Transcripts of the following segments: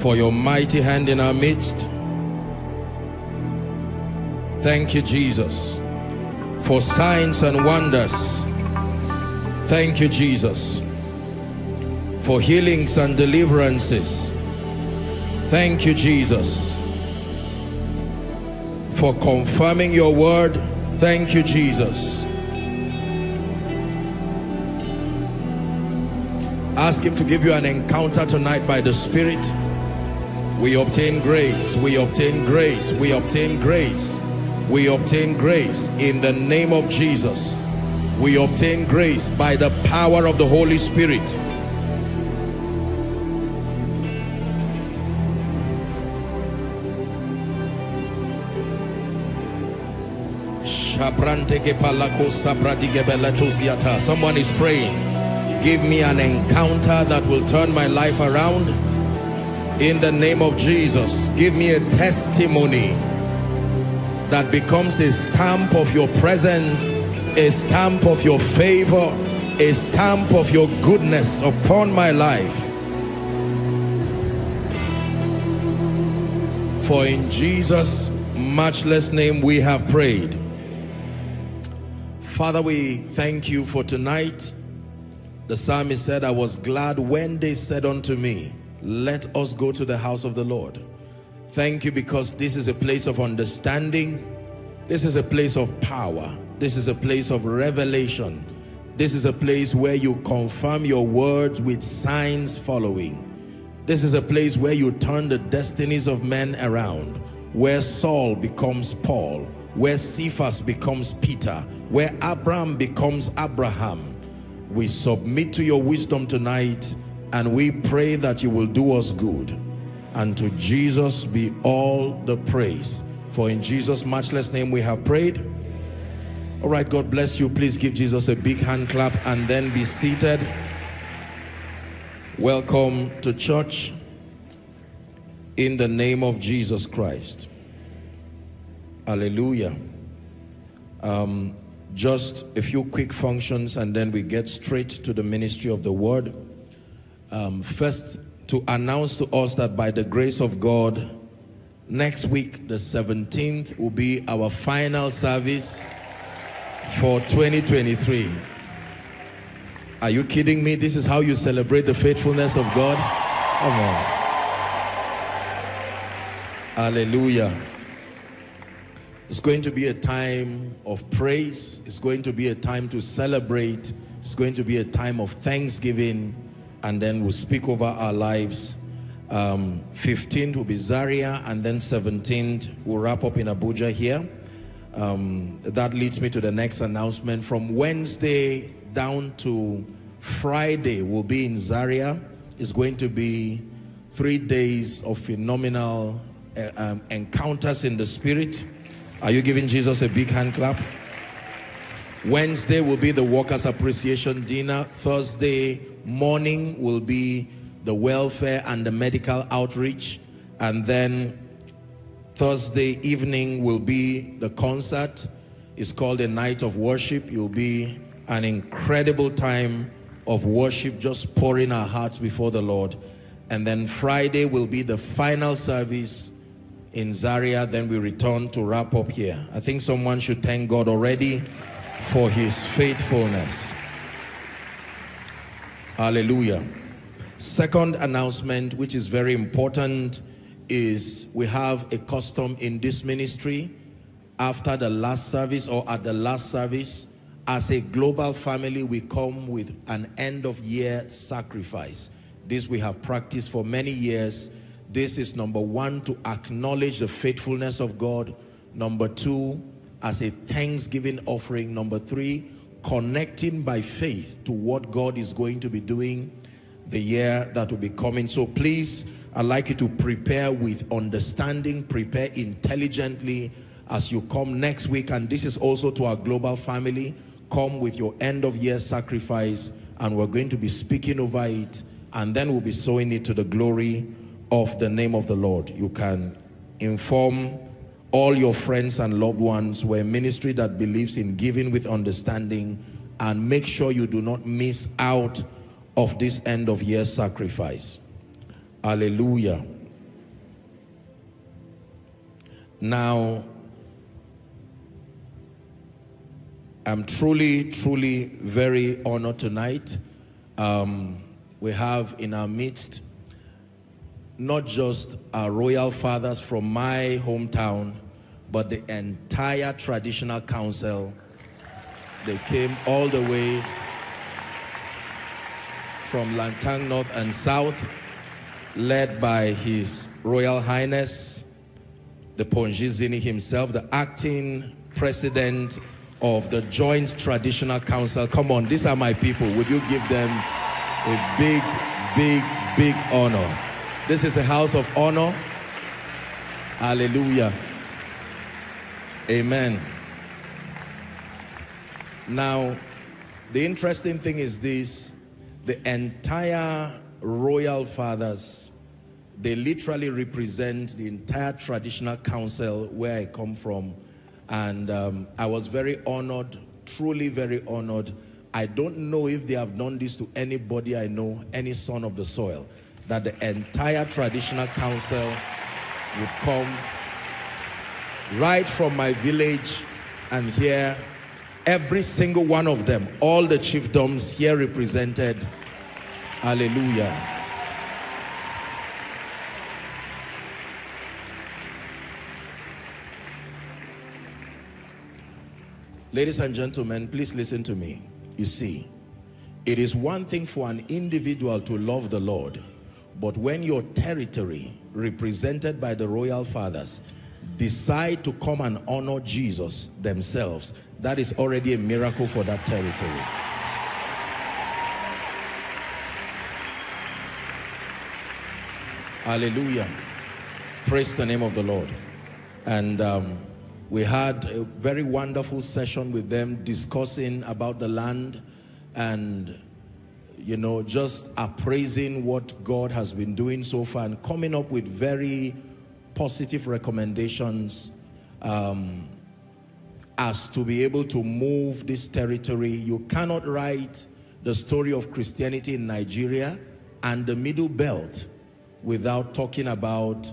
for your mighty hand in our midst. Thank you, Jesus, for signs and wonders. Thank you, Jesus, for healings and deliverances. Thank you, Jesus, for confirming your word. Thank you, Jesus. Ask him to give you an encounter tonight by the Spirit. We obtain grace, we obtain grace, we obtain grace, we obtain grace in the name of Jesus. We obtain grace by the power of the Holy Spirit. Someone is praying. Give me an encounter that will turn my life around. In the name of Jesus, give me a testimony that becomes a stamp of your presence, a stamp of your favor, a stamp of your goodness upon my life. For in Jesus' matchless name we have prayed. Father, we thank you for tonight. The psalmist said, I was glad when they said unto me, let us go to the house of the Lord. Thank you because this is a place of understanding. This is a place of power. This is a place of revelation. This is a place where you confirm your words with signs following. This is a place where you turn the destinies of men around. Where Saul becomes Paul. Where Cephas becomes Peter. Where Abram becomes Abraham. We submit to your wisdom tonight and we pray that you will do us good. And to Jesus be all the praise. For in Jesus' matchless name we have prayed. All right, God bless you. Please give Jesus a big hand clap and then be seated. Welcome to church in the name of Jesus Christ. Hallelujah. Um, just a few quick functions and then we get straight to the ministry of the word. Um, first, to announce to us that by the grace of God, next week, the 17th, will be our final service for 2023. Are you kidding me? This is how you celebrate the faithfulness of God? Come on. Hallelujah. It's going to be a time of praise. It's going to be a time to celebrate. It's going to be a time of thanksgiving. And then we'll speak over our lives. Um, 15th will be Zaria. And then 17th, we'll wrap up in Abuja here. Um, that leads me to the next announcement. From Wednesday down to Friday, we'll be in Zaria. It's going to be three days of phenomenal uh, um, encounters in the spirit. Are you giving Jesus a big hand clap? Wednesday will be the Workers' Appreciation Dinner. Thursday morning will be the welfare and the medical outreach. And then Thursday evening will be the concert. It's called a night of worship. It will be an incredible time of worship, just pouring our hearts before the Lord. And then Friday will be the final service in Zaria. Then we return to wrap up here. I think someone should thank God already for his faithfulness. Hallelujah. Second announcement, which is very important, is we have a custom in this ministry after the last service or at the last service as a global family we come with an end of year sacrifice this we have practiced for many years this is number one to acknowledge the faithfulness of God number two as a thanksgiving offering number three connecting by faith to what God is going to be doing the year that will be coming so please I'd like you to prepare with understanding, prepare intelligently as you come next week. And this is also to our global family. Come with your end of year sacrifice and we're going to be speaking over it and then we'll be sowing it to the glory of the name of the Lord. You can inform all your friends and loved ones. We're a ministry that believes in giving with understanding and make sure you do not miss out of this end of year sacrifice. Hallelujah. Now, I'm truly, truly very honored tonight. Um, we have in our midst not just our royal fathers from my hometown, but the entire traditional council. They came all the way from Langtang North and South led by His Royal Highness, the Ponji Zini himself, the acting president of the Joint Traditional Council. Come on, these are my people. Would you give them a big, big, big honor? This is a house of honor. Hallelujah. Amen. Now, the interesting thing is this the entire royal fathers, they literally represent the entire traditional council where I come from. And um, I was very honored, truly very honored. I don't know if they have done this to anybody I know, any son of the soil, that the entire traditional council would come right from my village and here every single one of them, all the chiefdoms here represented Hallelujah. Ladies and gentlemen, please listen to me. You see, it is one thing for an individual to love the Lord, but when your territory, represented by the royal fathers, decide to come and honor Jesus themselves, that is already a miracle for that territory. Hallelujah. Praise the name of the Lord. And um, we had a very wonderful session with them discussing about the land and, you know, just appraising what God has been doing so far and coming up with very positive recommendations um, as to be able to move this territory. You cannot write the story of Christianity in Nigeria and the Middle Belt without talking about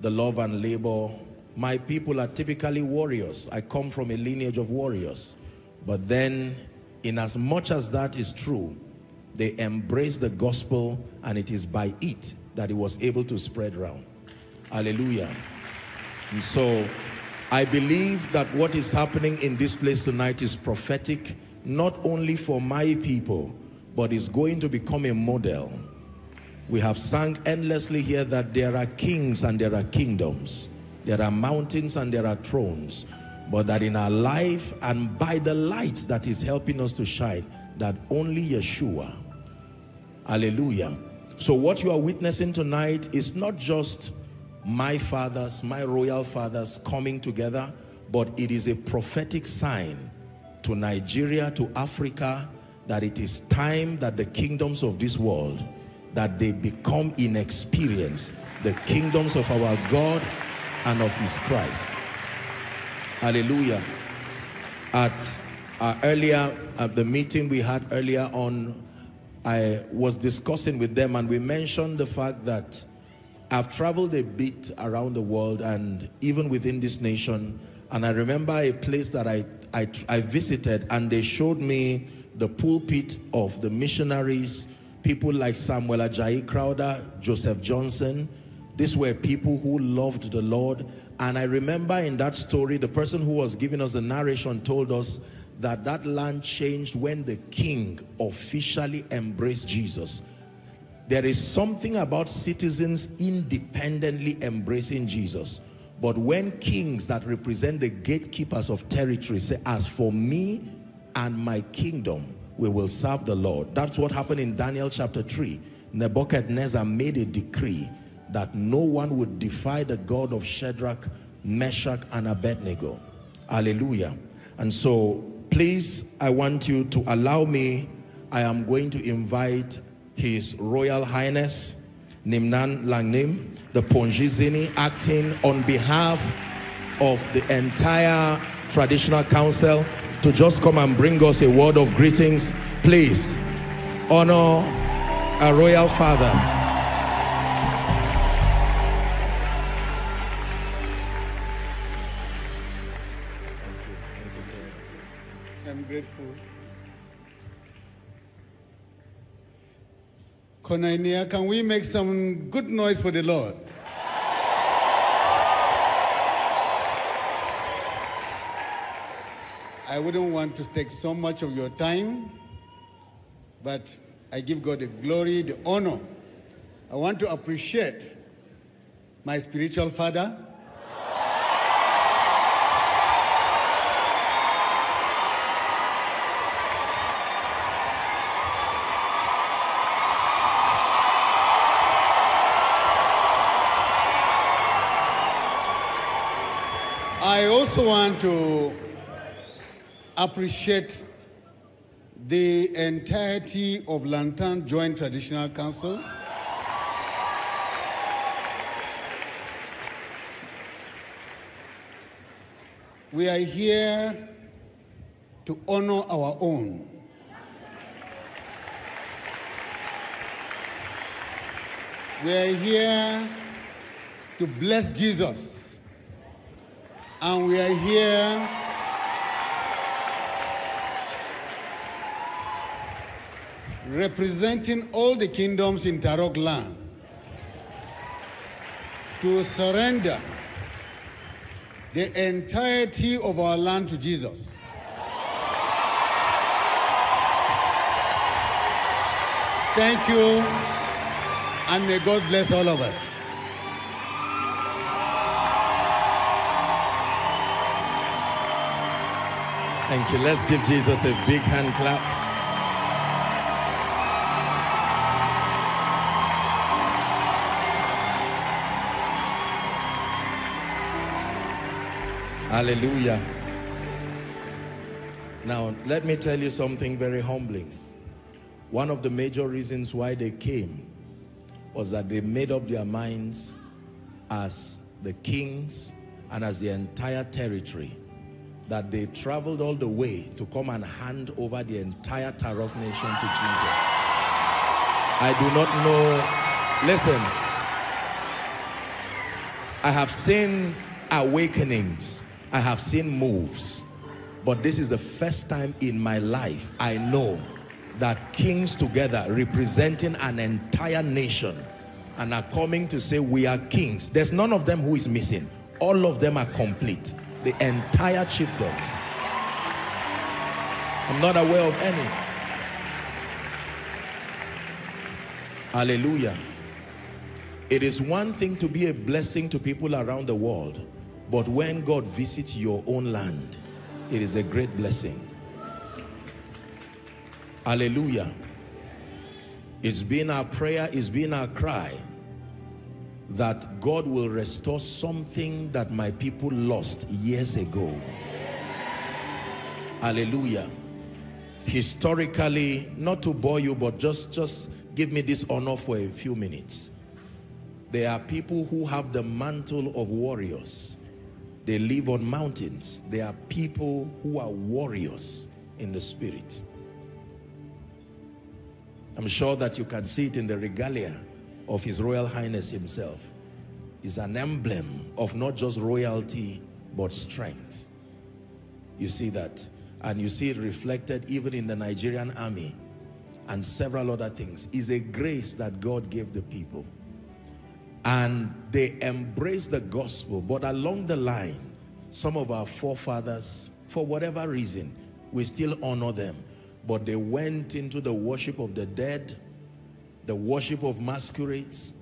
the love and labor. My people are typically warriors. I come from a lineage of warriors. But then, in as much as that is true, they embrace the gospel and it is by it that it was able to spread around. Hallelujah. And so, I believe that what is happening in this place tonight is prophetic, not only for my people, but is going to become a model we have sung endlessly here that there are kings and there are kingdoms. There are mountains and there are thrones. But that in our life and by the light that is helping us to shine, that only Yeshua. Hallelujah. So what you are witnessing tonight is not just my fathers, my royal fathers coming together, but it is a prophetic sign to Nigeria, to Africa, that it is time that the kingdoms of this world that they become inexperienced the kingdoms of our God and of his Christ. Hallelujah. At earlier, at the meeting we had earlier on, I was discussing with them and we mentioned the fact that I've traveled a bit around the world and even within this nation. And I remember a place that I, I, I visited and they showed me the pulpit of the missionaries people like Samuel Ajayi Crowther, Joseph Johnson, These were people who loved the Lord. And I remember in that story, the person who was giving us the narration told us that that land changed when the king officially embraced Jesus. There is something about citizens independently embracing Jesus. But when kings that represent the gatekeepers of territory say, as for me and my kingdom, we will serve the Lord. That's what happened in Daniel chapter 3. Nebuchadnezzar made a decree that no one would defy the God of Shadrach, Meshach, and Abednego. Hallelujah. And so, please, I want you to allow me, I am going to invite His Royal Highness, Nimnan Langnim, the Ponjizini, acting on behalf of the entire traditional council to just come and bring us a word of greetings. Please, honor our royal father. Koinonia, can we make some good noise for the Lord? I wouldn't want to take so much of your time, but I give God the glory, the honor. I want to appreciate my spiritual father, I also want to appreciate the entirety of Langtang Joint Traditional Council. We are here to honor our own. We are here to bless Jesus and we are here representing all the kingdoms in Tarok land to surrender the entirety of our land to Jesus. Thank you, and may God bless all of us. Thank you. Let's give Jesus a big hand clap. Hallelujah. Now, let me tell you something very humbling. One of the major reasons why they came was that they made up their minds as the kings and as the entire territory that they traveled all the way to come and hand over the entire Tarok nation to Jesus. I do not know. Listen, I have seen awakenings. I have seen moves. But this is the first time in my life I know that kings together representing an entire nation and are coming to say we are kings. There's none of them who is missing. All of them are complete the entire chiefdoms. I'm not aware of any. Hallelujah. It is one thing to be a blessing to people around the world, but when God visits your own land, it is a great blessing. Hallelujah. It's been our prayer, it's been our cry that God will restore something that my people lost years ago. Hallelujah. Historically, not to bore you, but just, just give me this honor for a few minutes. There are people who have the mantle of warriors. They live on mountains. There are people who are warriors in the spirit. I'm sure that you can see it in the regalia of His Royal Highness himself is an emblem of not just royalty, but strength. You see that. And you see it reflected even in the Nigerian army and several other things. Is a grace that God gave the people. and they embraced the gospel. But along the line, some of our forefathers, for whatever reason, we still honor them. But they went into the worship of the dead, the worship of masquerades,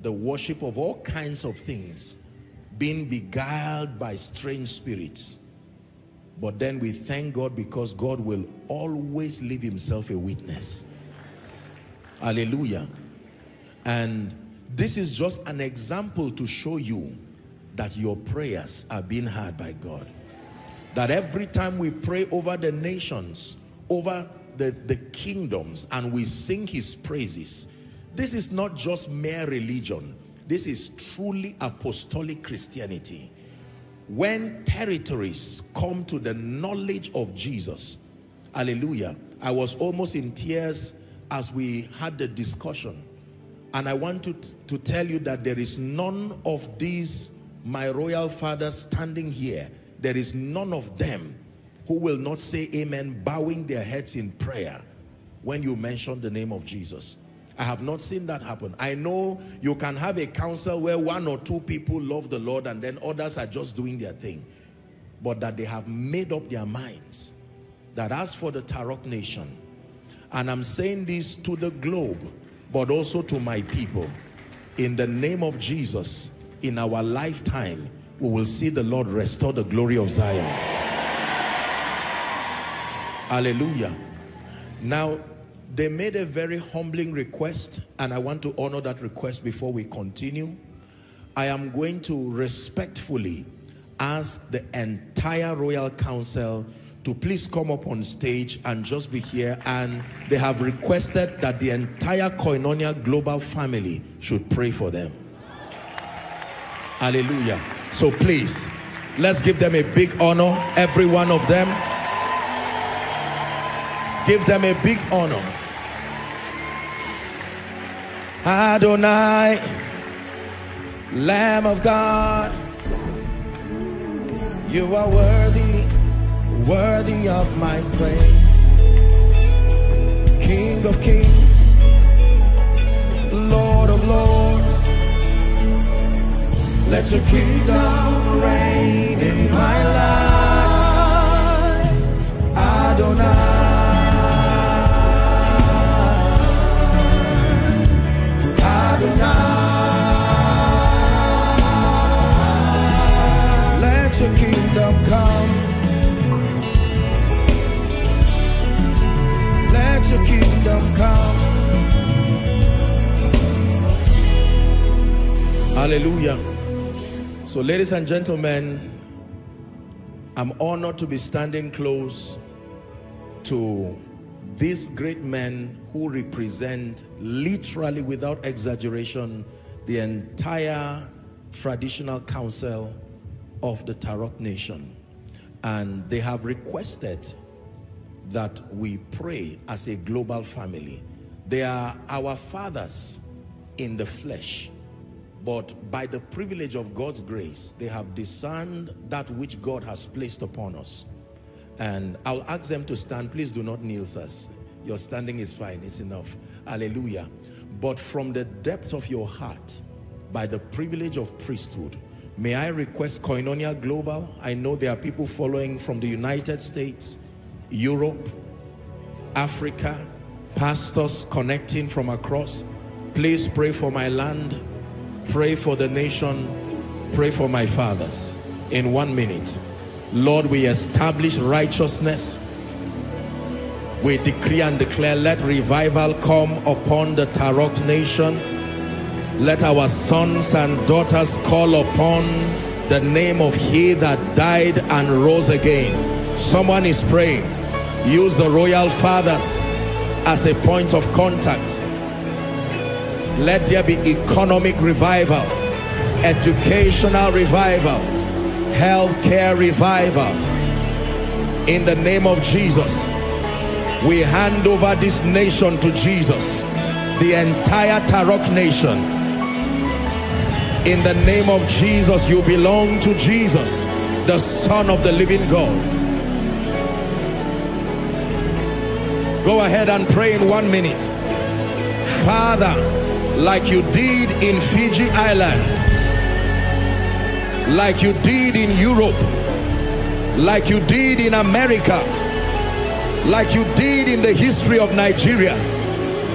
the worship of all kinds of things, being beguiled by strange spirits. But then we thank God because God will always leave himself a witness. Hallelujah. And this is just an example to show you that your prayers are being heard by God. That every time we pray over the nations, over the, the kingdoms, and we sing his praises, this is not just mere religion. This is truly apostolic Christianity. When territories come to the knowledge of Jesus, hallelujah, I was almost in tears as we had the discussion. And I want to, to tell you that there is none of these, my royal fathers standing here, there is none of them who will not say amen, bowing their heads in prayer when you mention the name of Jesus. I have not seen that happen. I know you can have a council where one or two people love the Lord and then others are just doing their thing. But that they have made up their minds that as for the Tarok nation, and I'm saying this to the globe, but also to my people, in the name of Jesus, in our lifetime, we will see the Lord restore the glory of Zion. Hallelujah. Now, they made a very humbling request and I want to honor that request before we continue. I am going to respectfully ask the entire Royal Council to please come up on stage and just be here and they have requested that the entire Koinonia global family should pray for them. Hallelujah. So please, let's give them a big honor, every one of them. Give them a big honor. Adonai, Lamb of God, you are worthy, worthy of my praise. King of kings, Lord of lords, let your kingdom reign in my life. Adonai. Kingdom come. Hallelujah. So ladies and gentlemen, I'm honored to be standing close to these great men who represent literally without exaggeration the entire traditional council of the Tarok nation and they have requested that we pray as a global family they are our fathers in the flesh but by the privilege of God's grace they have discerned that which God has placed upon us and I'll ask them to stand. Please do not kneel, us. Your standing is fine. It's enough. Hallelujah. But from the depth of your heart, by the privilege of priesthood, may I request Koinonia Global. I know there are people following from the United States, Europe, Africa, pastors connecting from across. Please pray for my land. Pray for the nation. Pray for my fathers. In one minute. Lord, we establish righteousness. We decree and declare, let revival come upon the Tarok nation. Let our sons and daughters call upon the name of he that died and rose again. Someone is praying. Use the royal fathers as a point of contact. Let there be economic revival, educational revival, healthcare revival. In the name of Jesus we hand over this nation to Jesus the entire Tarok nation. In the name of Jesus you belong to Jesus the son of the living God go ahead and pray in one minute Father like you did in Fiji Island, like you did in Europe, like you did in America, like you did in the history of Nigeria.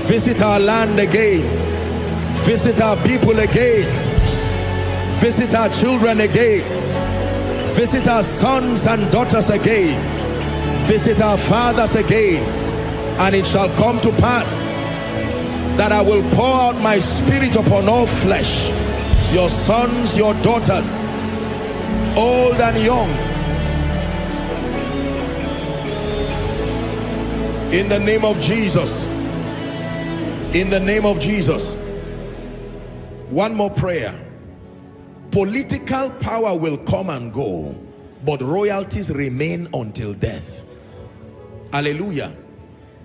Visit our land again. Visit our people again. Visit our children again. Visit our sons and daughters again. Visit our fathers again. And it shall come to pass that I will pour out my spirit upon all flesh. Your sons, your daughters, old and young. In the name of Jesus. In the name of Jesus. One more prayer. Political power will come and go, but royalties remain until death. Hallelujah.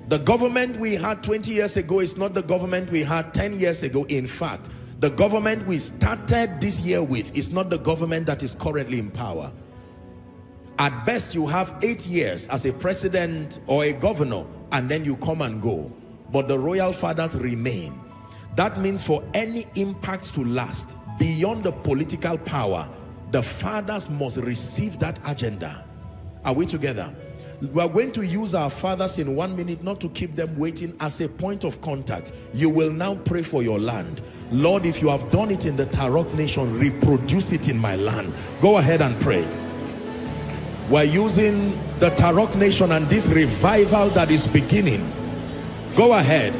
The government we had 20 years ago is not the government we had 10 years ago. In fact, the government we started this year with is not the government that is currently in power. At best, you have eight years as a president or a governor, and then you come and go. But the royal fathers remain. That means for any impact to last beyond the political power, the fathers must receive that agenda. Are we together? We are going to use our fathers in one minute not to keep them waiting as a point of contact. You will now pray for your land. Lord, if you have done it in the Tarok nation, reproduce it in my land. Go ahead and pray. We're using the Tarok nation and this revival that is beginning. Go ahead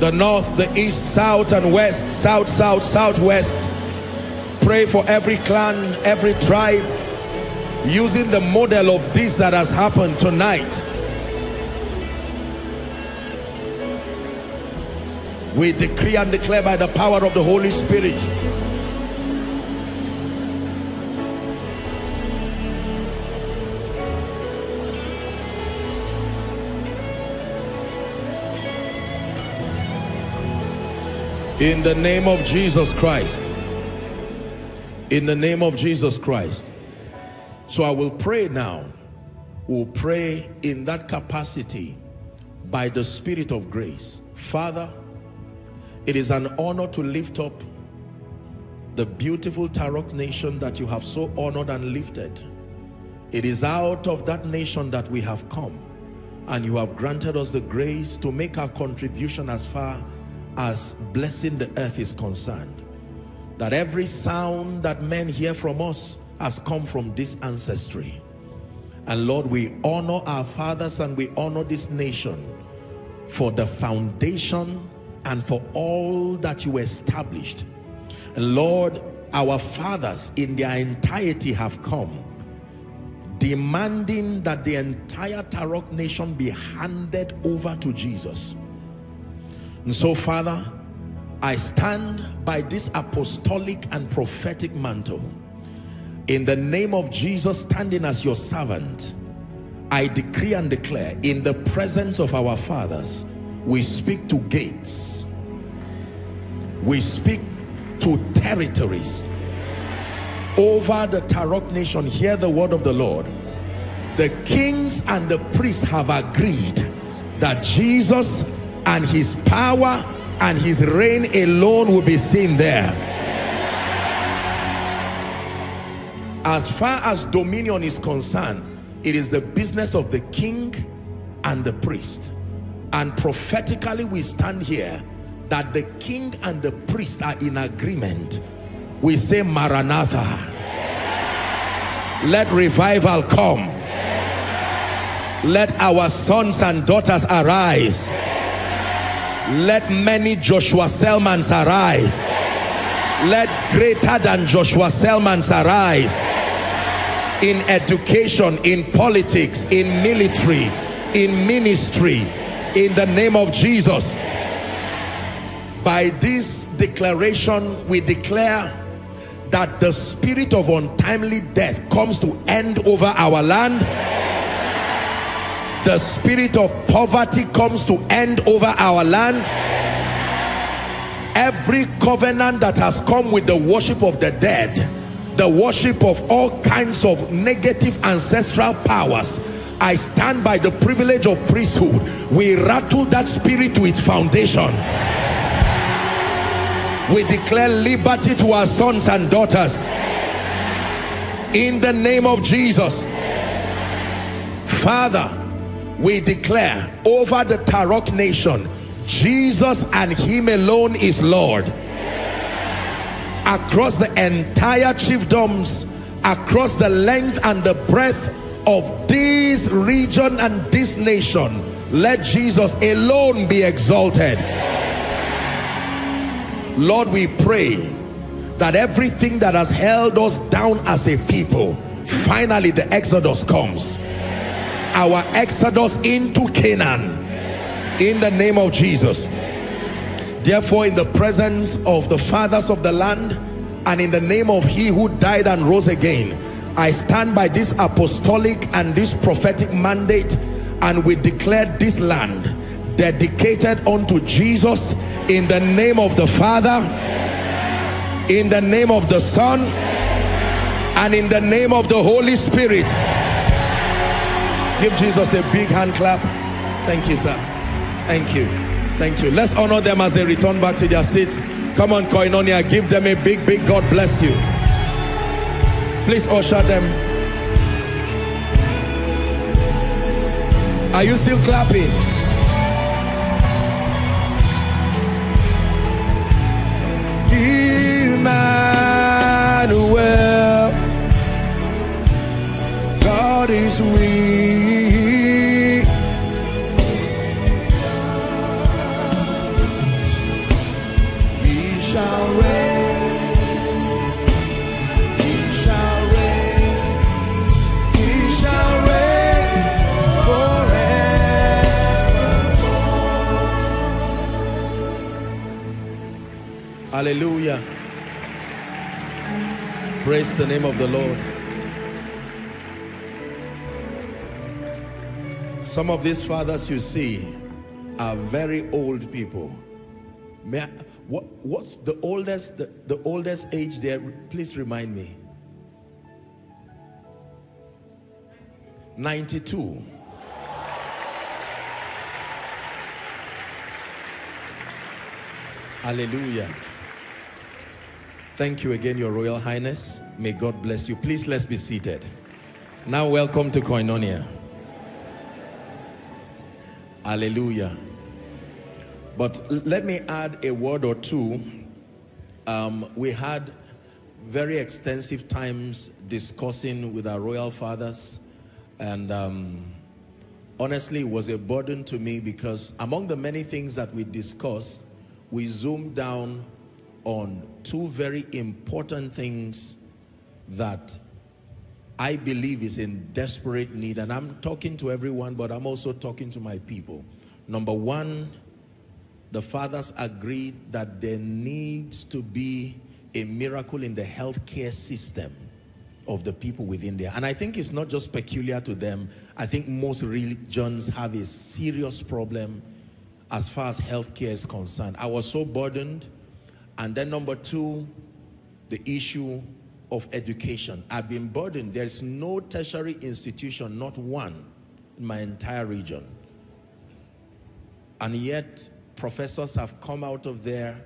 the north, the east, south and west, south, south, southwest. Pray for every clan, every tribe, using the model of this that has happened tonight. We decree and declare by the power of the Holy Spirit In the name of Jesus Christ. In the name of Jesus Christ. So I will pray now. We'll pray in that capacity by the Spirit of grace. Father, it is an honor to lift up the beautiful Tarok nation that you have so honored and lifted. It is out of that nation that we have come and you have granted us the grace to make our contribution as far as blessing the earth is concerned. That every sound that men hear from us has come from this ancestry. And Lord, we honor our fathers and we honor this nation for the foundation and for all that you established. And Lord, our fathers in their entirety have come demanding that the entire Tarok nation be handed over to Jesus. And so, Father, I stand by this apostolic and prophetic mantle. In the name of Jesus, standing as your servant, I decree and declare in the presence of our fathers, we speak to gates. We speak to territories. Over the Tarok nation, hear the word of the Lord. The kings and the priests have agreed that Jesus and his power and his reign alone will be seen there. As far as dominion is concerned, it is the business of the king and the priest. And prophetically we stand here that the king and the priest are in agreement. We say Maranatha. Let revival come. Let our sons and daughters arise let many Joshua Selmans arise. Let greater than Joshua Selmans arise. In education, in politics, in military, in ministry, in the name of Jesus. By this declaration, we declare that the spirit of untimely death comes to end over our land the spirit of poverty comes to end over our land every covenant that has come with the worship of the dead the worship of all kinds of negative ancestral powers I stand by the privilege of priesthood we rattle that spirit to its foundation We declare liberty to our sons and daughters. In the name of Jesus. Father, we declare over the Tarok nation, Jesus and him alone is Lord. Across the entire chiefdoms, across the length and the breadth of this region and this nation, let Jesus alone be exalted. Lord, we pray that everything that has held us down as a people, finally the exodus comes. Our exodus into Canaan in the name of Jesus. Therefore, in the presence of the fathers of the land and in the name of he who died and rose again, I stand by this apostolic and this prophetic mandate and we declare this land dedicated unto Jesus in the name of the Father, in the name of the Son, and in the name of the Holy Spirit. Give Jesus a big hand clap. Thank you, sir. Thank you. Thank you. Let's honor them as they return back to their seats. Come on, Koinonia, give them a big, big God bless you. Please usher them. Are you still clapping? Hallelujah. Praise the name of the Lord. Some of these fathers you see are very old people. May I, what, what's the oldest, the, the oldest age there? Please remind me. 92. Hallelujah. Thank you again, Your Royal Highness. May God bless you. Please let's be seated. Now, welcome to Koinonia. Hallelujah. But let me add a word or two. Um, we had very extensive times discussing with our royal fathers, and um, honestly, it was a burden to me because among the many things that we discussed, we zoomed down on two very important things that I believe is in desperate need. And I'm talking to everyone, but I'm also talking to my people. Number one, the fathers agreed that there needs to be a miracle in the healthcare system of the people within there. And I think it's not just peculiar to them. I think most religions have a serious problem as far as healthcare is concerned. I was so burdened. And then number two, the issue of education. I've been burdened. There's no tertiary institution, not one, in my entire region. And yet, professors have come out of there,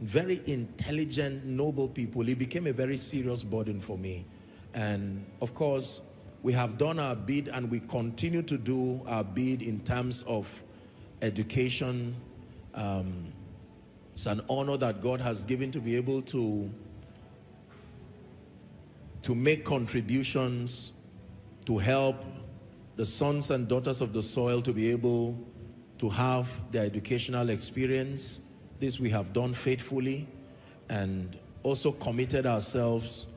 very intelligent, noble people. It became a very serious burden for me. And of course, we have done our bid and we continue to do our bid in terms of education. Um, it's an honor that God has given to be able to, to make contributions to help the sons and daughters of the soil to be able to have their educational experience. This we have done faithfully and also committed ourselves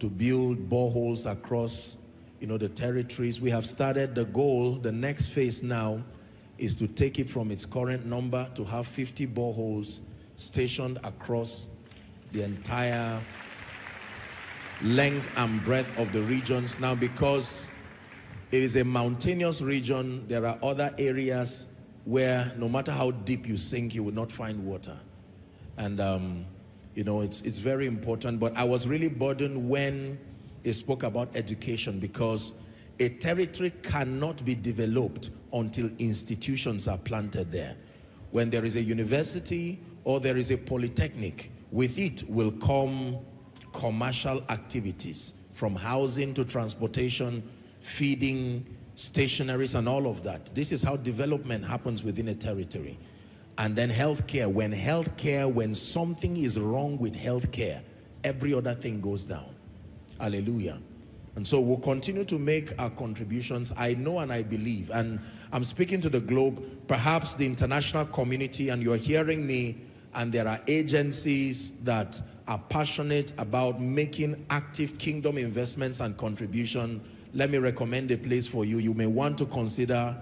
to build boreholes across you know, the territories. We have started the goal, the next phase now is to take it from its current number to have 50 boreholes stationed across the entire length and breadth of the regions. Now, because it is a mountainous region, there are other areas where no matter how deep you sink, you will not find water. And, um, you know, it's, it's very important. But I was really burdened when he spoke about education because a territory cannot be developed until institutions are planted there. When there is a university or there is a polytechnic, With it will come commercial activities from housing to transportation, feeding, stationaries and all of that. This is how development happens within a territory. And then healthcare, when healthcare, when something is wrong with healthcare, every other thing goes down. Hallelujah. And so we'll continue to make our contributions. I know and I believe, and I'm speaking to the globe, perhaps the international community, and you're hearing me, and there are agencies that are passionate about making active kingdom investments and contribution. Let me recommend a place for you. You may want to consider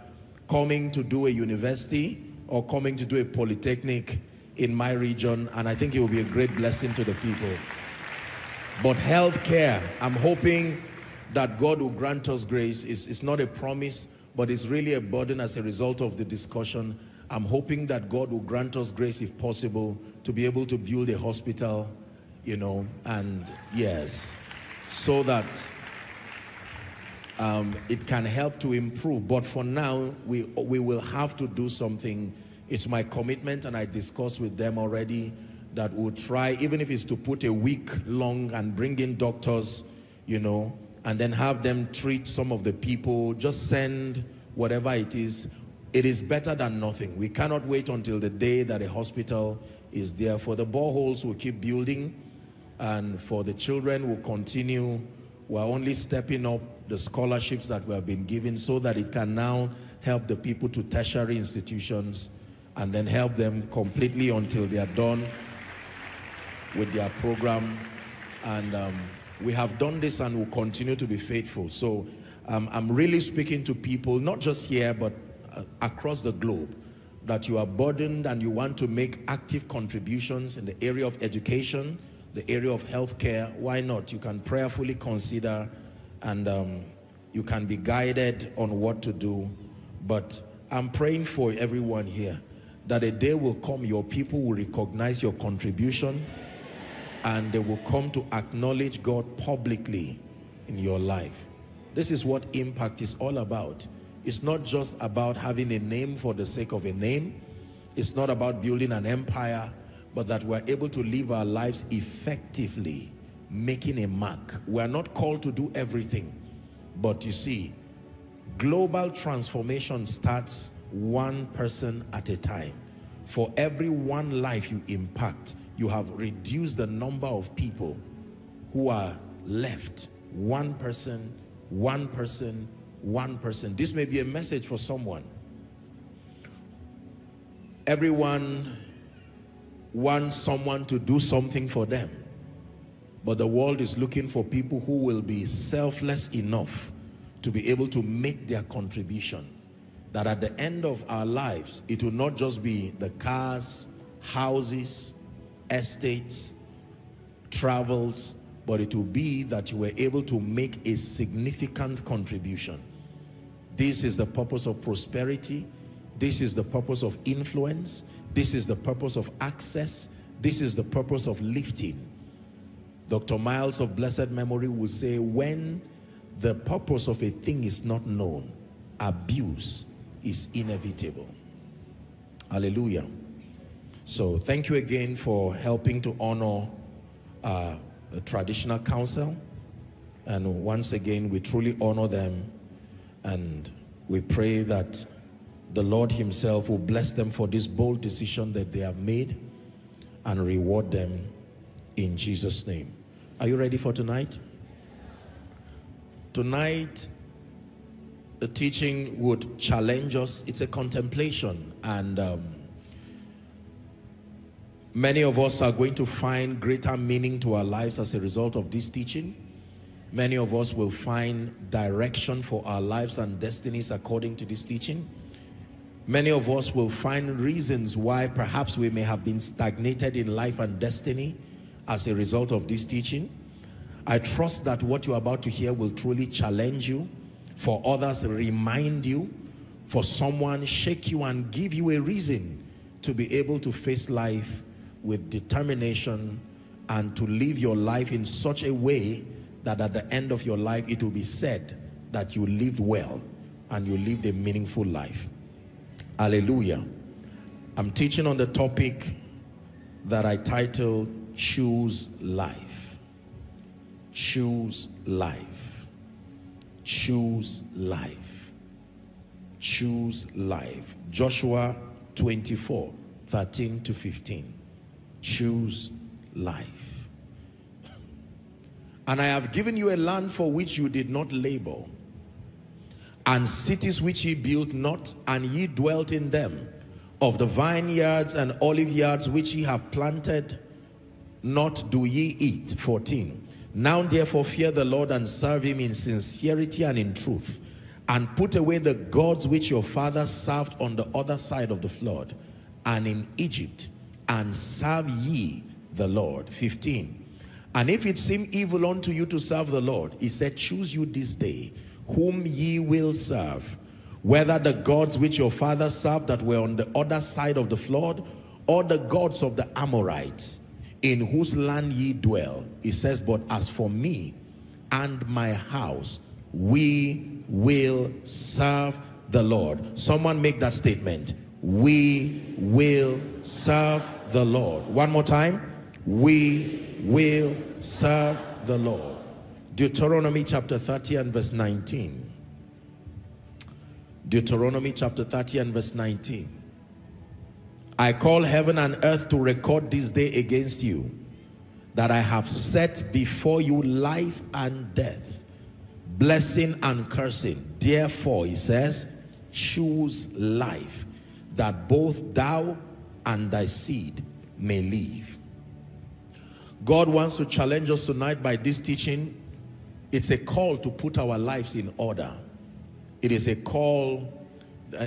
coming to do a university or coming to do a polytechnic in my region, and I think it will be a great blessing to the people. But healthcare, I'm hoping that God will grant us grace. It's, it's not a promise, but it's really a burden as a result of the discussion. I'm hoping that God will grant us grace, if possible, to be able to build a hospital, you know, and yes, so that um, it can help to improve. But for now, we, we will have to do something. It's my commitment, and I discussed with them already that we'll try, even if it's to put a week long and bring in doctors, you know, and then have them treat some of the people, just send whatever it is. It is better than nothing. We cannot wait until the day that a hospital is there. For the boreholes, we'll keep building, and for the children, we'll continue. We're only stepping up the scholarships that we have been given so that it can now help the people to tertiary institutions and then help them completely until they are done with their program. And um, we have done this and will continue to be faithful. So um, I'm really speaking to people, not just here, but across the globe, that you are burdened and you want to make active contributions in the area of education, the area of healthcare. Why not? You can prayerfully consider and um, you can be guided on what to do. But I'm praying for everyone here that a day will come, your people will recognize your contribution and they will come to acknowledge God publicly in your life. This is what impact is all about. It's not just about having a name for the sake of a name. It's not about building an empire, but that we're able to live our lives effectively, making a mark. We're not called to do everything. But you see, global transformation starts one person at a time. For every one life you impact, you have reduced the number of people who are left. One person, one person, one person. This may be a message for someone. Everyone wants someone to do something for them. But the world is looking for people who will be selfless enough to be able to make their contribution. That at the end of our lives, it will not just be the cars, houses, estates, travels, but it will be that you were able to make a significant contribution. This is the purpose of prosperity. This is the purpose of influence. This is the purpose of access. This is the purpose of lifting. Dr. Myles of blessed memory will say, when the purpose of a thing is not known, abuse is inevitable. Hallelujah. So thank you again for helping to honor uh, the traditional council. And once again, we truly honor them. And we pray that the Lord himself will bless them for this bold decision that they have made and reward them in Jesus' name. Are you ready for tonight? Tonight, the teaching would challenge us. It's a contemplation and um, Many of us are going to find greater meaning to our lives as a result of this teaching. Many of us will find direction for our lives and destinies according to this teaching. Many of us will find reasons why perhaps we may have been stagnated in life and destiny as a result of this teaching. I trust that what you're about to hear will truly challenge you, for others remind you, for someone shake you and give you a reason to be able to face life with determination and to live your life in such a way that at the end of your life it will be said that you lived well and you lived a meaningful life. Hallelujah. I'm teaching on the topic that I titled choose life. Choose life. Choose life. Choose life. Joshua 24, 13 to 15. Choose life. And I have given you a land for which you did not labor, and cities which ye built not, and ye dwelt in them, of the vineyards and olive yards which ye have planted, not do ye eat. 14. Now therefore fear the Lord and serve him in sincerity and in truth, and put away the gods which your fathers served on the other side of the flood, and in Egypt, and serve ye the Lord. 15. And if it seem evil unto you to serve the Lord, he said, choose you this day whom ye will serve, whether the gods which your fathers served that were on the other side of the flood, or the gods of the Amorites, in whose land ye dwell. He says, but as for me and my house, we will serve the Lord. Someone make that statement. We will serve the Lord. One more time. We will serve the Lord. Deuteronomy chapter 30 and verse 19. Deuteronomy chapter 30 and verse 19. I call heaven and earth to record this day against you that I have set before you life and death, blessing and cursing. Therefore, he says, choose life that both thou and thy seed may live. God wants to challenge us tonight by this teaching. It's a call to put our lives in order. It is a call,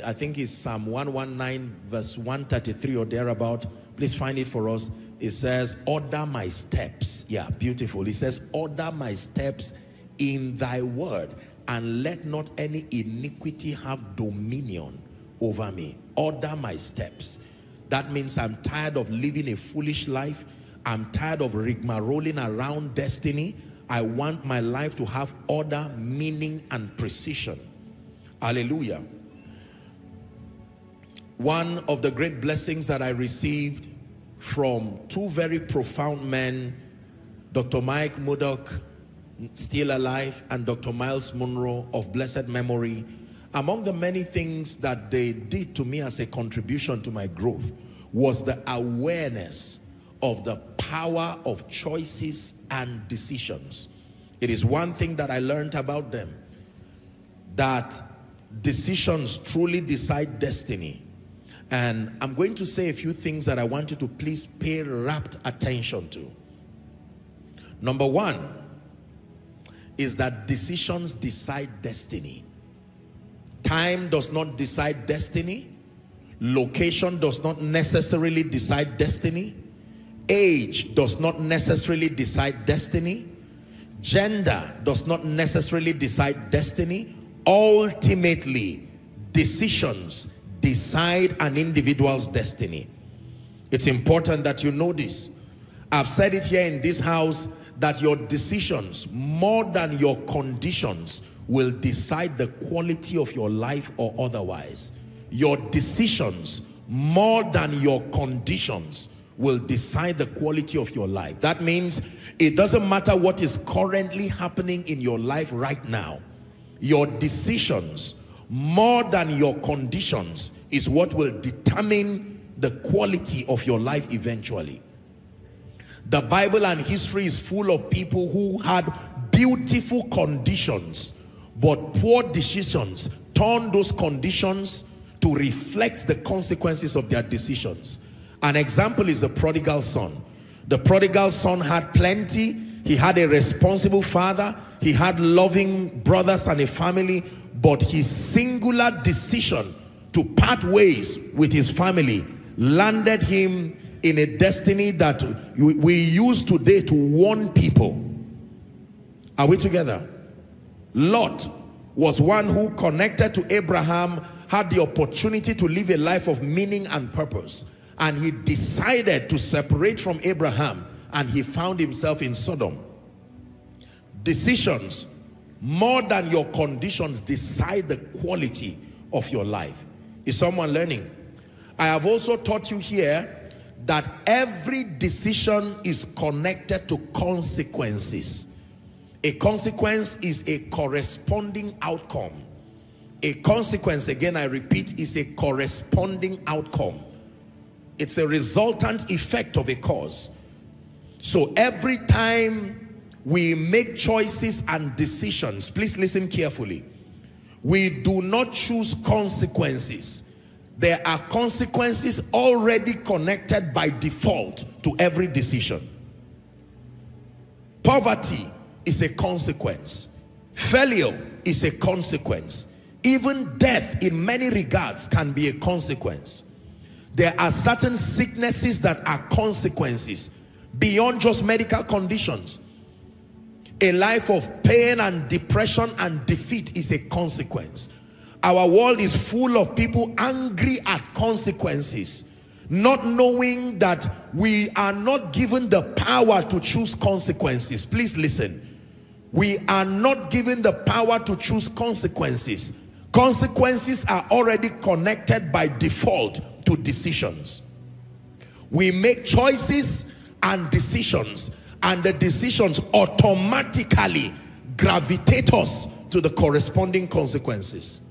I think it's Psalm 119 verse 133 or thereabout. Please find it for us. It says, order my steps. Yeah, beautiful. It says, order my steps in thy word and let not any iniquity have dominion over me. Order my steps. That means I'm tired of living a foolish life. I'm tired of rigmaroling around destiny. I want my life to have order, meaning, and precision. Hallelujah. One of the great blessings that I received from two very profound men, Dr. Mike Murdock, still alive, and Dr. Myles Munroe of blessed memory. Among the many things that they did to me as a contribution to my growth was the awareness of the power of choices and decisions. It is one thing that I learned about them, that decisions truly decide destiny. And I'm going to say a few things that I want you to please pay rapt attention to. Number one is that decisions decide destiny. Time does not decide destiny. Location does not necessarily decide destiny. Age does not necessarily decide destiny. Gender does not necessarily decide destiny. Ultimately, decisions decide an individual's destiny. It's important that you know this. I've said it here in this house that your decisions, more than your conditions, will decide the quality of your life or otherwise. Your decisions, more than your conditions, will decide the quality of your life. That means it doesn't matter what is currently happening in your life right now. Your decisions, more than your conditions, is what will determine the quality of your life eventually. The Bible and history is full of people who had beautiful conditions, but poor decisions turned those conditions to reflect the consequences of their decisions. An example is the prodigal son. The prodigal son had plenty. He had a responsible father. He had loving brothers and a family. But his singular decision to part ways with his family landed him in a destiny that we use today to warn people. Are we together? Lot was one who connected to Abraham, had the opportunity to live a life of meaning and purpose. And he decided to separate from Abraham and he found himself in Sodom. Decisions, more than your conditions, decide the quality of your life. Is someone learning? I have also taught you here that every decision is connected to consequences. A consequence is a corresponding outcome. A consequence, again I repeat, is a corresponding outcome. It's a resultant effect of a cause. So every time we make choices and decisions, please listen carefully. We do not choose consequences. There are consequences already connected by default to every decision. Poverty is a consequence. Failure is a consequence. Even death in many regards can be a consequence. There are certain sicknesses that are consequences beyond just medical conditions. A life of pain and depression and defeat is a consequence. Our world is full of people angry at consequences, not knowing that we are not given the power to choose consequences. Please listen. We are not given the power to choose consequences. Consequences are already connected by default to decisions. We make choices and decisions and the decisions automatically gravitate us to the corresponding consequences.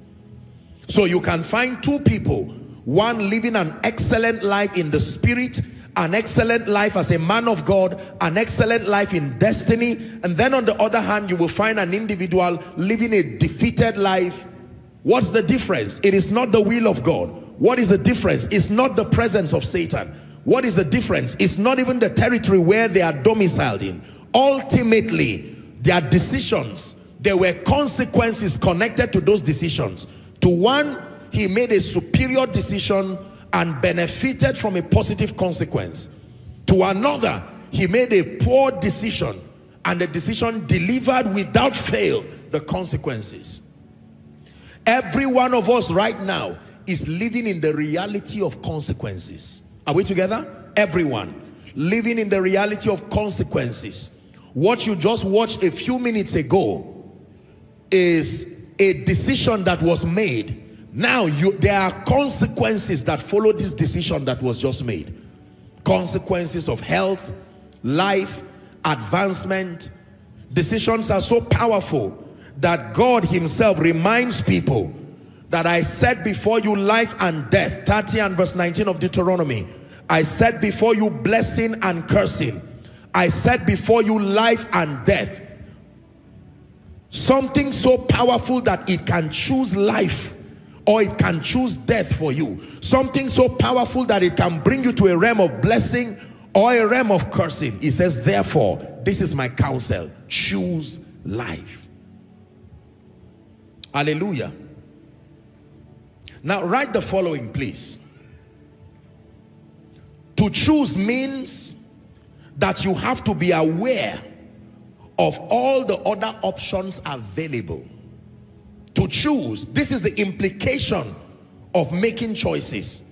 So you can find two people, one living an excellent life in the spirit, an excellent life as a man of God, an excellent life in destiny, and then on the other hand, you will find an individual living a defeated life. What's the difference? It is not the will of God. What is the difference? It's not the presence of Satan. What is the difference? It's not even the territory where they are domiciled in. Ultimately, their decisions, there were consequences connected to those decisions. To one, he made a superior decision and benefited from a positive consequence. To another, he made a poor decision and the decision delivered without fail the consequences. Every one of us right now is living in the reality of consequences. Are we together? Everyone. Living in the reality of consequences. What you just watched a few minutes ago is a decision that was made. Now you there are consequences that follow this decision that was just made. Consequences of health, life, advancement. Decisions are so powerful that God himself reminds people that I set before you life and death. 30 and verse 19 of Deuteronomy. I set before you blessing and cursing. I set before you life and death. Something so powerful that it can choose life or it can choose death for you. Something so powerful that it can bring you to a realm of blessing or a realm of cursing. He says, therefore, this is my counsel. Choose life. Hallelujah. Now write the following, please. To choose means that you have to be aware of all the other options available. To choose, this is the implication of making choices.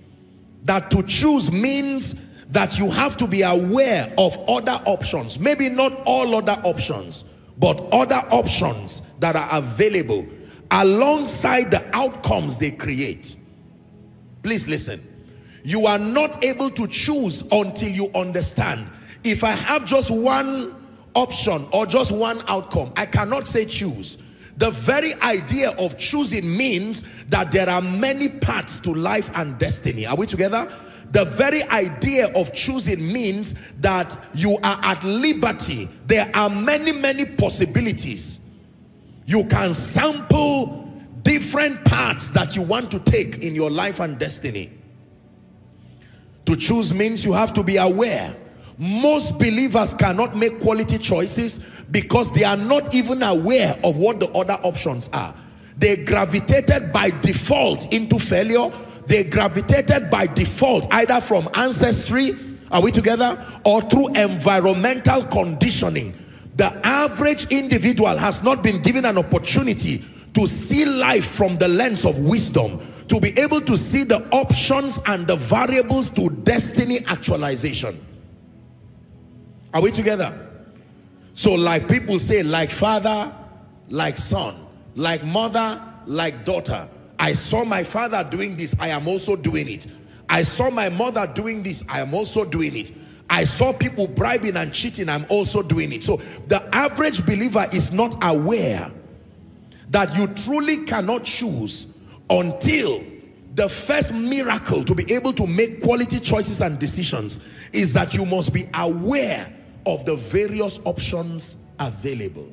That to choose means that you have to be aware of other options. Maybe not all other options, but other options that are available alongside the outcomes they create. Please listen. You are not able to choose until you understand. If I have just one option or just one outcome, I cannot say choose. The very idea of choosing means that there are many paths to life and destiny. Are we together? The very idea of choosing means that you are at liberty. There are many, many possibilities. You can sample different paths that you want to take in your life and destiny. To choose means you have to be aware. Most believers cannot make quality choices because they are not even aware of what the other options are. They gravitated by default into failure. They gravitated by default either from ancestry, are we together? Or through environmental conditioning. The average individual has not been given an opportunity to see life from the lens of wisdom to be able to see the options and the variables to destiny actualization. Are we together? So like people say, like father, like son, like mother, like daughter. I saw my father doing this. I am also doing it. I saw my mother doing this. I am also doing it. I saw people bribing and cheating. I'm also doing it. So the average believer is not aware that you truly cannot choose until the first miracle to be able to make quality choices and decisions is that you must be aware of the various options available.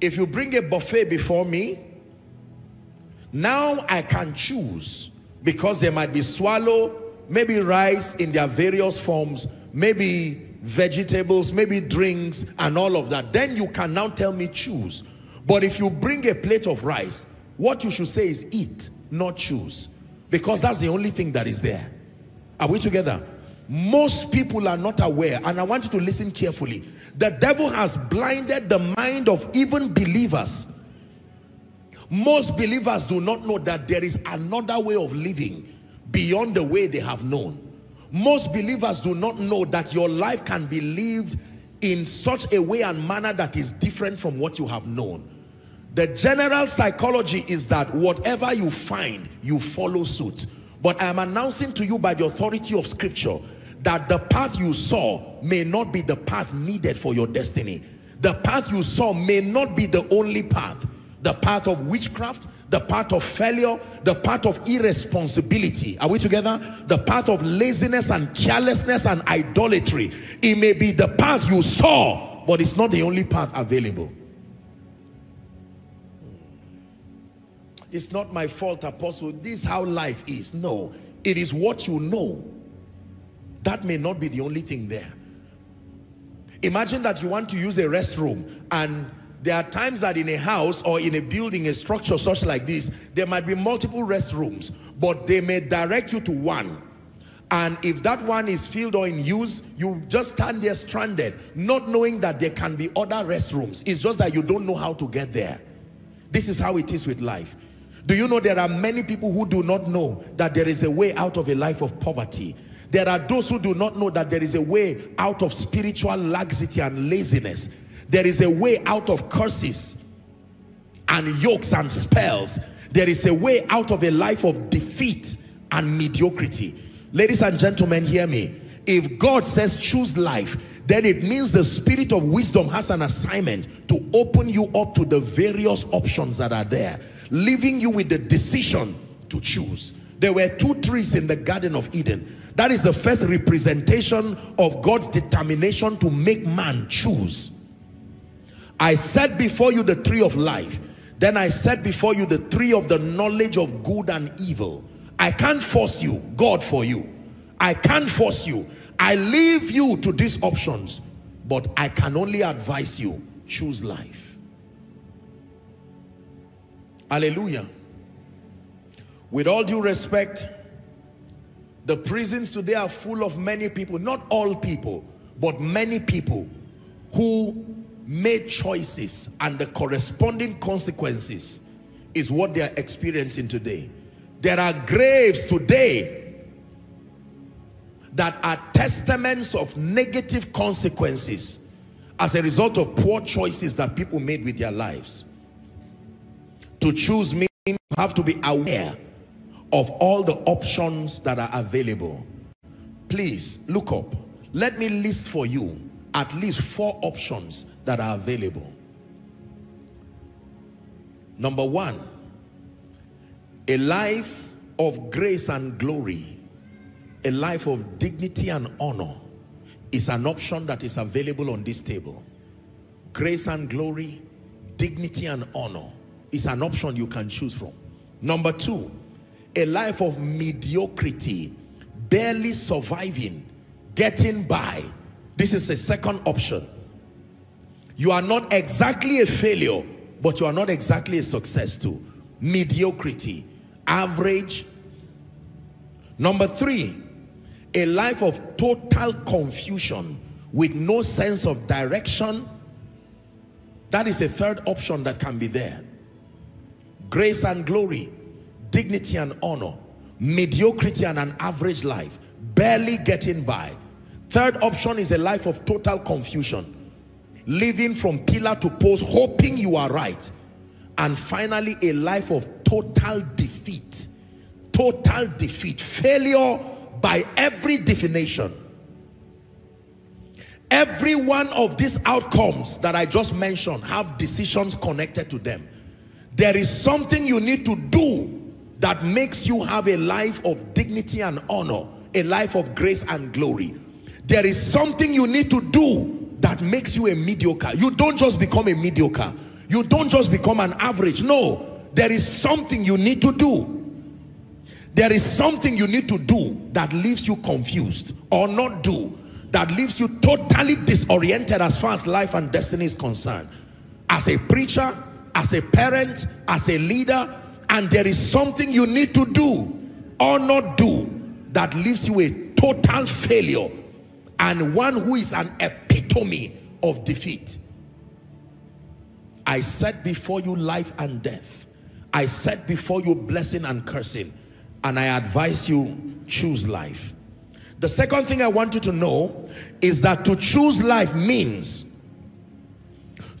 If you bring a buffet before me, now I can choose because there might be swallow, maybe rice in their various forms, maybe vegetables, maybe drinks and all of that. Then you can now tell me choose. But if you bring a plate of rice, what you should say is eat, not choose. Because that's the only thing that is there. Are we together? Most people are not aware, and I want you to listen carefully. The devil has blinded the mind of even believers. Most believers do not know that there is another way of living beyond the way they have known. Most believers do not know that your life can be lived in such a way and manner that is different from what you have known. The general psychology is that whatever you find, you follow suit. But I am announcing to you by the authority of scripture that the path you saw may not be the path needed for your destiny. The path you saw may not be the only path. The path of witchcraft, the path of failure, the path of irresponsibility. Are we together? The path of laziness and carelessness and idolatry. It may be the path you saw, but it's not the only path available. It's not my fault, apostle. This is how life is. No, it is what you know. That may not be the only thing there. Imagine that you want to use a restroom and there are times that in a house or in a building, a structure such like this, there might be multiple restrooms, but they may direct you to one. And if that one is filled or in use, you just stand there stranded, not knowing that there can be other restrooms. It's just that you don't know how to get there. This is how it is with life. Do you know there are many people who do not know that there is a way out of a life of poverty? There are those who do not know that there is a way out of spiritual laxity and laziness. There is a way out of curses and yokes and spells. There is a way out of a life of defeat and mediocrity. Ladies and gentlemen, hear me. If God says choose life, then it means the spirit of wisdom has an assignment to open you up to the various options that are there leaving you with the decision to choose. There were two trees in the Garden of Eden. That is the first representation of God's determination to make man choose. I set before you the tree of life. Then I set before you the tree of the knowledge of good and evil. I can't force you, God for you. I can't force you. I leave you to these options, but I can only advise you, choose life. Hallelujah. With all due respect, the prisons today are full of many people, not all people, but many people who made choices and the corresponding consequences is what they are experiencing today. There are graves today that are testaments of negative consequences as a result of poor choices that people made with their lives. To choose means you have to be aware of all the options that are available. Please look up. Let me list for you at least four options that are available. Number one, a life of grace and glory, a life of dignity and honor is an option that is available on this table. Grace and glory, dignity and honor is an option you can choose from. Number two, a life of mediocrity, barely surviving, getting by. This is a second option. You are not exactly a failure, but you are not exactly a success too. Mediocrity, average. Number three, a life of total confusion with no sense of direction. That is a third option that can be there grace and glory, dignity and honor, mediocrity and an average life, barely getting by. Third option is a life of total confusion, living from pillar to post, hoping you are right. And finally, a life of total defeat, total defeat, failure by every definition. Every one of these outcomes that I just mentioned have decisions connected to them. There is something you need to do that makes you have a life of dignity and honor, a life of grace and glory. There is something you need to do that makes you a mediocre. You don't just become a mediocre. You don't just become an average. No, there is something you need to do. There is something you need to do that leaves you confused or not do that leaves you totally disoriented as far as life and destiny is concerned. As a preacher, as a parent, as a leader, and there is something you need to do or not do that leaves you a total failure and one who is an epitome of defeat. I set before you life and death. I set before you blessing and cursing. And I advise you, choose life. The second thing I want you to know is that to choose life means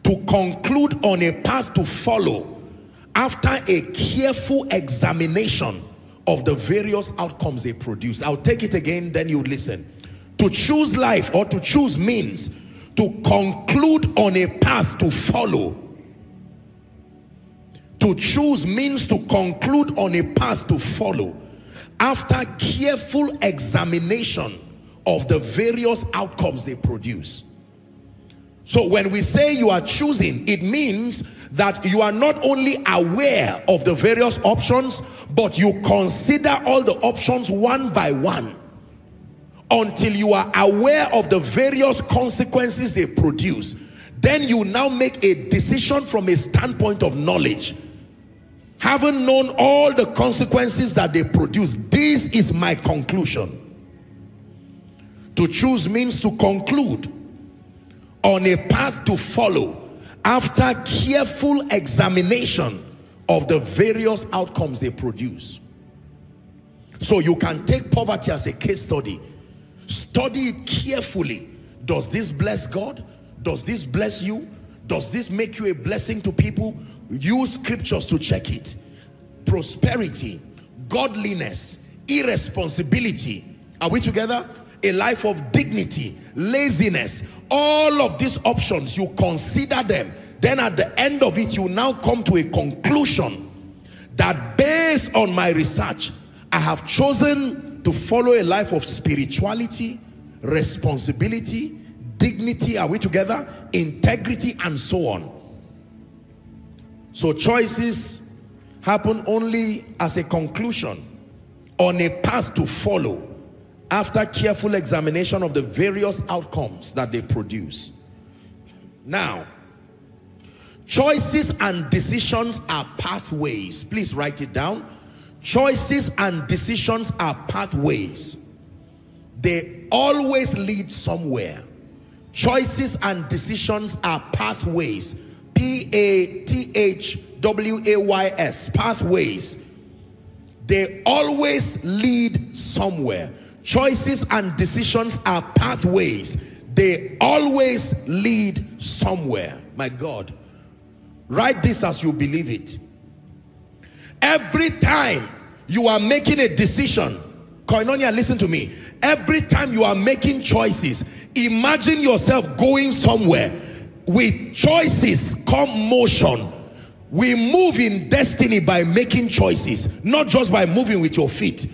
to conclude on a path to follow after a careful examination of the various outcomes they produce. I'll take it again, then you listen. To choose life or to choose means to conclude on a path to follow. To choose means to conclude on a path to follow after careful examination of the various outcomes they produce. So when we say you are choosing, it means that you are not only aware of the various options, but you consider all the options one by one until you are aware of the various consequences they produce. Then you now make a decision from a standpoint of knowledge having known all the consequences that they produce, this is my conclusion. To choose means to conclude on a path to follow after careful examination of the various outcomes they produce. So you can take poverty as a case study. Study it carefully. Does this bless God? Does this bless you? Does this make you a blessing to people? Use scriptures to check it. Prosperity, godliness, irresponsibility. Are we together? A life of dignity, laziness, all of these options, you consider them. Then at the end of it, you now come to a conclusion that based on my research, I have chosen to follow a life of spirituality, responsibility, dignity, are we together? Integrity and so on. So choices happen only as a conclusion on a path to follow after careful examination of the various outcomes that they produce. Now, choices and decisions are pathways. Please write it down. Choices and decisions are pathways. They always lead somewhere. Choices and decisions are pathways. P-A-T-H-W-A-Y-S. Pathways. They always lead somewhere. Choices and decisions are pathways. They always lead somewhere. My God. Write this as you believe it. Every time you are making a decision, Koinonia, listen to me. Every time you are making choices, Imagine yourself going somewhere. With choices come motion. We move in destiny by making choices, not just by moving with your feet.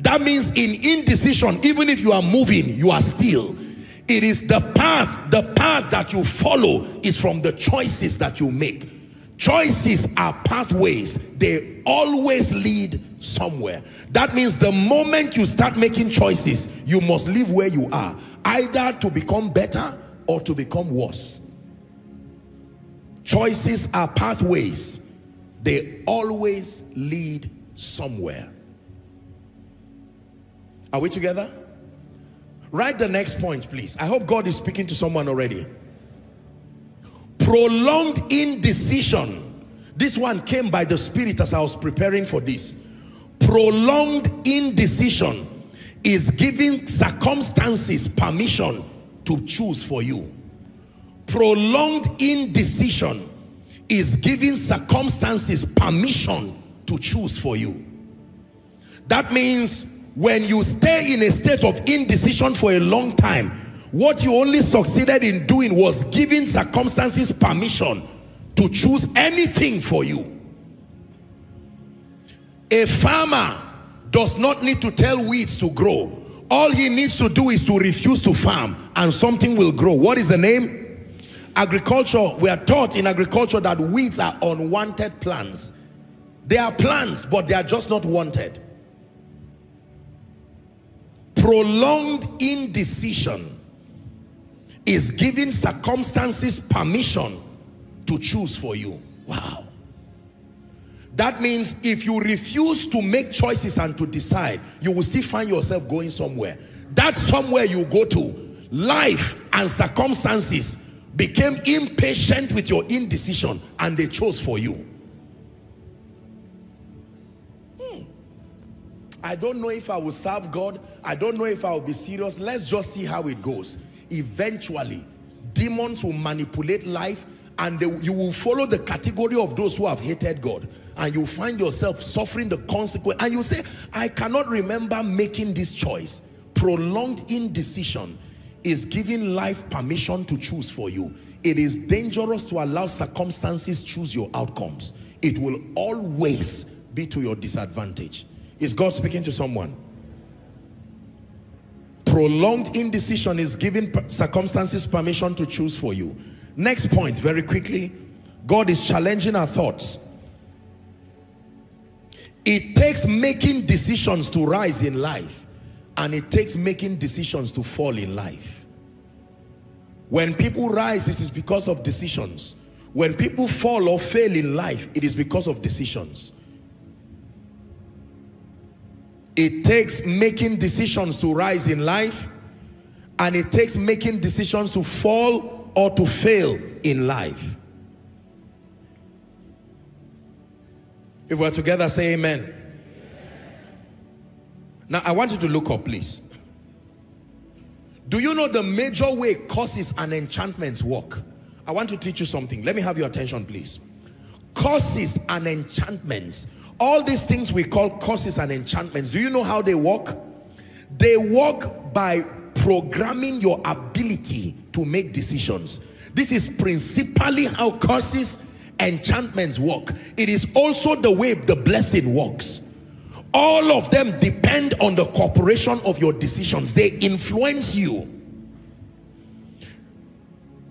That means in indecision, even if you are moving, you are still. It is the path, the path that you follow is from the choices that you make. Choices are pathways. They always lead somewhere. That means the moment you start making choices, you must live where you are either to become better or to become worse. Choices are pathways. They always lead somewhere. Are we together? Write the next point, please. I hope God is speaking to someone already. Prolonged indecision. This one came by the Spirit as I was preparing for this. Prolonged indecision is giving circumstances permission to choose for you. Prolonged indecision is giving circumstances permission to choose for you. That means when you stay in a state of indecision for a long time, what you only succeeded in doing was giving circumstances permission to choose anything for you. A farmer does not need to tell weeds to grow. All he needs to do is to refuse to farm and something will grow. What is the name? Agriculture, we are taught in agriculture that weeds are unwanted plants. They are plants, but they are just not wanted. Prolonged indecision is giving circumstances permission to choose for you. Wow. That means if you refuse to make choices and to decide, you will still find yourself going somewhere. That somewhere you go to, life and circumstances became impatient with your indecision and they chose for you. Hmm. I don't know if I will serve God. I don't know if I will be serious. Let's just see how it goes. Eventually, demons will manipulate life and they, you will follow the category of those who have hated God. And you find yourself suffering the consequence. And you say I cannot remember making this choice. Prolonged indecision is giving life permission to choose for you. It is dangerous to allow circumstances choose your outcomes. It will always be to your disadvantage. Is God speaking to someone prolonged indecision is giving circumstances permission to choose for you Next point, very quickly. God is challenging our thoughts. It takes making decisions to rise in life and it takes making decisions to fall in life. When people rise, it is because of decisions. When people fall or fail in life, it is because of decisions. It takes making decisions to rise in life and it takes making decisions to fall or to fail in life. If we're together, say amen. Now, I want you to look up, please. Do you know the major way curses and enchantments work? I want to teach you something. Let me have your attention, please. Curses and enchantments. All these things we call curses and enchantments. Do you know how they work? They work by programming your ability to make decisions. This is principally how curses, enchantments work. It is also the way the blessing works. All of them depend on the cooperation of your decisions. They influence you.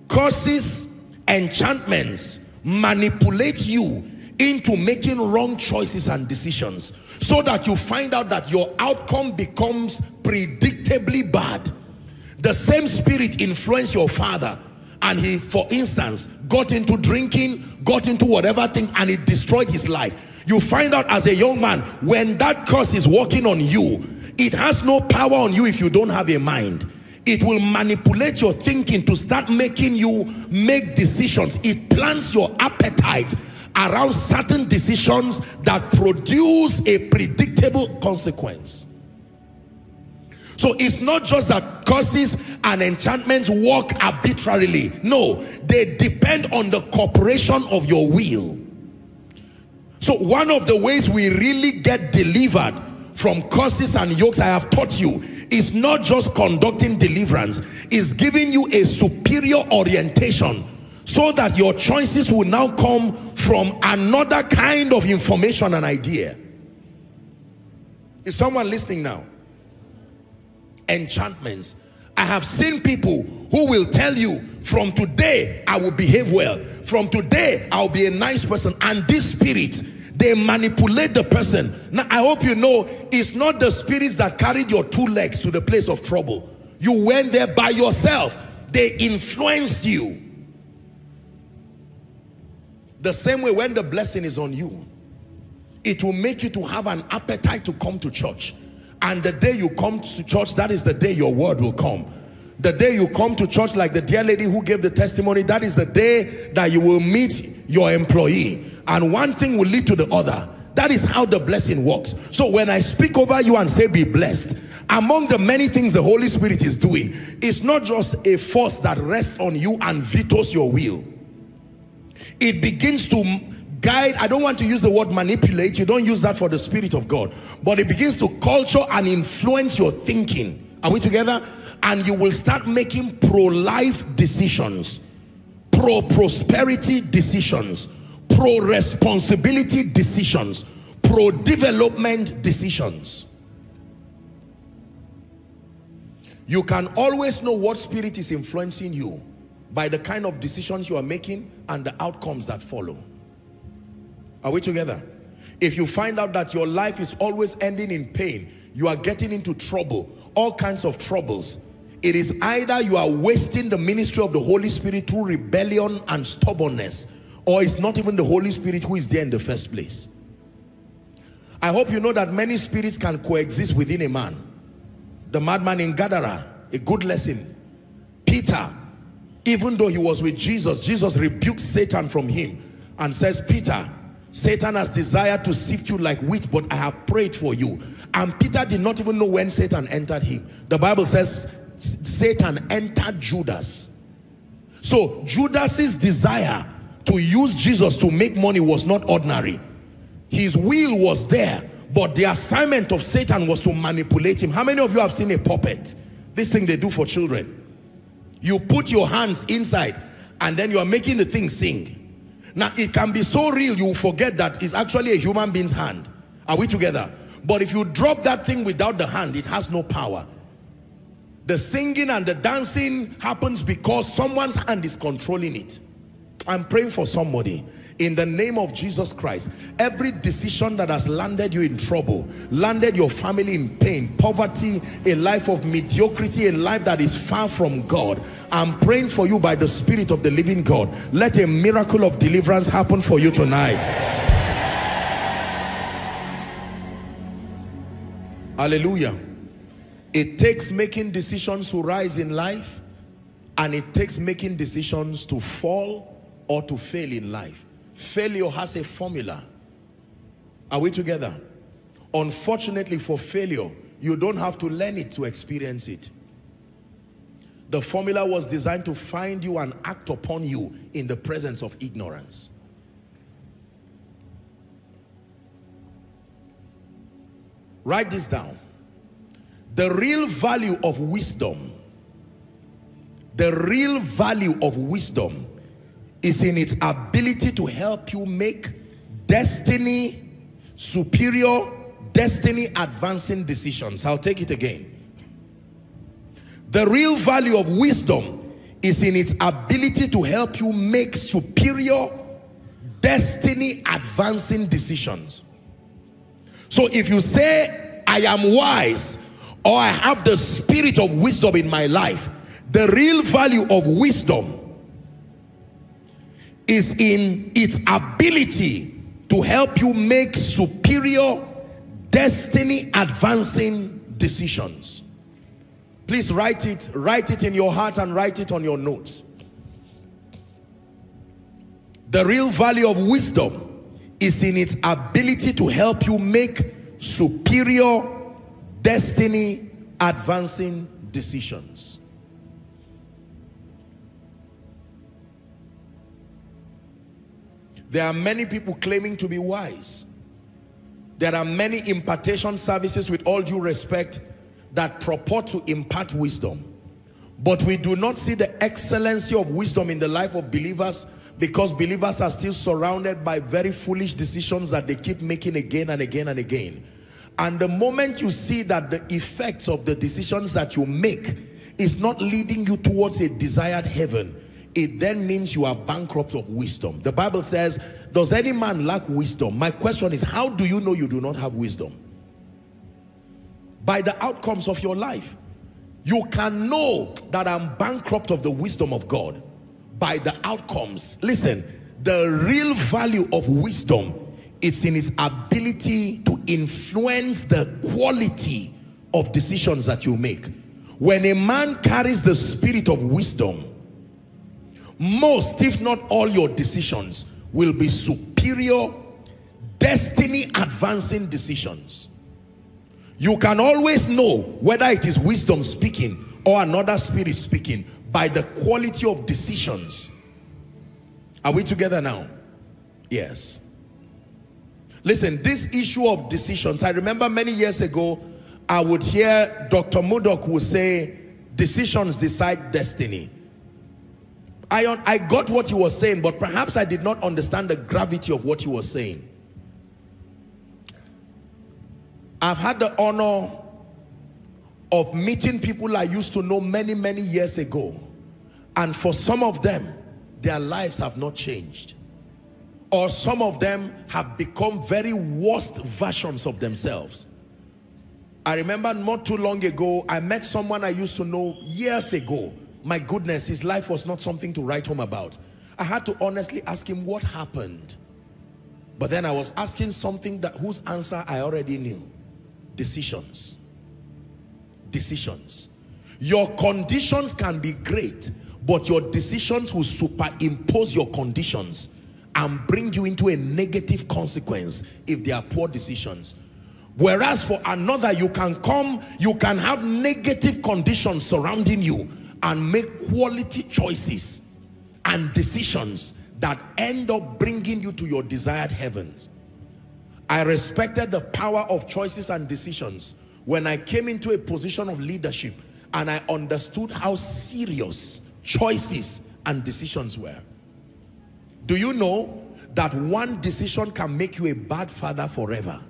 Curses, enchantments manipulate you into making wrong choices and decisions so that you find out that your outcome becomes predictably bad the same spirit influenced your father and he, for instance, got into drinking, got into whatever things and it destroyed his life. You find out as a young man, when that curse is working on you, it has no power on you if you don't have a mind. It will manipulate your thinking to start making you make decisions. It plants your appetite around certain decisions that produce a predictable consequence. So it's not just that curses and enchantments work arbitrarily. No, they depend on the cooperation of your will. So one of the ways we really get delivered from curses and yokes I have taught you is not just conducting deliverance, is giving you a superior orientation so that your choices will now come from another kind of information and idea. Is someone listening now? enchantments. I have seen people who will tell you from today I will behave well. From today I'll be a nice person. And this spirit, they manipulate the person. Now I hope you know it's not the spirits that carried your two legs to the place of trouble. You went there by yourself. They influenced you. The same way when the blessing is on you, it will make you to have an appetite to come to church. And the day you come to church, that is the day your word will come. The day you come to church like the dear lady who gave the testimony, that is the day that you will meet your employee. And one thing will lead to the other. That is how the blessing works. So when I speak over you and say be blessed, among the many things the Holy Spirit is doing, it's not just a force that rests on you and vetoes your will. It begins to guide. I don't want to use the word manipulate. You don't use that for the Spirit of God. But it begins to culture and influence your thinking. Are we together? And you will start making pro-life decisions, pro-prosperity decisions, pro-responsibility decisions, pro-development decisions. You can always know what spirit is influencing you by the kind of decisions you are making and the outcomes that follow. Are we together? If you find out that your life is always ending in pain, you are getting into trouble, all kinds of troubles, it is either you are wasting the ministry of the Holy Spirit through rebellion and stubbornness, or it's not even the Holy Spirit who is there in the first place. I hope you know that many spirits can coexist within a man. The madman in Gadara, a good lesson. Peter, even though he was with Jesus, Jesus rebuked Satan from him and says, Peter, Satan has desired to sift you like wheat, but I have prayed for you. And Peter did not even know when Satan entered him. The Bible says Satan entered Judas. So Judas's desire to use Jesus to make money was not ordinary. His will was there, but the assignment of Satan was to manipulate him. How many of you have seen a puppet? This thing they do for children. You put your hands inside and then you are making the thing sing. Now, it can be so real, you forget that it's actually a human being's hand. Are we together? But if you drop that thing without the hand, it has no power. The singing and the dancing happens because someone's hand is controlling it. I'm praying for somebody. In the name of Jesus Christ every decision that has landed you in trouble landed your family in pain poverty a life of mediocrity a life that is far from God I'm praying for you by the spirit of the living God. Let a miracle of deliverance happen for you tonight. Hallelujah. It takes making decisions to rise in life and it takes making decisions to fall or to fail in life Failure has a formula. Are we together? Unfortunately for failure, you don't have to learn it to experience it. The formula was designed to find you and act upon you in the presence of ignorance. Write this down. The real value of wisdom, the real value of wisdom is in its ability to help you make destiny superior, destiny advancing decisions. I'll take it again. The real value of wisdom is in its ability to help you make superior, destiny advancing decisions. So if you say, I am wise, or I have the spirit of wisdom in my life, the real value of wisdom is in its ability to help you make superior destiny advancing decisions. Please write it, write it in your heart and write it on your notes. The real value of wisdom is in its ability to help you make superior destiny advancing decisions. There are many people claiming to be wise. There are many impartation services with all due respect that purport to impart wisdom. But we do not see the excellency of wisdom in the life of believers because believers are still surrounded by very foolish decisions that they keep making again and again and again. And the moment you see that the effects of the decisions that you make is not leading you towards a desired heaven, it then means you are bankrupt of wisdom. The Bible says, does any man lack wisdom? My question is, how do you know you do not have wisdom? By the outcomes of your life. You can know that I'm bankrupt of the wisdom of God by the outcomes. Listen, the real value of wisdom, it's in its ability to influence the quality of decisions that you make. When a man carries the spirit of wisdom, most if not all your decisions will be superior destiny advancing decisions you can always know whether it is wisdom speaking or another spirit speaking by the quality of decisions are we together now yes Listen, this issue of decisions, I remember many years ago, I would hear Dr. Murdock would say, decisions decide destiny. I, I got what he was saying, but perhaps I did not understand the gravity of what he was saying. I've had the honor of meeting people I used to know many, many years ago. And for some of them, their lives have not changed. Or some of them have become very worst versions of themselves. I remember not too long ago, I met someone I used to know years ago. My goodness, his life was not something to write home about. I had to honestly ask him what happened. But then I was asking something that whose answer I already knew. Decisions. Decisions. Your conditions can be great, but your decisions will superimpose your conditions and bring you into a negative consequence if they are poor decisions. Whereas for another, you can come, you can have negative conditions surrounding you and make quality choices and decisions that end up bringing you to your desired heavens. I respected the power of choices and decisions when I came into a position of leadership and I understood how serious choices and decisions were. Do you know that one decision can make you a bad father forever?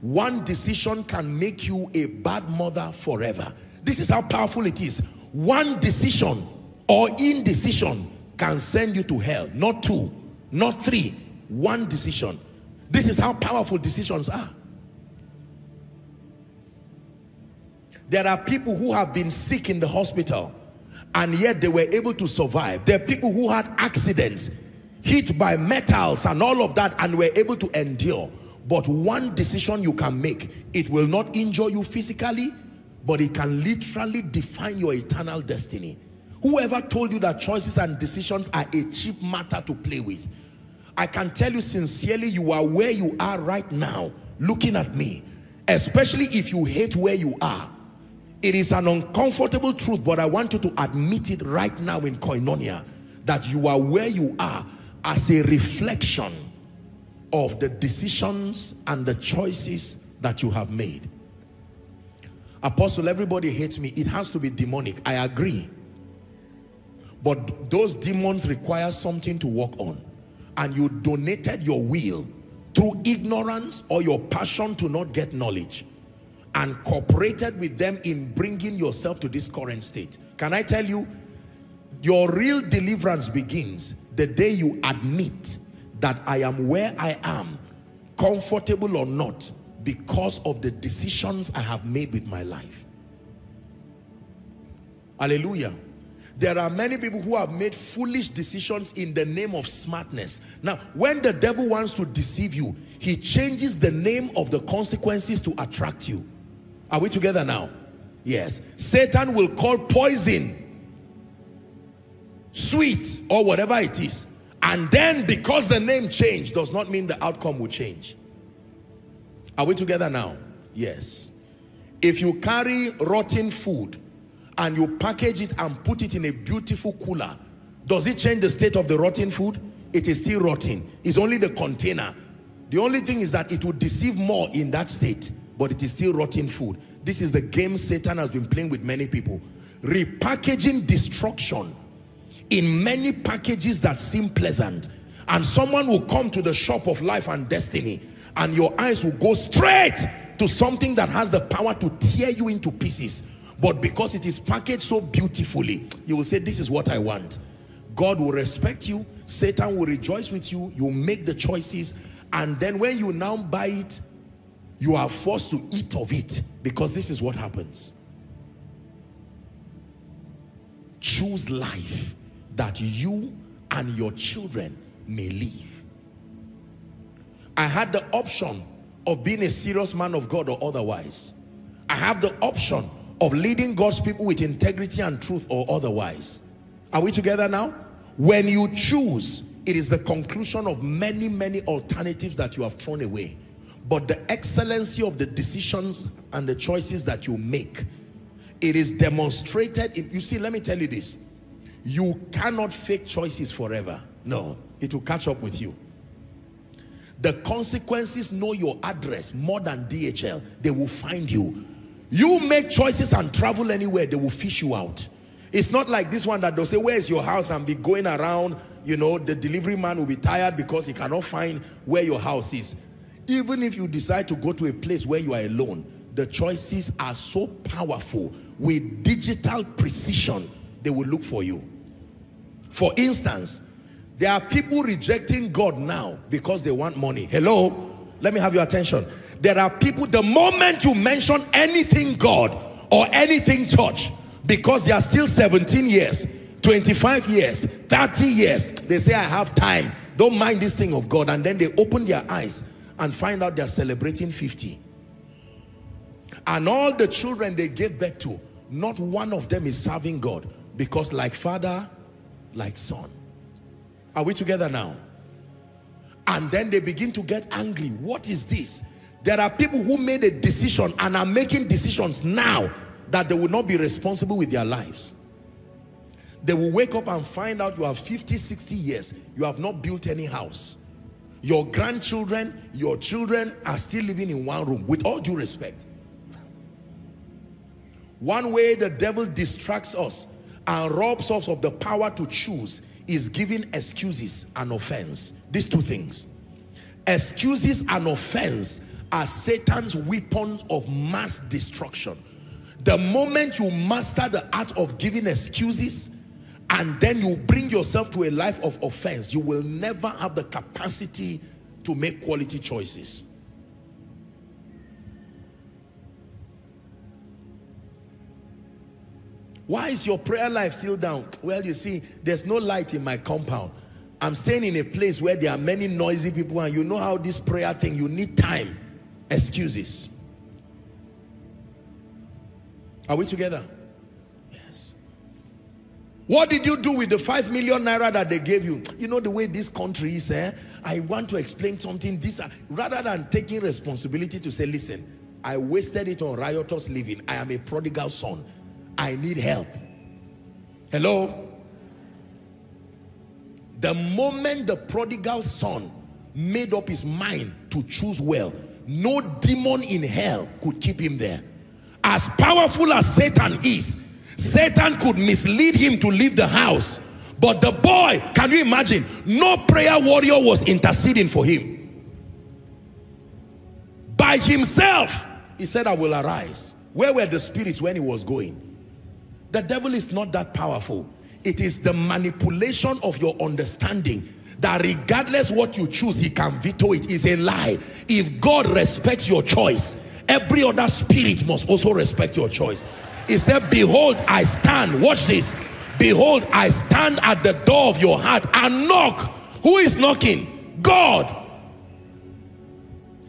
One decision can make you a bad mother forever. This is how powerful it is. One decision or indecision can send you to hell. Not two, not three. One decision. This is how powerful decisions are. There are people who have been sick in the hospital and yet they were able to survive. There are people who had accidents, hit by metals and all of that and were able to endure. But one decision you can make, it will not injure you physically, but it can literally define your eternal destiny. Whoever told you that choices and decisions are a cheap matter to play with? I can tell you sincerely, you are where you are right now, looking at me, especially if you hate where you are. It is an uncomfortable truth, but I want you to admit it right now in Koinonia, that you are where you are as a reflection of the decisions and the choices that you have made. Apostle, everybody hates me. It has to be demonic. I agree. But those demons require something to work on. And you donated your will through ignorance or your passion to not get knowledge and cooperated with them in bringing yourself to this current state. Can I tell you, your real deliverance begins the day you admit that I am where I am, comfortable or not, because of the decisions I have made with my life. Hallelujah. There are many people who have made foolish decisions in the name of smartness. Now, when the devil wants to deceive you, he changes the name of the consequences to attract you. Are we together now? Yes. Satan will call poison sweet or whatever it is. And then because the name changed does not mean the outcome will change. Are we together now? Yes. If you carry rotten food and you package it and put it in a beautiful cooler, does it change the state of the rotten food? It is still rotten. It's only the container. The only thing is that it will deceive more in that state, but it is still rotten food. This is the game Satan has been playing with many people. Repackaging destruction in many packages that seem pleasant. And someone will come to the shop of life and destiny and your eyes will go straight to something that has the power to tear you into pieces. But because it is packaged so beautifully, you will say, this is what I want. God will respect you. Satan will rejoice with you. You make the choices. And then when you now buy it, you are forced to eat of it because this is what happens. Choose life that you and your children may live. I had the option of being a serious man of God or otherwise. I have the option of leading God's people with integrity and truth or otherwise. Are we together now? When you choose, it is the conclusion of many, many alternatives that you have thrown away. But the excellency of the decisions and the choices that you make, it is demonstrated in, you see, let me tell you this. You cannot fake choices forever. No, it will catch up with you. The consequences know your address more than DHL. They will find you. You make choices and travel anywhere, they will fish you out. It's not like this one that they'll say, where's your house? And be going around, you know, the delivery man will be tired because he cannot find where your house is. Even if you decide to go to a place where you are alone, the choices are so powerful. With digital precision, they will look for you. For instance, there are people rejecting God now because they want money. Hello? Let me have your attention. There are people, the moment you mention anything God or anything church, because they are still 17 years, 25 years, 30 years. They say, I have time. Don't mind this thing of God. And then they open their eyes and find out they're celebrating 50. And all the children they gave birth to, not one of them is serving God. Because like father, like son. Are we together now? And then they begin to get angry. What is this? There are people who made a decision and are making decisions now that they will not be responsible with their lives. They will wake up and find out you have 50, 60 years. You have not built any house. Your grandchildren, your children are still living in one room with all due respect. One way the devil distracts us and robs us of the power to choose is giving excuses and offense. These two things. Excuses and offense are Satan's weapons of mass destruction. The moment you master the art of giving excuses and then you bring yourself to a life of offense, you will never have the capacity to make quality choices. Why is your prayer life still down? Well, you see, there's no light in my compound. I'm staying in a place where there are many noisy people and you know how this prayer thing, you need time. Excuses. Are we together? Yes. What did you do with the five million naira that they gave you? You know the way this country is, eh? I want to explain something. This, uh, rather than taking responsibility to say, listen, I wasted it on riotous living. I am a prodigal son. I need help. Hello? The moment the prodigal son made up his mind to choose well, no demon in hell could keep him there. As powerful as Satan is, Satan could mislead him to leave the house. But the boy, can you imagine? No prayer warrior was interceding for him. By himself, he said, I will arise. Where were the spirits when he was going? The devil is not that powerful. It is the manipulation of your understanding that regardless what you choose, he can veto it is a lie. If God respects your choice, every other spirit must also respect your choice. He said, behold, I stand. Watch this. Behold, I stand at the door of your heart and knock. Who is knocking? God.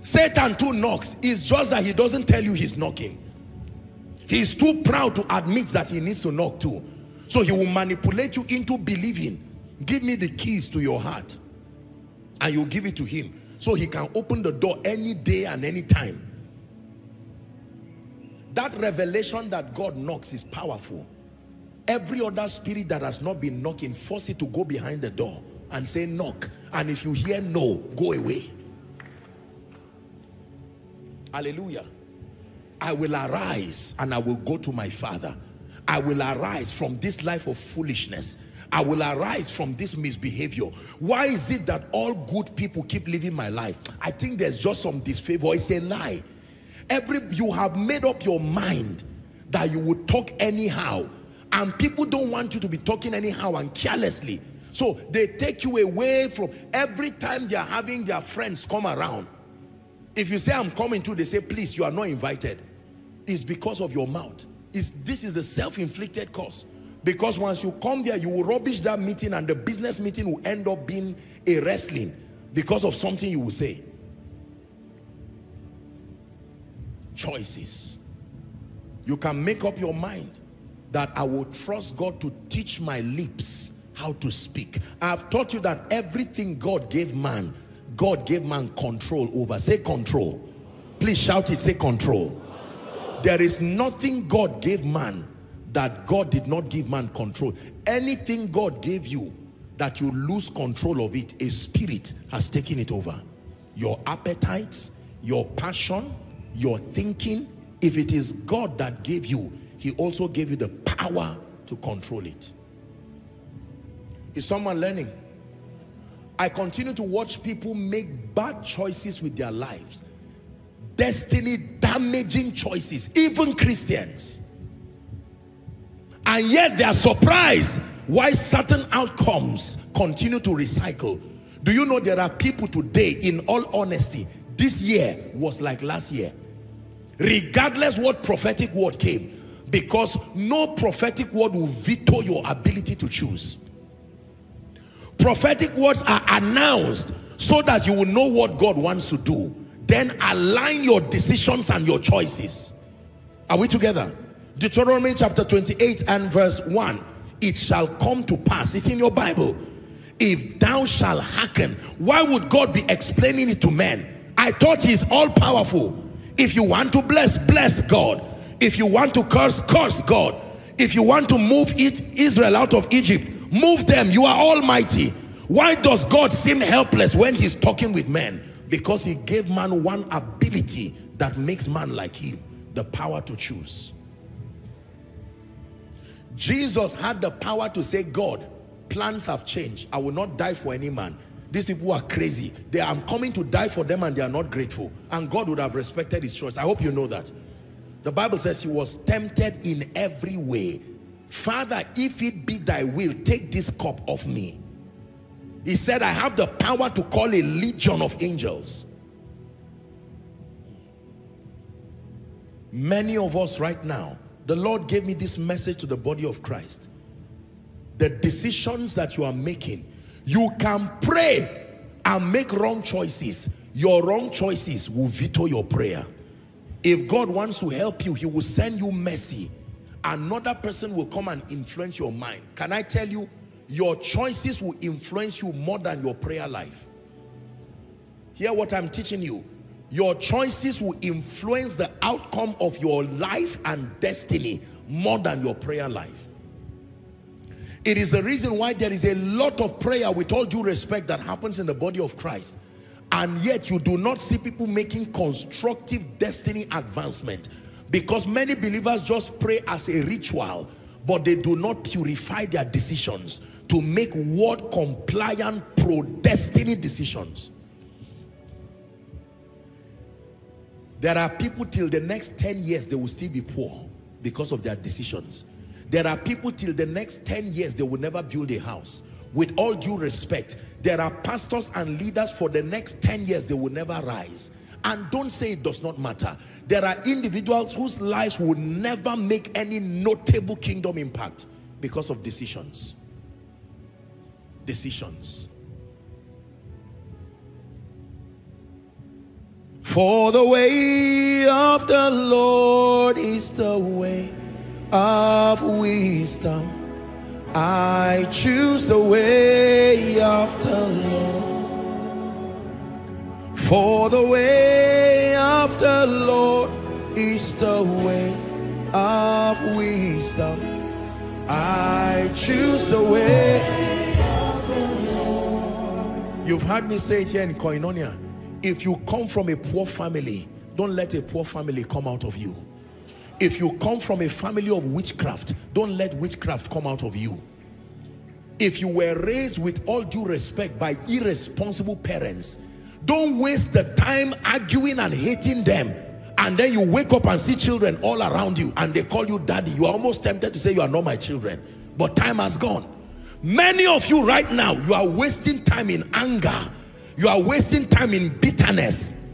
Satan too knocks. It's just that he doesn't tell you he's knocking. He's too proud to admit that he needs to knock too. So he will manipulate you into believing Give me the keys to your heart. And you give it to him. So he can open the door any day and any time. That revelation that God knocks is powerful. Every other spirit that has not been knocking, force it to go behind the door and say knock. And if you hear no, go away. Hallelujah. I will arise and I will go to my father. I will arise from this life of foolishness I will arise from this misbehavior. Why is it that all good people keep living my life? I think there's just some disfavor. It's a lie. Every You have made up your mind that you would talk anyhow. And people don't want you to be talking anyhow and carelessly. So they take you away from every time they're having their friends come around. If you say, I'm coming too, they say, please, you are not invited. It's because of your mouth. It's, this is the self-inflicted cause. Because once you come there, you will rubbish that meeting and the business meeting will end up being a wrestling because of something you will say. Choices. You can make up your mind that I will trust God to teach my lips how to speak. I've taught you that everything God gave man, God gave man control over. Say control. Please shout it, say control. There is nothing God gave man that God did not give man control. Anything God gave you that you lose control of it, a spirit has taken it over. your appetites, your passion, your thinking. If it is God that gave you, he also gave you the power to control it. Is someone learning? I continue to watch people make bad choices with their lives. Destiny damaging choices, even Christians. And yet they are surprised why certain outcomes continue to recycle. Do you know there are people today, in all honesty, this year was like last year. Regardless what prophetic word came, because no prophetic word will veto your ability to choose. Prophetic words are announced so that you will know what God wants to do. Then align your decisions and your choices. Are we together? Deuteronomy chapter 28 and verse 1. It shall come to pass. It's in your Bible. If thou shalt hearken. Why would God be explaining it to men? I thought he's all powerful. If you want to bless, bless God. If you want to curse, curse God. If you want to move Israel out of Egypt, move them. You are almighty. Why does God seem helpless when he's talking with men? Because he gave man one ability that makes man like him. The power to choose. Jesus had the power to say, God, plans have changed. I will not die for any man. These people are crazy. They are coming to die for them and they are not grateful. And God would have respected his choice. I hope you know that. The Bible says he was tempted in every way. Father, if it be thy will, take this cup off me. He said, I have the power to call a legion of angels. Many of us right now, the Lord gave me this message to the body of Christ. The decisions that you are making, you can pray and make wrong choices. Your wrong choices will veto your prayer. If God wants to help you, he will send you mercy. Another person will come and influence your mind. Can I tell you, your choices will influence you more than your prayer life. Hear what I'm teaching you. Your choices will influence the outcome of your life and destiny more than your prayer life. It is the reason why there is a lot of prayer with all due respect that happens in the body of Christ and yet you do not see people making constructive destiny advancement because many believers just pray as a ritual but they do not purify their decisions to make word compliant pro-destiny decisions there are people till the next 10 years they will still be poor because of their decisions there are people till the next 10 years they will never build a house with all due respect, there are pastors and leaders for the next 10 years, they will never rise. And don't say it does not matter. There are individuals whose lives will never make any notable kingdom impact because of decisions. Decisions. For the way of the Lord is the way of wisdom I choose the way of the Lord. For the way of the Lord is the way of wisdom. I choose the way. You've heard me say it here in Koinonia. If you come from a poor family, don't let a poor family come out of you. If you come from a family of witchcraft, don't let witchcraft come out of you. If you were raised with all due respect by irresponsible parents, don't waste the time arguing and hating them. And then you wake up and see children all around you and they call you daddy. You are almost tempted to say you are not my children. But time has gone. Many of you right now, you are wasting time in anger. You are wasting time in bitterness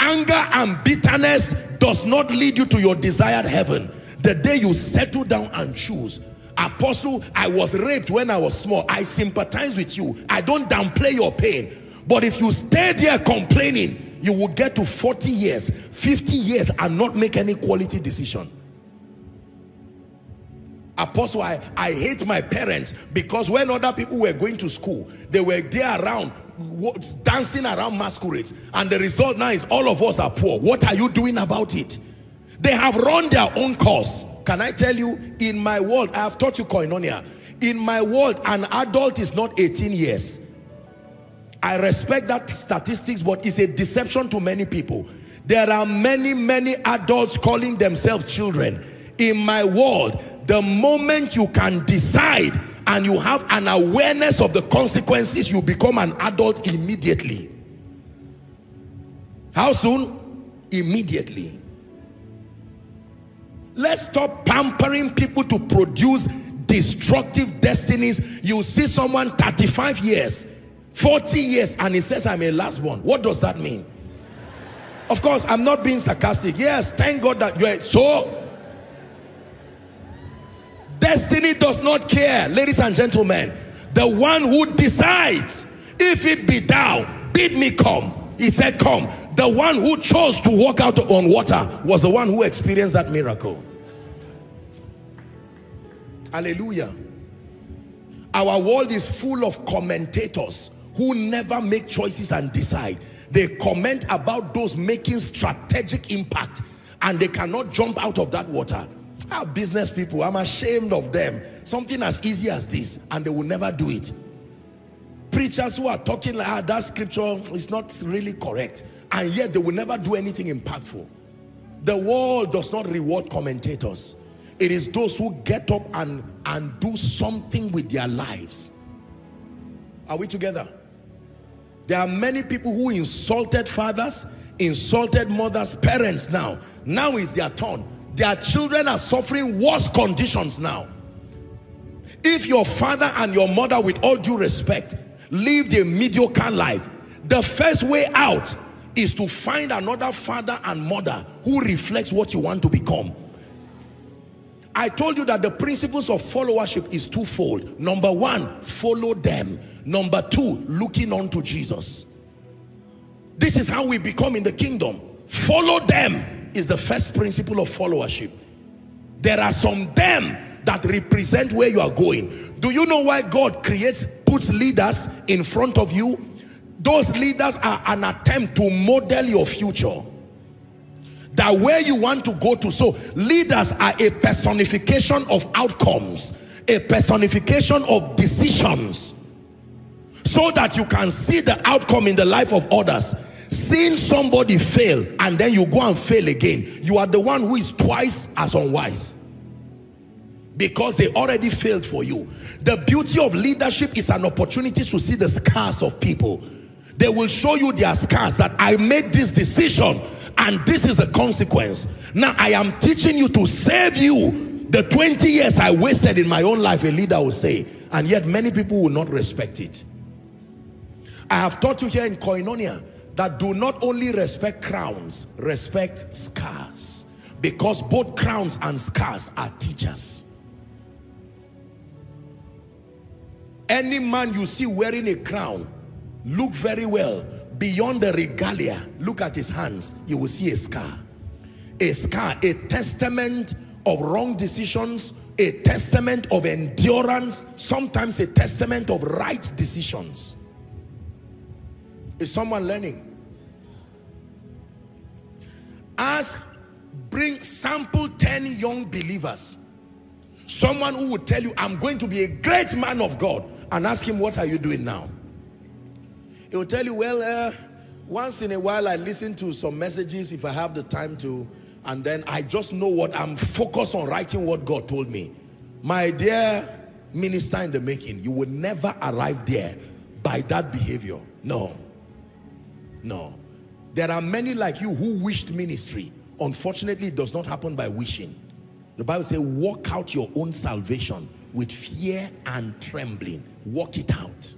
anger and bitterness does not lead you to your desired heaven. The day you settle down and choose, Apostle, I was raped when I was small. I sympathize with you. I don't downplay your pain. But if you stay there complaining, you will get to 40 years, 50 years and not make any quality decision. Apostle, I, I hate my parents because when other people were going to school, they were there around dancing around masquerades and the result now is all of us are poor. What are you doing about it? They have run their own course. Can I tell you, in my world, I have taught you koinonia. In my world, an adult is not 18 years. I respect that statistics, but it's a deception to many people. There are many, many adults calling themselves children. In my world, the moment you can decide and you have an awareness of the consequences, you become an adult immediately. How soon? Immediately. Let's stop pampering people to produce destructive destinies. You see someone 35 years, 40 years, and he says, I'm a last one. What does that mean? Of course, I'm not being sarcastic. Yes, thank God that you're so. Destiny does not care, ladies and gentlemen. The one who decides, if it be thou, bid me come. He said, Come. The one who chose to walk out on water was the one who experienced that miracle. Hallelujah. Our world is full of commentators who never make choices and decide. They comment about those making strategic impact and they cannot jump out of that water. Our business people, I'm ashamed of them. Something as easy as this and they will never do it. Preachers who are talking like ah, that scripture is not really correct and yet they will never do anything impactful. The world does not reward commentators. It is those who get up and, and do something with their lives. Are we together? There are many people who insulted fathers, insulted mothers, parents now. Now is their turn. Their children are suffering worse conditions now. If your father and your mother, with all due respect, lived a mediocre life, the first way out is to find another father and mother who reflects what you want to become. I told you that the principles of followership is twofold. Number one, follow them. Number two, looking on to Jesus. This is how we become in the kingdom. Follow them is the first principle of followership. There are some them that represent where you are going. Do you know why God creates, puts leaders in front of you? Those leaders are an attempt to model your future that where you want to go to. So leaders are a personification of outcomes, a personification of decisions so that you can see the outcome in the life of others. Seeing somebody fail and then you go and fail again, you are the one who is twice as unwise because they already failed for you. The beauty of leadership is an opportunity to see the scars of people. They will show you their scars that I made this decision and this is the consequence. Now I am teaching you to save you the 20 years I wasted in my own life, a leader will say, and yet many people will not respect it. I have taught you here in Koinonia that do not only respect crowns, respect scars. Because both crowns and scars are teachers. Any man you see wearing a crown, look very well beyond the regalia, look at his hands, you will see a scar. A scar, a testament of wrong decisions, a testament of endurance, sometimes a testament of right decisions. Is someone learning? Ask, bring sample 10 young believers. Someone who would tell you, I'm going to be a great man of God. And ask him, what are you doing now? He will tell you, well, uh, once in a while I listen to some messages if I have the time to, and then I just know what I'm focused on writing what God told me. My dear minister in the making, you will never arrive there by that behavior. No. No. There are many like you who wished ministry. Unfortunately, it does not happen by wishing. The Bible says, walk out your own salvation with fear and trembling. Walk it out.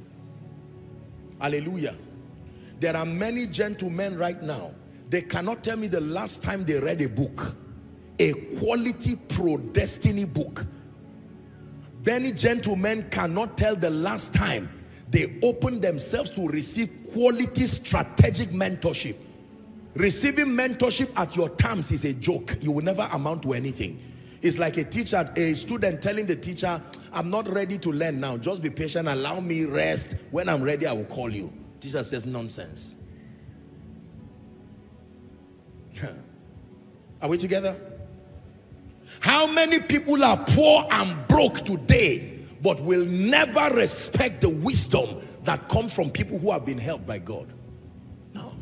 Hallelujah. There are many gentlemen right now. They cannot tell me the last time they read a book. A quality pro-destiny book. Many gentlemen cannot tell the last time they open themselves to receive quality strategic mentorship. Receiving mentorship at your terms is a joke. You will never amount to anything. It's like a teacher, a student telling the teacher, I'm not ready to learn now. Just be patient. Allow me rest. When I'm ready, I will call you. Teacher says nonsense. Are we together? How many people are poor and broke today but will never respect the wisdom that comes from people who have been helped by God. No.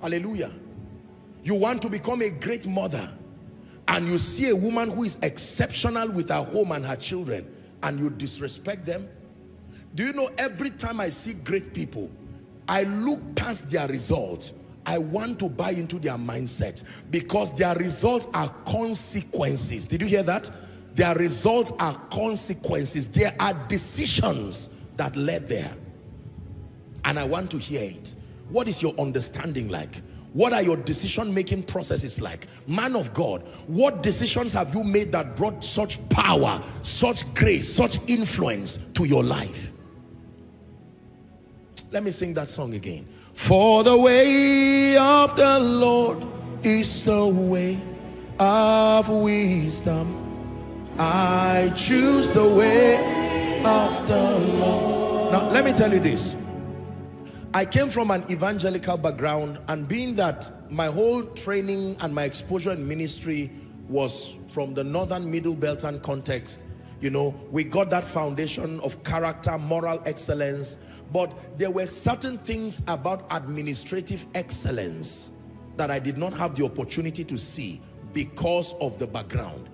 Hallelujah. You want to become a great mother and you see a woman who is exceptional with her home and her children and you disrespect them. Do you know every time I see great people, I look past their results I want to buy into their mindset because their results are consequences. Did you hear that? Their results are consequences. There are decisions that led there. And I want to hear it. What is your understanding like? What are your decision-making processes like? Man of God, what decisions have you made that brought such power, such grace, such influence to your life? Let me sing that song again. For the way of the Lord is the way of wisdom. I choose the way of the Lord. Now, let me tell you this. I came from an evangelical background and being that my whole training and my exposure in ministry was from the northern middle belt and context, you know, we got that foundation of character, moral excellence, but there were certain things about administrative excellence that I did not have the opportunity to see because of the background.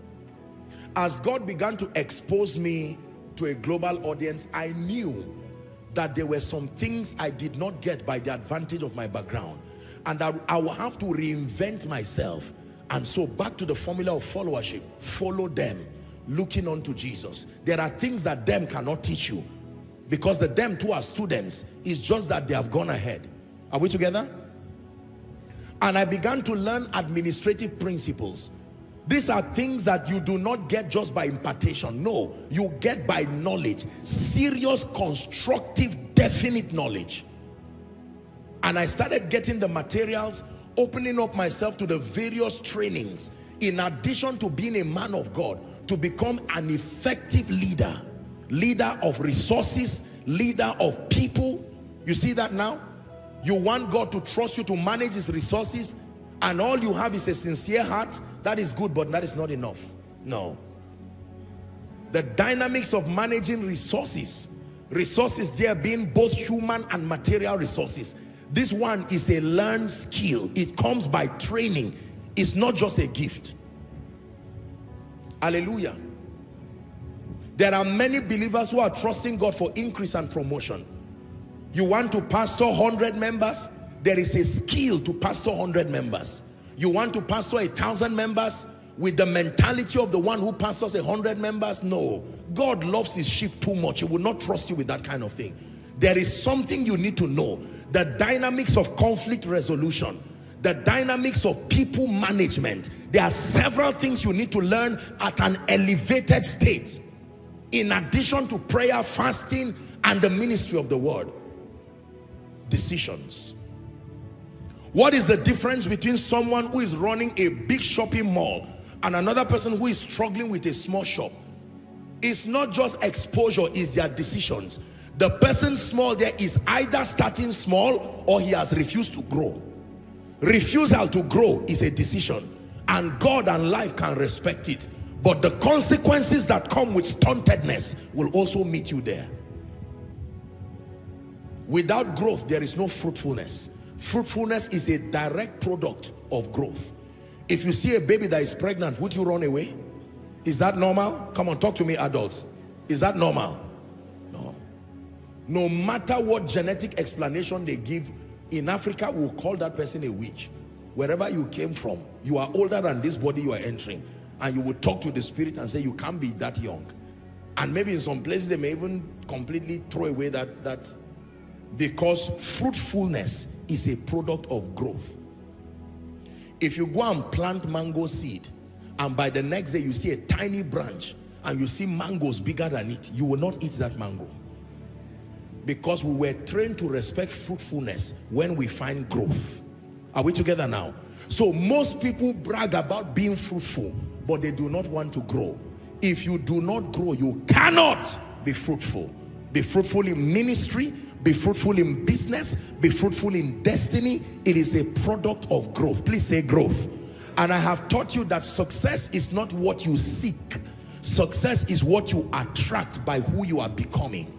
As God began to expose me to a global audience, I knew that there were some things I did not get by the advantage of my background. And I, I will have to reinvent myself. And so back to the formula of followership, follow them, looking unto Jesus. There are things that them cannot teach you. Because the them too are students. It's just that they have gone ahead. Are we together? And I began to learn administrative principles. These are things that you do not get just by impartation. No you get by knowledge. Serious constructive definite knowledge. And I started getting the materials opening up myself to the various trainings. In addition to being a man of God to become an effective leader leader of resources, leader of people. You see that now? You want God to trust you to manage his resources and all you have is a sincere heart. That is good, but that is not enough. No. The dynamics of managing resources, resources there being both human and material resources. This one is a learned skill. It comes by training. It's not just a gift. Hallelujah. There are many believers who are trusting God for increase and promotion. You want to pastor 100 members? There is a skill to pastor 100 members. You want to pastor a thousand members with the mentality of the one who pastors a hundred members? No. God loves his sheep too much. He will not trust you with that kind of thing. There is something you need to know. The dynamics of conflict resolution. The dynamics of people management. There are several things you need to learn at an elevated state in addition to prayer, fasting, and the ministry of the word. Decisions. What is the difference between someone who is running a big shopping mall and another person who is struggling with a small shop? It's not just exposure, it's their decisions. The person small there is either starting small or he has refused to grow. Refusal to grow is a decision and God and life can respect it. But the consequences that come with stuntedness will also meet you there. Without growth, there is no fruitfulness. Fruitfulness is a direct product of growth. If you see a baby that is pregnant, would you run away? Is that normal? Come on, talk to me adults. Is that normal? No. No matter what genetic explanation they give, in Africa, we'll call that person a witch. Wherever you came from, you are older than this body you are entering. And you will talk to the spirit and say you can't be that young. And maybe in some places they may even completely throw away that that because fruitfulness is a product of growth. If you go and plant mango seed and by the next day you see a tiny branch and you see mangoes bigger than it you will not eat that mango because we were trained to respect fruitfulness when we find growth are we together now so most people brag about being fruitful but they do not want to grow. If you do not grow, you cannot be fruitful. Be fruitful in ministry, be fruitful in business, be fruitful in destiny. It is a product of growth. Please say growth. And I have taught you that success is not what you seek. Success is what you attract by who you are becoming.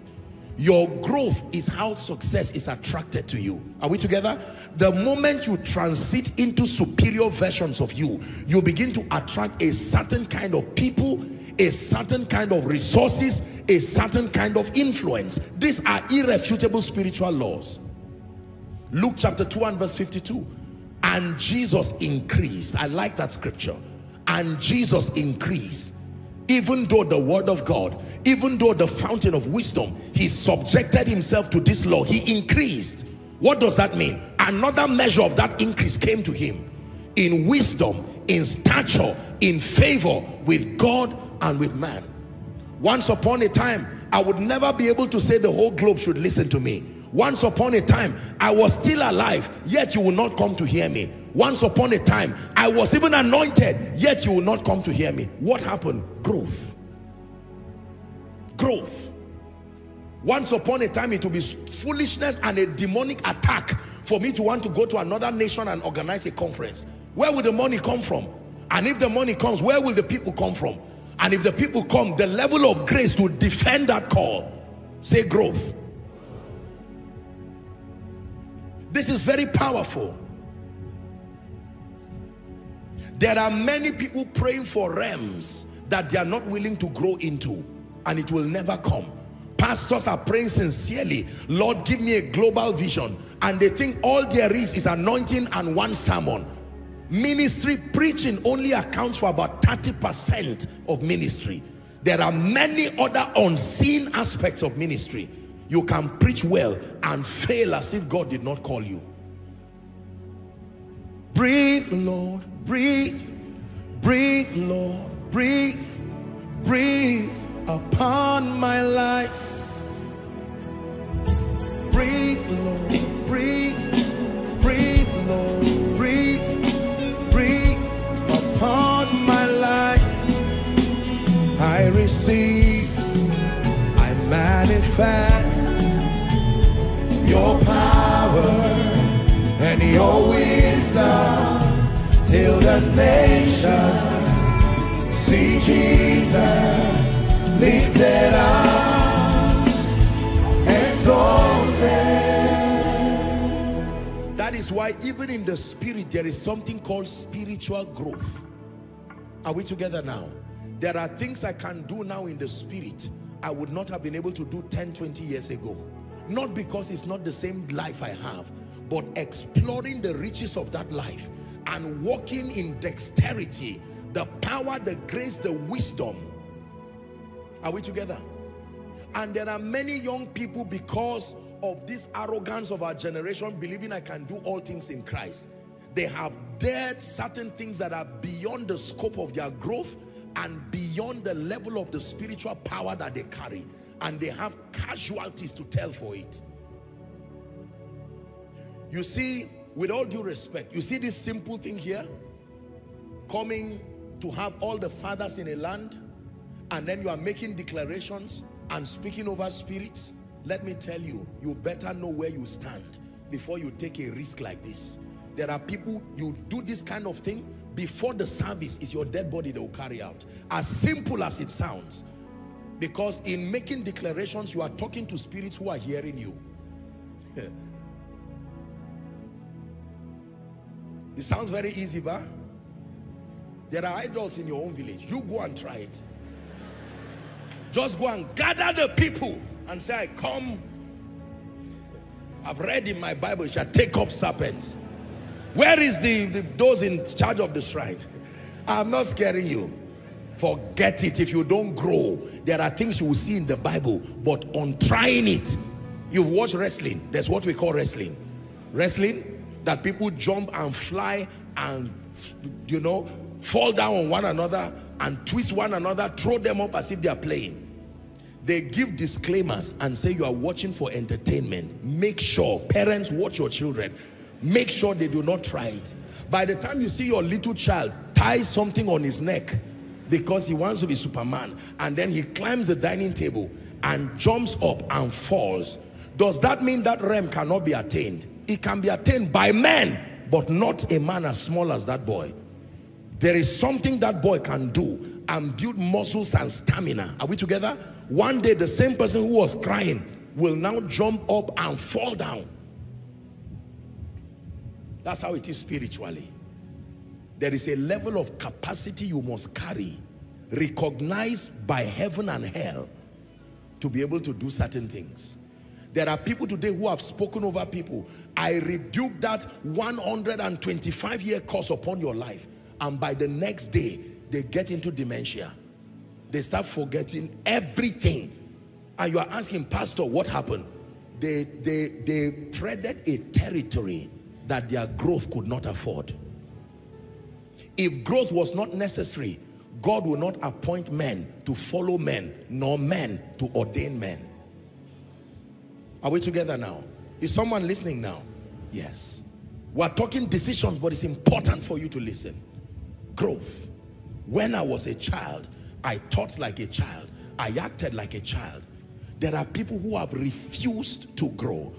Your growth is how success is attracted to you. Are we together? The moment you transit into superior versions of you, you begin to attract a certain kind of people, a certain kind of resources, a certain kind of influence. These are irrefutable spiritual laws. Luke chapter 2 and verse 52. And Jesus increased. I like that scripture. And Jesus increased even though the word of God, even though the fountain of wisdom, he subjected himself to this law, he increased. What does that mean? Another measure of that increase came to him in wisdom, in stature, in favor with God and with man. Once upon a time, I would never be able to say the whole globe should listen to me. Once upon a time, I was still alive, yet you will not come to hear me. Once upon a time, I was even anointed, yet you will not come to hear me. What happened? Growth. Growth. Once upon a time, it will be foolishness and a demonic attack for me to want to go to another nation and organize a conference. Where will the money come from? And if the money comes, where will the people come from? And if the people come, the level of grace to defend that call, say growth. This is very powerful. There are many people praying for realms that they are not willing to grow into and it will never come. Pastors are praying sincerely, Lord, give me a global vision. And they think all there is is anointing and one sermon. Ministry preaching only accounts for about 30% of ministry. There are many other unseen aspects of ministry. You can preach well and fail as if God did not call you. Breathe, Lord, breathe, breathe, Lord, breathe, breathe upon my life. Breathe, Lord, breathe, breathe, Lord, breathe, breathe upon my life. I receive, I manifest your power and your wisdom till the nations see Jesus lifted up, exalted. That is why even in the spirit there is something called spiritual growth. Are we together now? There are things I can do now in the spirit I would not have been able to do 10, 20 years ago. Not because it's not the same life I have, but exploring the riches of that life and walking in dexterity, the power, the grace, the wisdom. Are we together? And there are many young people because of this arrogance of our generation believing I can do all things in Christ. They have dared certain things that are beyond the scope of their growth and beyond the level of the spiritual power that they carry. And they have casualties to tell for it. You see, with all due respect, you see this simple thing here? Coming to have all the fathers in a land and then you are making declarations and speaking over spirits. Let me tell you, you better know where you stand before you take a risk like this. There are people, you do this kind of thing, before the service is your dead body they will carry out. As simple as it sounds. Because in making declarations, you are talking to spirits who are hearing you. It sounds very easy, but there are idols in your own village. You go and try it. Just go and gather the people and say, I come. I've read in my Bible, shall take up serpents. Where is the, the those in charge of the shrine? I'm not scaring you. Forget it. If you don't grow, there are things you will see in the Bible, but on trying it, you've watched wrestling. That's what we call wrestling. Wrestling, that people jump and fly and, you know, fall down on one another and twist one another, throw them up as if they are playing. They give disclaimers and say you are watching for entertainment. Make sure, parents, watch your children. Make sure they do not try it. By the time you see your little child tie something on his neck because he wants to be Superman and then he climbs the dining table and jumps up and falls, does that mean that realm cannot be attained? It can be attained by men, but not a man as small as that boy. There is something that boy can do and build muscles and stamina. Are we together? One day, the same person who was crying will now jump up and fall down. That's how it is spiritually. There is a level of capacity you must carry, recognized by heaven and hell, to be able to do certain things. There are people today who have spoken over people. I rebuke that 125 year curse upon your life. And by the next day, they get into dementia. They start forgetting everything. And you are asking, Pastor, what happened? They, they, they treaded a territory that their growth could not afford. If growth was not necessary, God will not appoint men to follow men, nor men to ordain men. Are we together now? Is someone listening now? Yes. We're talking decisions, but it's important for you to listen. Growth. When I was a child, I thought like a child. I acted like a child. There are people who have refused to grow.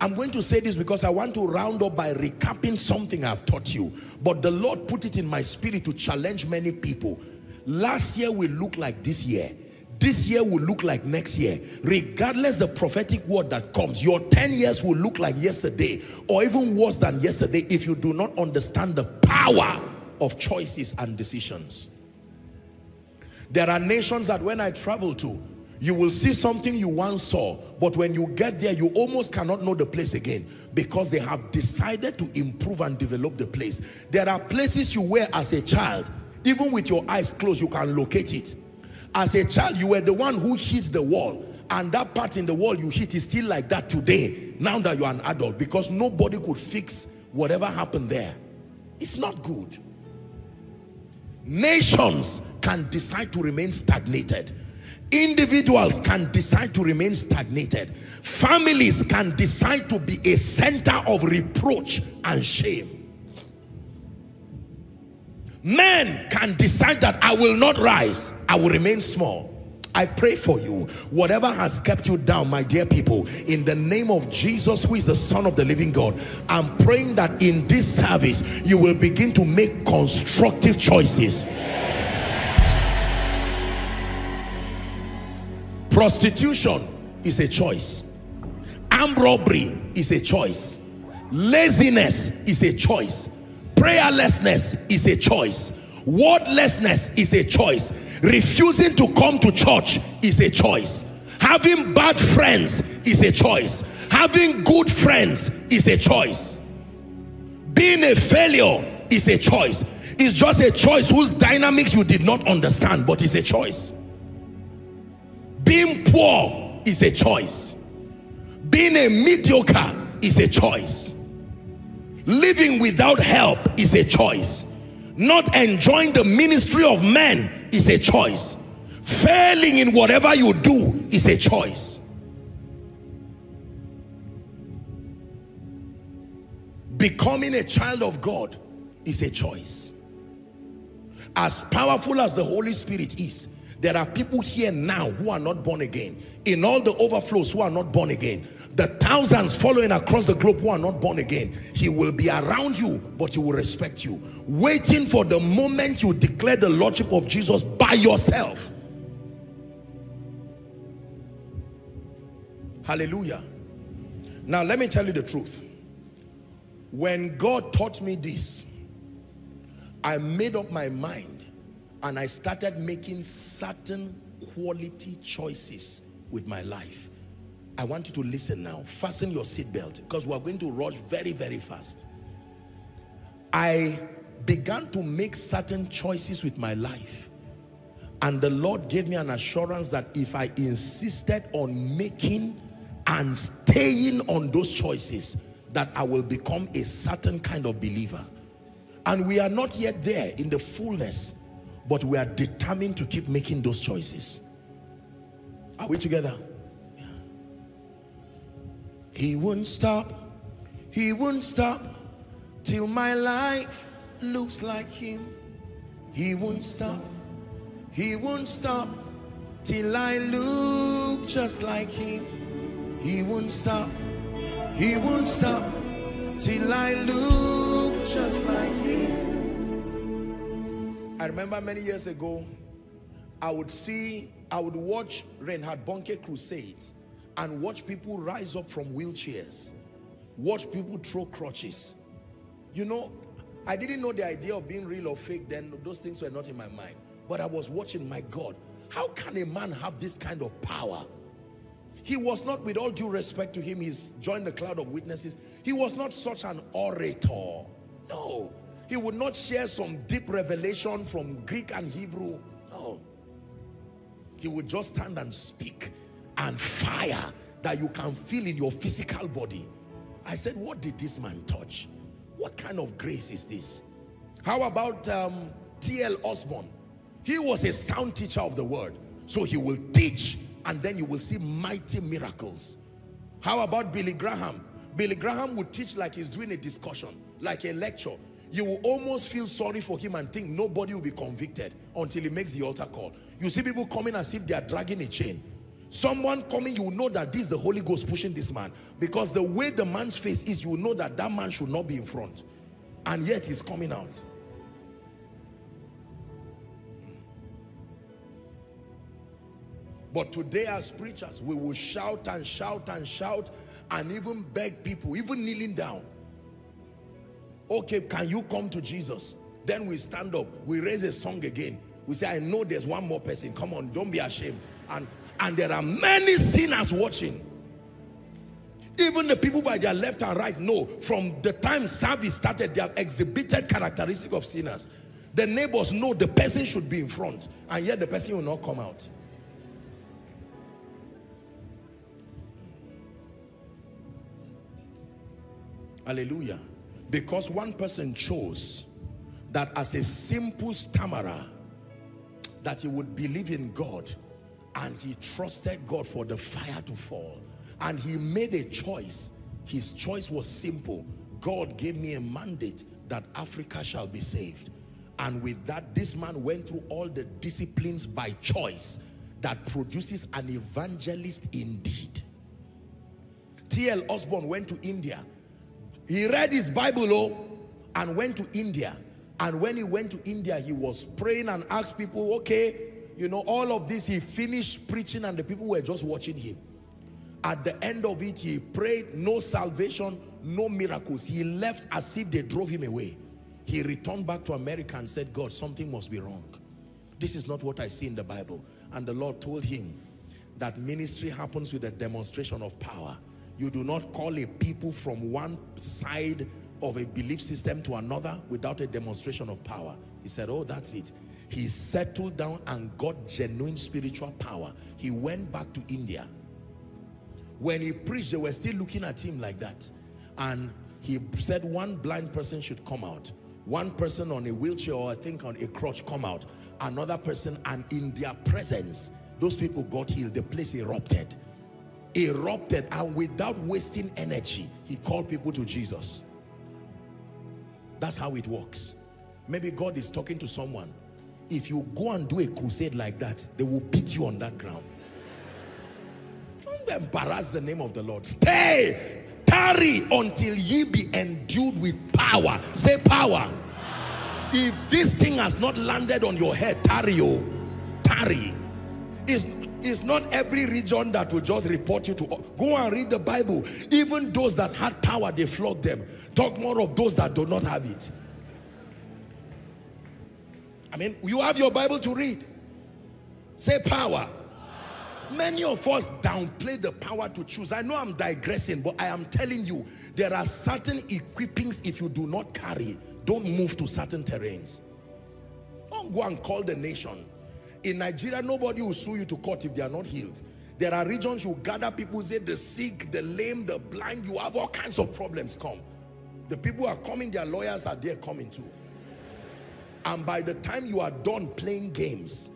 I'm going to say this because I want to round up by recapping something I've taught you. But the Lord put it in my spirit to challenge many people. Last year will look like this year this year will look like next year. Regardless the prophetic word that comes your 10 years will look like yesterday or even worse than yesterday if you do not understand the power of choices and decisions. There are nations that when I travel to you will see something you once saw but when you get there you almost cannot know the place again because they have decided to improve and develop the place. There are places you were as a child even with your eyes closed you can locate it as a child, you were the one who hit the wall. And that part in the wall you hit is still like that today, now that you're an adult, because nobody could fix whatever happened there. It's not good. Nations can decide to remain stagnated. Individuals can decide to remain stagnated. Families can decide to be a center of reproach and shame. Men can decide that I will not rise, I will remain small. I pray for you, whatever has kept you down, my dear people, in the name of Jesus, who is the Son of the living God, I'm praying that in this service, you will begin to make constructive choices. Prostitution is a choice. Armed robbery is a choice. Laziness is a choice. Prayerlessness is a choice. Wordlessness is a choice. Refusing to come to church is a choice. Having bad friends is a choice. Having good friends is a choice. Being a failure is a choice. It's just a choice whose dynamics you did not understand, but it's a choice. Being poor is a choice. Being a mediocre is a choice. Living without help is a choice. Not enjoying the ministry of men is a choice. Failing in whatever you do is a choice. Becoming a child of God is a choice. As powerful as the Holy Spirit is, there are people here now who are not born again. In all the overflows who are not born again. The thousands following across the globe who are not born again. He will be around you, but he will respect you. Waiting for the moment you declare the Lordship of Jesus by yourself. Hallelujah. Now let me tell you the truth. When God taught me this, I made up my mind and I started making certain quality choices with my life. I want you to listen now. Fasten your seatbelt because we're going to rush very, very fast. I began to make certain choices with my life. And the Lord gave me an assurance that if I insisted on making and staying on those choices, that I will become a certain kind of believer. And we are not yet there in the fullness but we are determined to keep making those choices. Are we together? He won't stop. He won't stop till my life looks like him. He won't stop. He won't stop till I look just like him. He won't stop. He won't stop till I look just like him. I remember many years ago, I would see, I would watch Reinhard Bonnke crusades and watch people rise up from wheelchairs, watch people throw crutches. You know, I didn't know the idea of being real or fake then, those things were not in my mind. But I was watching, my God, how can a man have this kind of power? He was not, with all due respect to him, he's joined the cloud of witnesses. He was not such an orator. No. He would not share some deep revelation from Greek and Hebrew. No. He would just stand and speak and fire that you can feel in your physical body. I said, what did this man touch? What kind of grace is this? How about um, T.L. Osborn? He was a sound teacher of the word. So he will teach and then you will see mighty miracles. How about Billy Graham? Billy Graham would teach like he's doing a discussion, like a lecture. You will almost feel sorry for him and think nobody will be convicted until he makes the altar call. You see people coming as if they are dragging a chain. Someone coming, you know that this is the Holy Ghost pushing this man. Because the way the man's face is, you know that that man should not be in front. And yet he's coming out. But today as preachers, we will shout and shout and shout and even beg people, even kneeling down. Okay, can you come to Jesus? Then we stand up, we raise a song again. We say, I know there's one more person. Come on, don't be ashamed. And, and there are many sinners watching. Even the people by their left and right know from the time service started, they have exhibited characteristic of sinners. The neighbors know the person should be in front and yet the person will not come out. Hallelujah. Because one person chose that as a simple stammerer, that he would believe in God and he trusted God for the fire to fall. And he made a choice. His choice was simple. God gave me a mandate that Africa shall be saved. And with that, this man went through all the disciplines by choice that produces an evangelist indeed. T.L. Osborn went to India he read his Bible oh, and went to India. And when he went to India, he was praying and asked people, okay, you know, all of this, he finished preaching and the people were just watching him. At the end of it, he prayed, no salvation, no miracles. He left as if they drove him away. He returned back to America and said, God, something must be wrong. This is not what I see in the Bible. And the Lord told him that ministry happens with a demonstration of power. You do not call a people from one side of a belief system to another without a demonstration of power. He said, oh, that's it. He settled down and got genuine spiritual power. He went back to India. When he preached, they were still looking at him like that. And he said one blind person should come out. One person on a wheelchair or I think on a crutch come out. Another person and in their presence, those people got healed. The place erupted erupted and without wasting energy, he called people to Jesus. That's how it works. Maybe God is talking to someone. If you go and do a crusade like that, they will beat you on that ground. Don't embarrass the name of the Lord. Stay, tarry until ye be endued with power. Say power. If this thing has not landed on your head, tarry, oh, tarry. It's, it's not every region that will just report you to. Go and read the Bible. Even those that had power, they flogged them. Talk more of those that do not have it. I mean, you have your Bible to read. Say power. Many of us downplay the power to choose. I know I'm digressing, but I am telling you, there are certain equippings if you do not carry, don't move to certain terrains. Don't go and call the nation. In Nigeria, nobody will sue you to court if they are not healed. There are regions you gather people say the sick, the lame, the blind, you have all kinds of problems come. The people who are coming, their lawyers are there coming too. And by the time you are done playing games,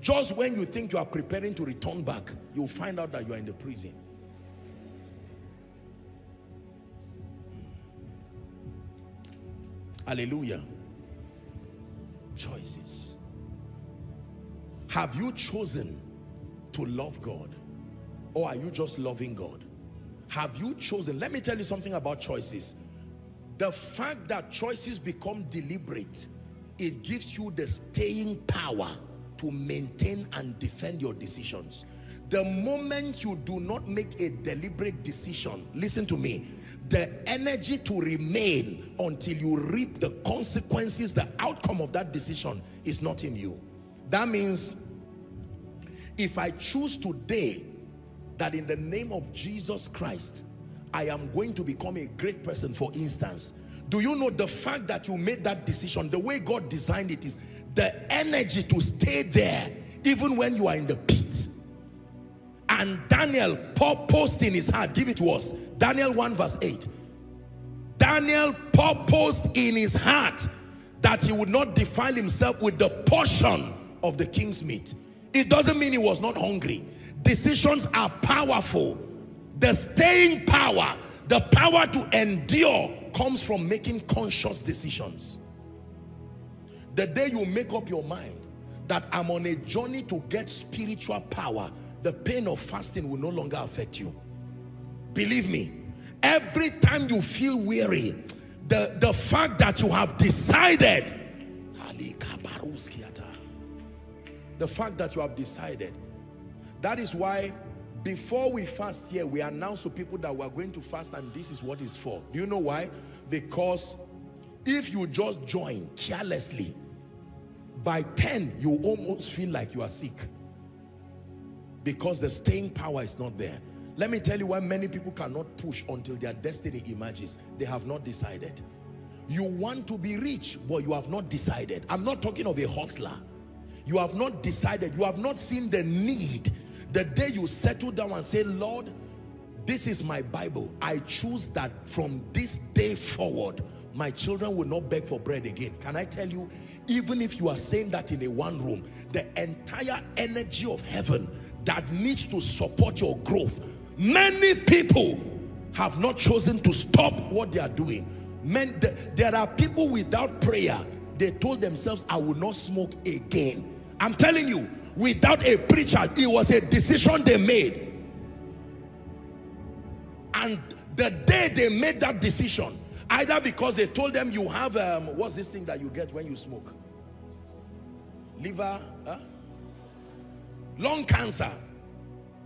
just when you think you are preparing to return back, you'll find out that you are in the prison. Hmm. Hallelujah. Choices. Have you chosen to love God? Or are you just loving God? Have you chosen? Let me tell you something about choices. The fact that choices become deliberate, it gives you the staying power to maintain and defend your decisions. The moment you do not make a deliberate decision, listen to me, the energy to remain until you reap the consequences, the outcome of that decision is not in you. That means if I choose today that in the name of Jesus Christ, I am going to become a great person, for instance, do you know the fact that you made that decision, the way God designed it is the energy to stay there even when you are in the pit. And Daniel purposed in his heart, give it to us, Daniel 1 verse 8. Daniel purposed in his heart that he would not defile himself with the portion of the king's meat. It doesn't mean he was not hungry. Decisions are powerful. The staying power, the power to endure comes from making conscious decisions. The day you make up your mind that I'm on a journey to get spiritual power, the pain of fasting will no longer affect you. Believe me, every time you feel weary, the, the fact that you have decided, the fact that you have decided, that is why before we fast here, we announce to people that we're going to fast and this is what it's for. Do you know why? Because if you just join carelessly, by 10, you almost feel like you are sick. Because the staying power is not there. Let me tell you why many people cannot push until their destiny emerges. They have not decided. You want to be rich, but you have not decided. I'm not talking of a hustler. You have not decided. You have not seen the need the day you settle down and say, Lord, this is my Bible. I choose that from this day forward, my children will not beg for bread again. Can I tell you, even if you are saying that in a one room, the entire energy of heaven that needs to support your growth, many people have not chosen to stop what they are doing. Men, there are people without prayer, they told themselves, I will not smoke again. I'm telling you, without a preacher. It was a decision they made. And the day they made that decision, either because they told them you have, um, what's this thing that you get when you smoke? Liver, huh? lung cancer.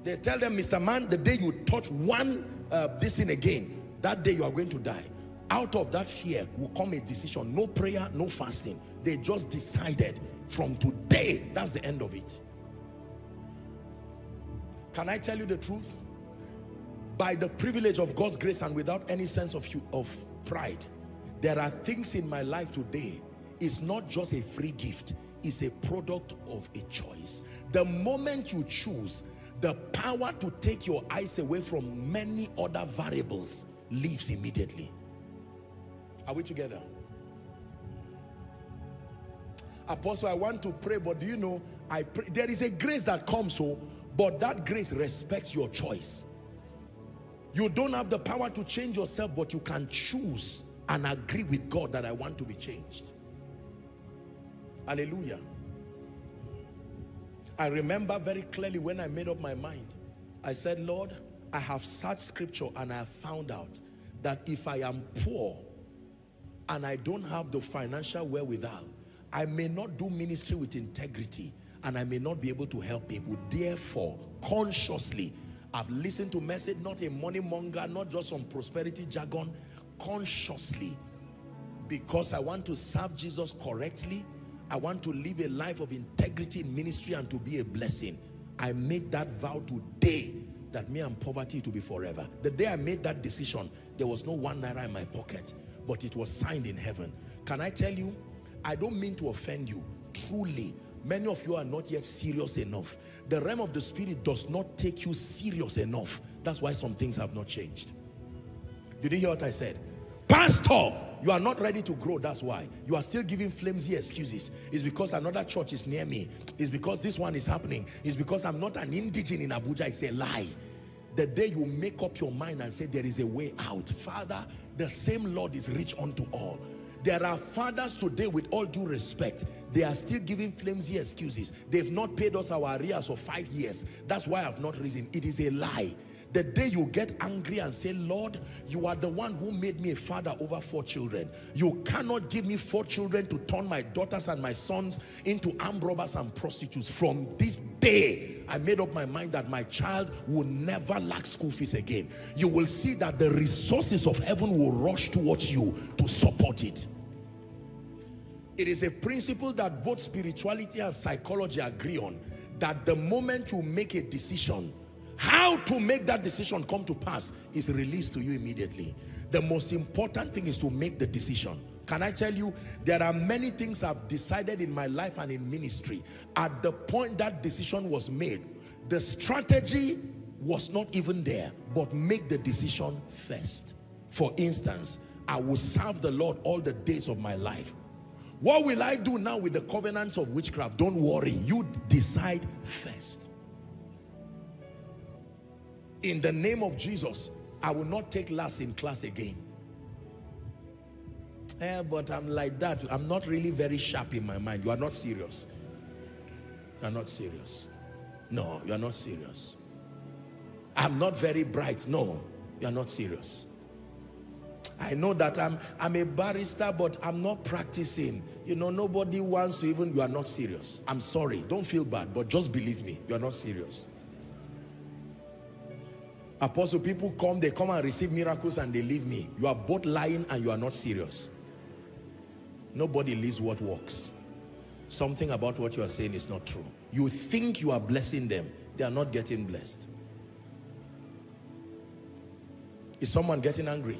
They tell them, Mr. Man, the day you touch one uh, this thing again, that day you are going to die. Out of that fear will come a decision. No prayer, no fasting. They just decided from today, that's the end of it. Can I tell you the truth? By the privilege of God's grace and without any sense of, of pride, there are things in my life today. It's not just a free gift. It's a product of a choice. The moment you choose, the power to take your eyes away from many other variables leaves immediately. Are we together? Apostle, I want to pray, but do you know, I pray, there is a grace that comes, so, but that grace respects your choice. You don't have the power to change yourself, but you can choose and agree with God that I want to be changed. Hallelujah. I remember very clearly when I made up my mind, I said, Lord, I have searched scripture and I have found out that if I am poor and I don't have the financial wherewithal, I may not do ministry with integrity and I may not be able to help people. Therefore, consciously, I've listened to message, not a money monger, not just some prosperity jargon, consciously, because I want to serve Jesus correctly, I want to live a life of integrity in ministry and to be a blessing. I made that vow today that me and poverty to be forever. The day I made that decision, there was no one naira in my pocket, but it was signed in heaven. Can I tell you, I don't mean to offend you. Truly, many of you are not yet serious enough. The realm of the spirit does not take you serious enough. That's why some things have not changed. Did you hear what I said? Pastor, you are not ready to grow. That's why. You are still giving flimsy excuses. It's because another church is near me. It's because this one is happening. It's because I'm not an indigene in Abuja. It's a lie. The day you make up your mind and say there is a way out. Father, the same Lord is rich unto all. There are fathers today, with all due respect, they are still giving flimsy excuses. They've not paid us our arrears for five years. That's why I've not risen. It is a lie. The day you get angry and say, Lord, you are the one who made me a father over four children. You cannot give me four children to turn my daughters and my sons into armed robbers and prostitutes. From this day, I made up my mind that my child will never lack school fees again. You will see that the resources of heaven will rush towards you to support it. It is a principle that both spirituality and psychology agree on that the moment you make a decision, how to make that decision come to pass is released to you immediately. The most important thing is to make the decision. Can I tell you, there are many things I've decided in my life and in ministry. At the point that decision was made, the strategy was not even there, but make the decision first. For instance, I will serve the Lord all the days of my life. What will I do now with the covenants of witchcraft? Don't worry. You decide first. In the name of Jesus, I will not take last in class again. Eh, but I'm like that. I'm not really very sharp in my mind. You are not serious. You are not serious. No, you are not serious. I'm not very bright. No, you are not serious. I know that I'm, I'm a barrister, but I'm not practicing. You know, nobody wants to even, you are not serious. I'm sorry. Don't feel bad, but just believe me. You are not serious. Apostle, people come, they come and receive miracles and they leave me. You are both lying and you are not serious. Nobody leaves what works. Something about what you are saying is not true. You think you are blessing them. They are not getting blessed. Is someone getting angry?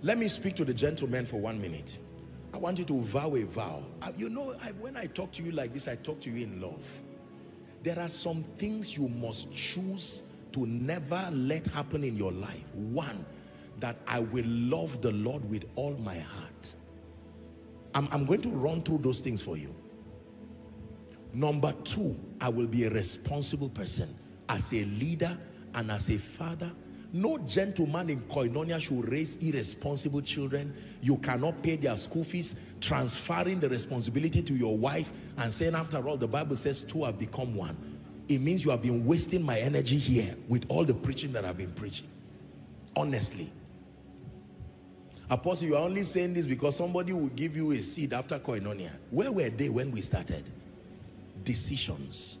Let me speak to the gentleman for one minute. I want you to vow a vow. Uh, you know, I, when I talk to you like this, I talk to you in love. There are some things you must choose to never let happen in your life. One, that I will love the Lord with all my heart. I'm, I'm going to run through those things for you. Number two, I will be a responsible person as a leader and as a father no gentleman in Koinonia should raise irresponsible children. You cannot pay their school fees, transferring the responsibility to your wife and saying, after all, the Bible says two have become one. It means you have been wasting my energy here with all the preaching that I've been preaching. Honestly. Apostle, you are only saying this because somebody will give you a seed after Koinonia. Where were they when we started? Decisions.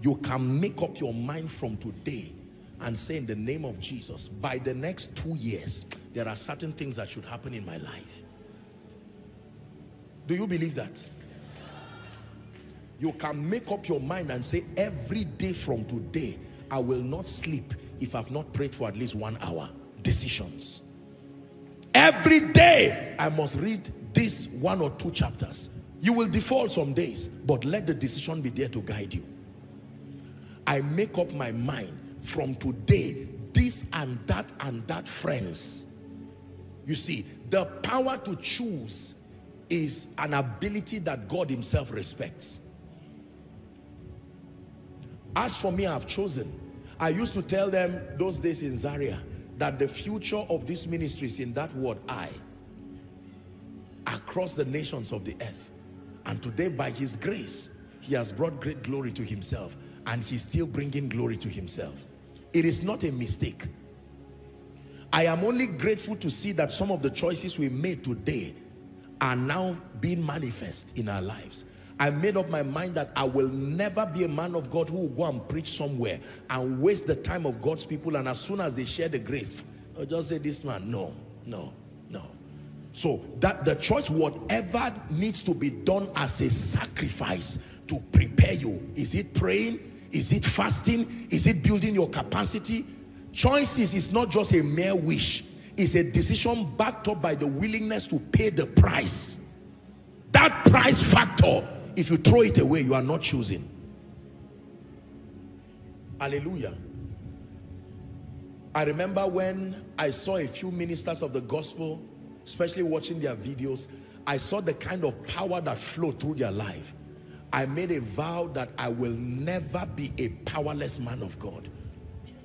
You can make up your mind from today and say in the name of Jesus, by the next two years, there are certain things that should happen in my life. Do you believe that? You can make up your mind and say, every day from today, I will not sleep if I've not prayed for at least one hour. Decisions. Every day, I must read this one or two chapters. You will default some days, but let the decision be there to guide you. I make up my mind from today, this and that and that friends. You see, the power to choose is an ability that God himself respects. As for me, I've chosen. I used to tell them those days in Zaria that the future of this ministry is in that word, I, across the nations of the earth. And today, by his grace, he has brought great glory to himself and he's still bringing glory to himself. It is not a mistake. I am only grateful to see that some of the choices we made today are now being manifest in our lives. I made up my mind that I will never be a man of God who will go and preach somewhere and waste the time of God's people and as soon as they share the grace, I'll just say this man, no, no, no. So that the choice, whatever needs to be done as a sacrifice to prepare you, is it praying? Is it fasting? Is it building your capacity? Choices is not just a mere wish. It's a decision backed up by the willingness to pay the price. That price factor, if you throw it away, you are not choosing. Hallelujah. I remember when I saw a few ministers of the gospel, especially watching their videos, I saw the kind of power that flowed through their life. I made a vow that I will never be a powerless man of God.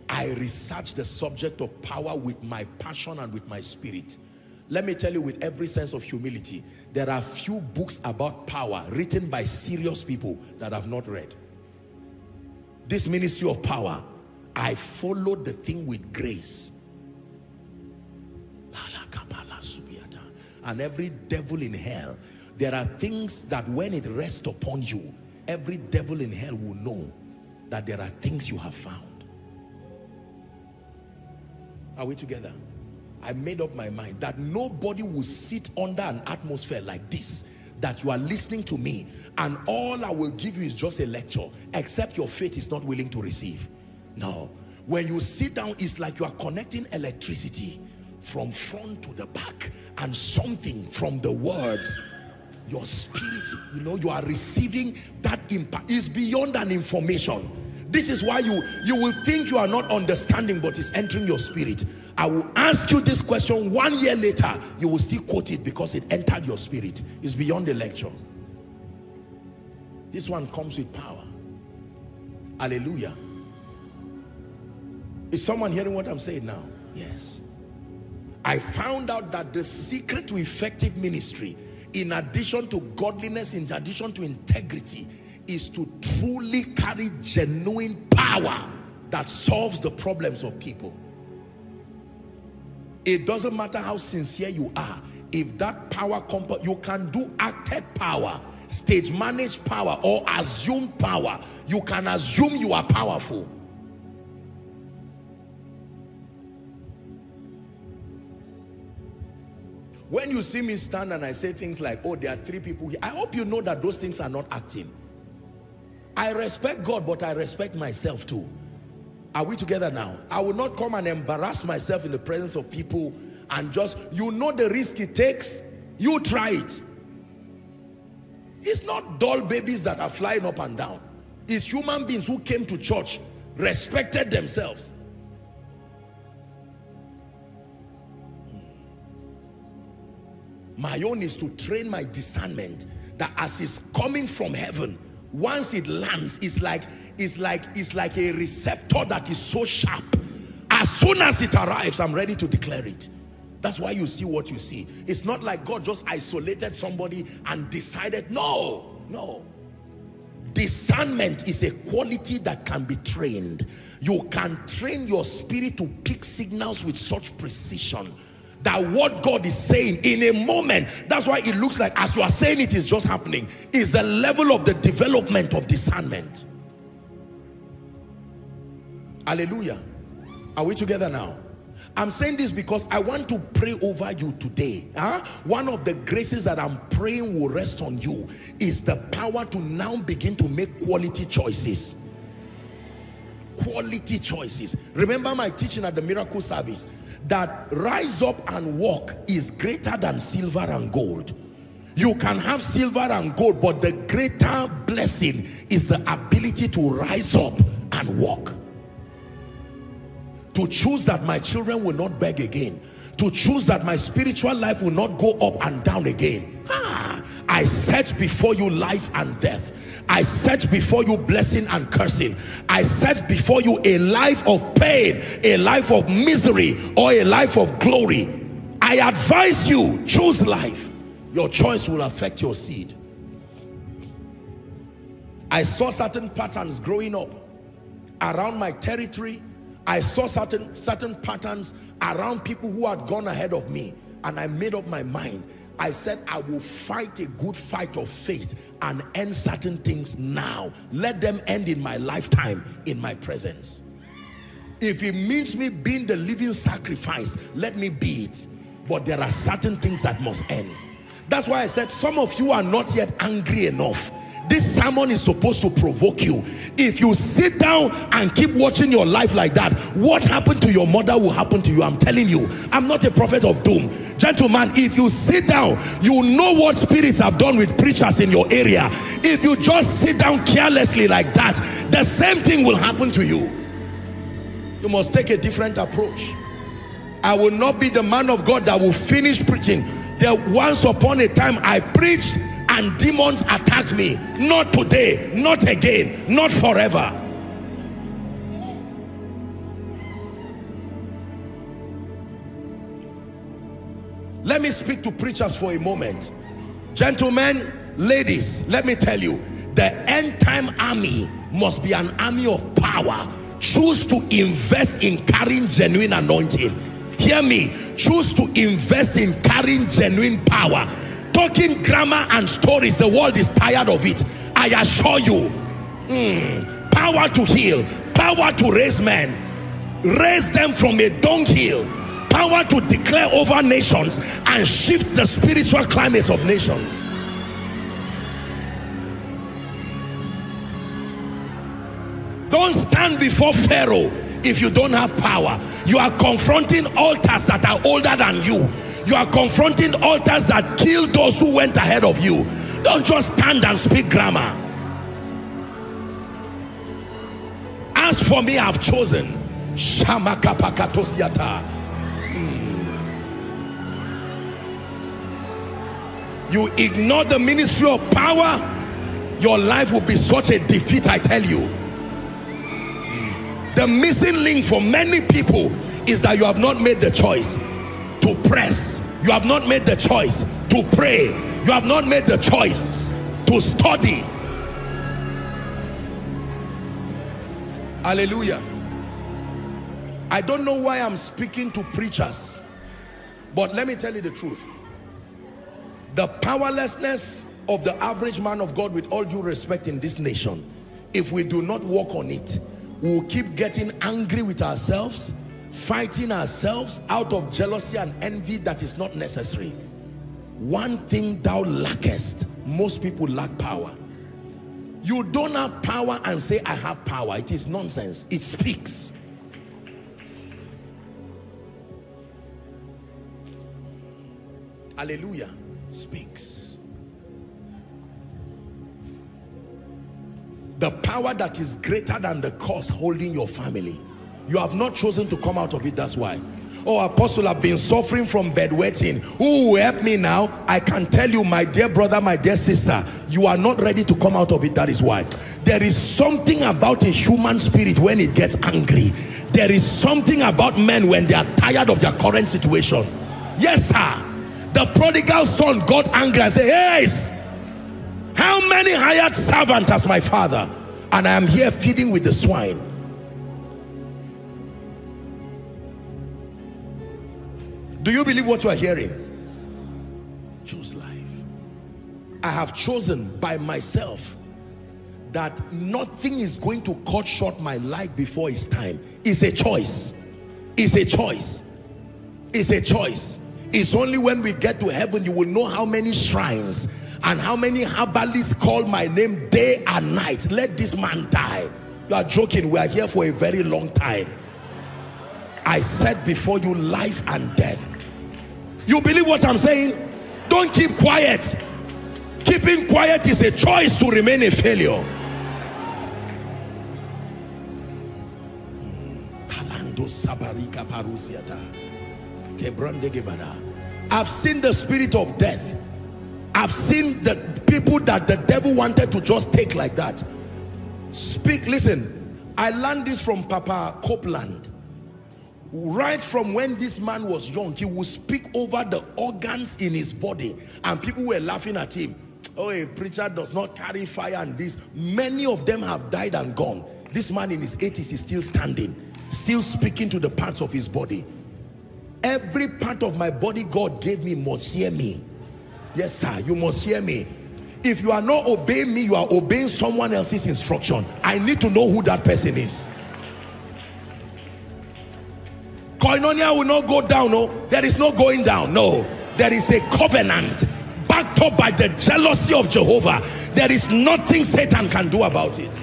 I researched the subject of power with my passion and with my spirit. Let me tell you with every sense of humility, there are few books about power written by serious people that I've not read. This ministry of power, I followed the thing with grace. And every devil in hell, there are things that when it rests upon you, every devil in hell will know that there are things you have found. Are we together? I made up my mind that nobody will sit under an atmosphere like this that you are listening to me and all I will give you is just a lecture except your faith is not willing to receive. No. When you sit down, it's like you are connecting electricity from front to the back and something from the words your spirit you know you are receiving that impact is beyond an information this is why you you will think you are not understanding but it's entering your spirit. I will ask you this question one year later. You will still quote it because it entered your spirit. It's beyond the lecture. This one comes with power. Hallelujah. Is someone hearing what i'm saying now? Yes. I found out that the secret to effective ministry, in addition to godliness, in addition to integrity, is to truly carry genuine power that solves the problems of people. It doesn't matter how sincere you are. If that power, you can do acted power, stage managed power, or assume power. You can assume you are powerful. When you see me stand and I say things like, oh, there are three people here, I hope you know that those things are not acting. I respect God, but I respect myself too. Are we together now? I will not come and embarrass myself in the presence of people and just, you know the risk it takes, you try it. It's not doll babies that are flying up and down. It's human beings who came to church, respected themselves, My own is to train my discernment that as it's coming from heaven, once it lands, it's like, it's like, it's like a receptor that is so sharp. As soon as it arrives, I'm ready to declare it. That's why you see what you see. It's not like God just isolated somebody and decided, no, no. Discernment is a quality that can be trained. You can train your spirit to pick signals with such precision that what God is saying in a moment, that's why it looks like as you are saying it is just happening, is the level of the development of discernment. Hallelujah. Are we together now? I'm saying this because I want to pray over you today. Huh? One of the graces that I'm praying will rest on you is the power to now begin to make quality choices. Quality choices. Remember my teaching at the miracle service that rise up and walk is greater than silver and gold. You can have silver and gold, but the greater blessing is the ability to rise up and walk. To choose that my children will not beg again. To choose that my spiritual life will not go up and down again. Ah, I set before you life and death I set before you blessing and cursing. I set before you a life of pain, a life of misery, or a life of glory. I advise you, choose life. Your choice will affect your seed. I saw certain patterns growing up around my territory. I saw certain, certain patterns around people who had gone ahead of me. And I made up my mind I said, I will fight a good fight of faith and end certain things now. Let them end in my lifetime, in my presence. If it means me being the living sacrifice, let me be it. But there are certain things that must end. That's why I said some of you are not yet angry enough this sermon is supposed to provoke you. If you sit down and keep watching your life like that, what happened to your mother will happen to you. I'm telling you, I'm not a prophet of doom. Gentlemen, if you sit down, you know what spirits have done with preachers in your area. If you just sit down carelessly like that, the same thing will happen to you. You must take a different approach. I will not be the man of God that will finish preaching. There once upon a time I preached and demons attacked me. Not today, not again, not forever. Let me speak to preachers for a moment. Gentlemen, ladies, let me tell you, the end time army must be an army of power choose to invest in carrying genuine anointing. Hear me. Choose to invest in carrying genuine power. Talking grammar and stories, the world is tired of it. I assure you. Mm, power to heal, power to raise men, raise them from a dunghill, power to declare over nations and shift the spiritual climate of nations. Don't stand before Pharaoh if you don't have power. You are confronting altars that are older than you. You are confronting altars that killed those who went ahead of you. Don't just stand and speak grammar. As for me, I've chosen. Shamakapakatosiata. Hmm. You ignore the ministry of power, your life will be such a defeat, I tell you. Hmm. The missing link for many people is that you have not made the choice to press. You have not made the choice to pray. You have not made the choice to study. Hallelujah. I don't know why I'm speaking to preachers, but let me tell you the truth. The powerlessness of the average man of God, with all due respect in this nation, if we do not work on it, we will keep getting angry with ourselves, fighting ourselves out of jealousy and envy that is not necessary. One thing thou lackest, most people lack power. You don't have power and say, I have power. It is nonsense. It speaks. Hallelujah. Speaks. The power that is greater than the cause holding your family. You have not chosen to come out of it, that's why. Oh, Apostle, I've been suffering from bedwetting. Who will help me now? I can tell you, my dear brother, my dear sister, you are not ready to come out of it. That is why. There is something about a human spirit when it gets angry. There is something about men when they are tired of their current situation. Yes, sir. The prodigal son got angry and said, Yes, how many hired servants has my father? And I am here feeding with the swine. Do you believe what you are hearing? Choose life. I have chosen by myself that nothing is going to cut short my life before it's time. It's a choice. It's a choice. It's a choice. It's only when we get to heaven you will know how many shrines and how many herbalists call my name day and night. Let this man die. You are joking. We are here for a very long time. I said before you life and death. You believe what I'm saying? Don't keep quiet. Keeping quiet is a choice to remain a failure. I've seen the spirit of death. I've seen the people that the devil wanted to just take like that. Speak, listen, I learned this from Papa Copeland. Right from when this man was young, he would speak over the organs in his body and people were laughing at him. Oh, a preacher does not carry fire and this. Many of them have died and gone. This man in his 80s is still standing, still speaking to the parts of his body. Every part of my body God gave me must hear me. Yes, sir, you must hear me. If you are not obeying me, you are obeying someone else's instruction. I need to know who that person is. Koinonia will not go down, no. There is no going down, no. There is a covenant backed up by the jealousy of Jehovah. There is nothing Satan can do about it.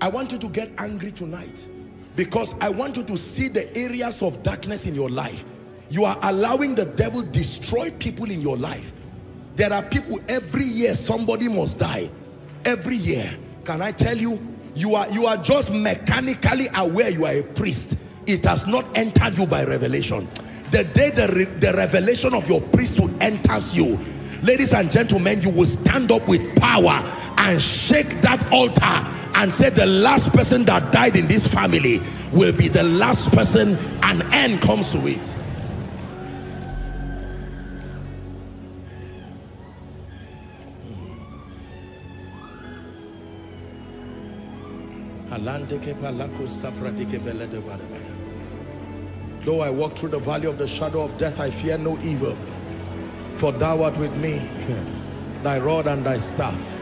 I want you to get angry tonight because I want you to see the areas of darkness in your life. You are allowing the devil destroy people in your life. There are people every year somebody must die. Every year. Can I tell you? You are, you are just mechanically aware you are a priest. It has not entered you by revelation. The day the, re, the revelation of your priesthood enters you, ladies and gentlemen, you will stand up with power and shake that altar and say the last person that died in this family will be the last person and end comes to it. Though I walk through the valley of the shadow of death, I fear no evil. For thou art with me, thy rod and thy staff,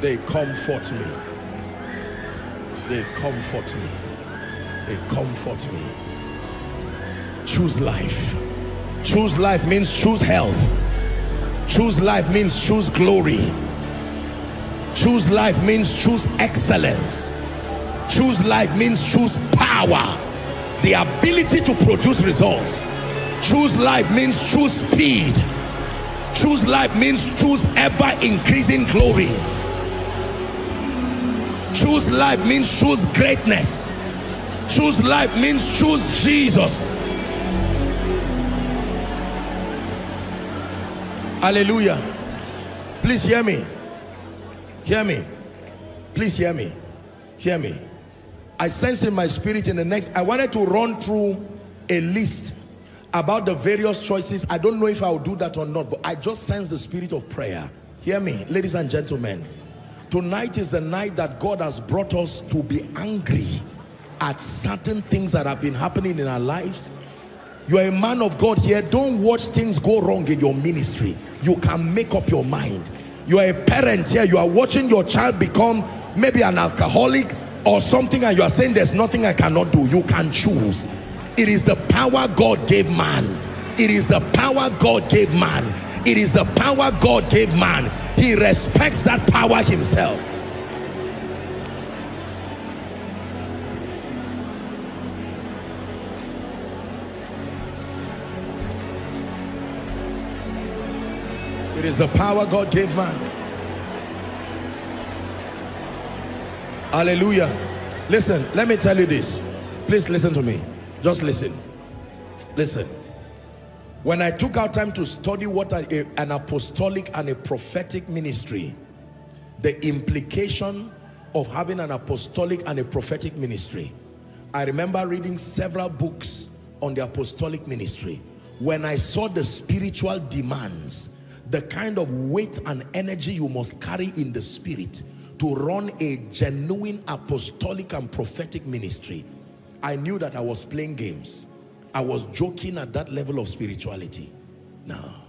they comfort me. They comfort me. They comfort me. Choose life. Choose life means choose health. Choose life means choose glory. Choose life means choose excellence. Choose life means choose power. The ability to produce results. Choose life means choose speed. Choose life means choose ever increasing glory. Choose life means choose greatness. Choose life means choose Jesus. Hallelujah. Please hear me. Hear me. Please hear me. Hear me. I sense in my spirit in the next, I wanted to run through a list about the various choices. I don't know if I'll do that or not, but I just sense the spirit of prayer. Hear me, ladies and gentlemen. Tonight is the night that God has brought us to be angry at certain things that have been happening in our lives. You are a man of God here. Don't watch things go wrong in your ministry. You can make up your mind. You are a parent here. You are watching your child become maybe an alcoholic or something and you are saying there's nothing I cannot do. You can choose. It is the power God gave man. It is the power God gave man. It is the power God gave man. He respects that power himself. Is the power God gave man. Hallelujah. Listen, let me tell you this. Please listen to me. Just listen. Listen. When I took out time to study what a, an apostolic and a prophetic ministry, the implication of having an apostolic and a prophetic ministry, I remember reading several books on the apostolic ministry. When I saw the spiritual demands, the kind of weight and energy you must carry in the spirit to run a genuine apostolic and prophetic ministry, I knew that I was playing games. I was joking at that level of spirituality. Now,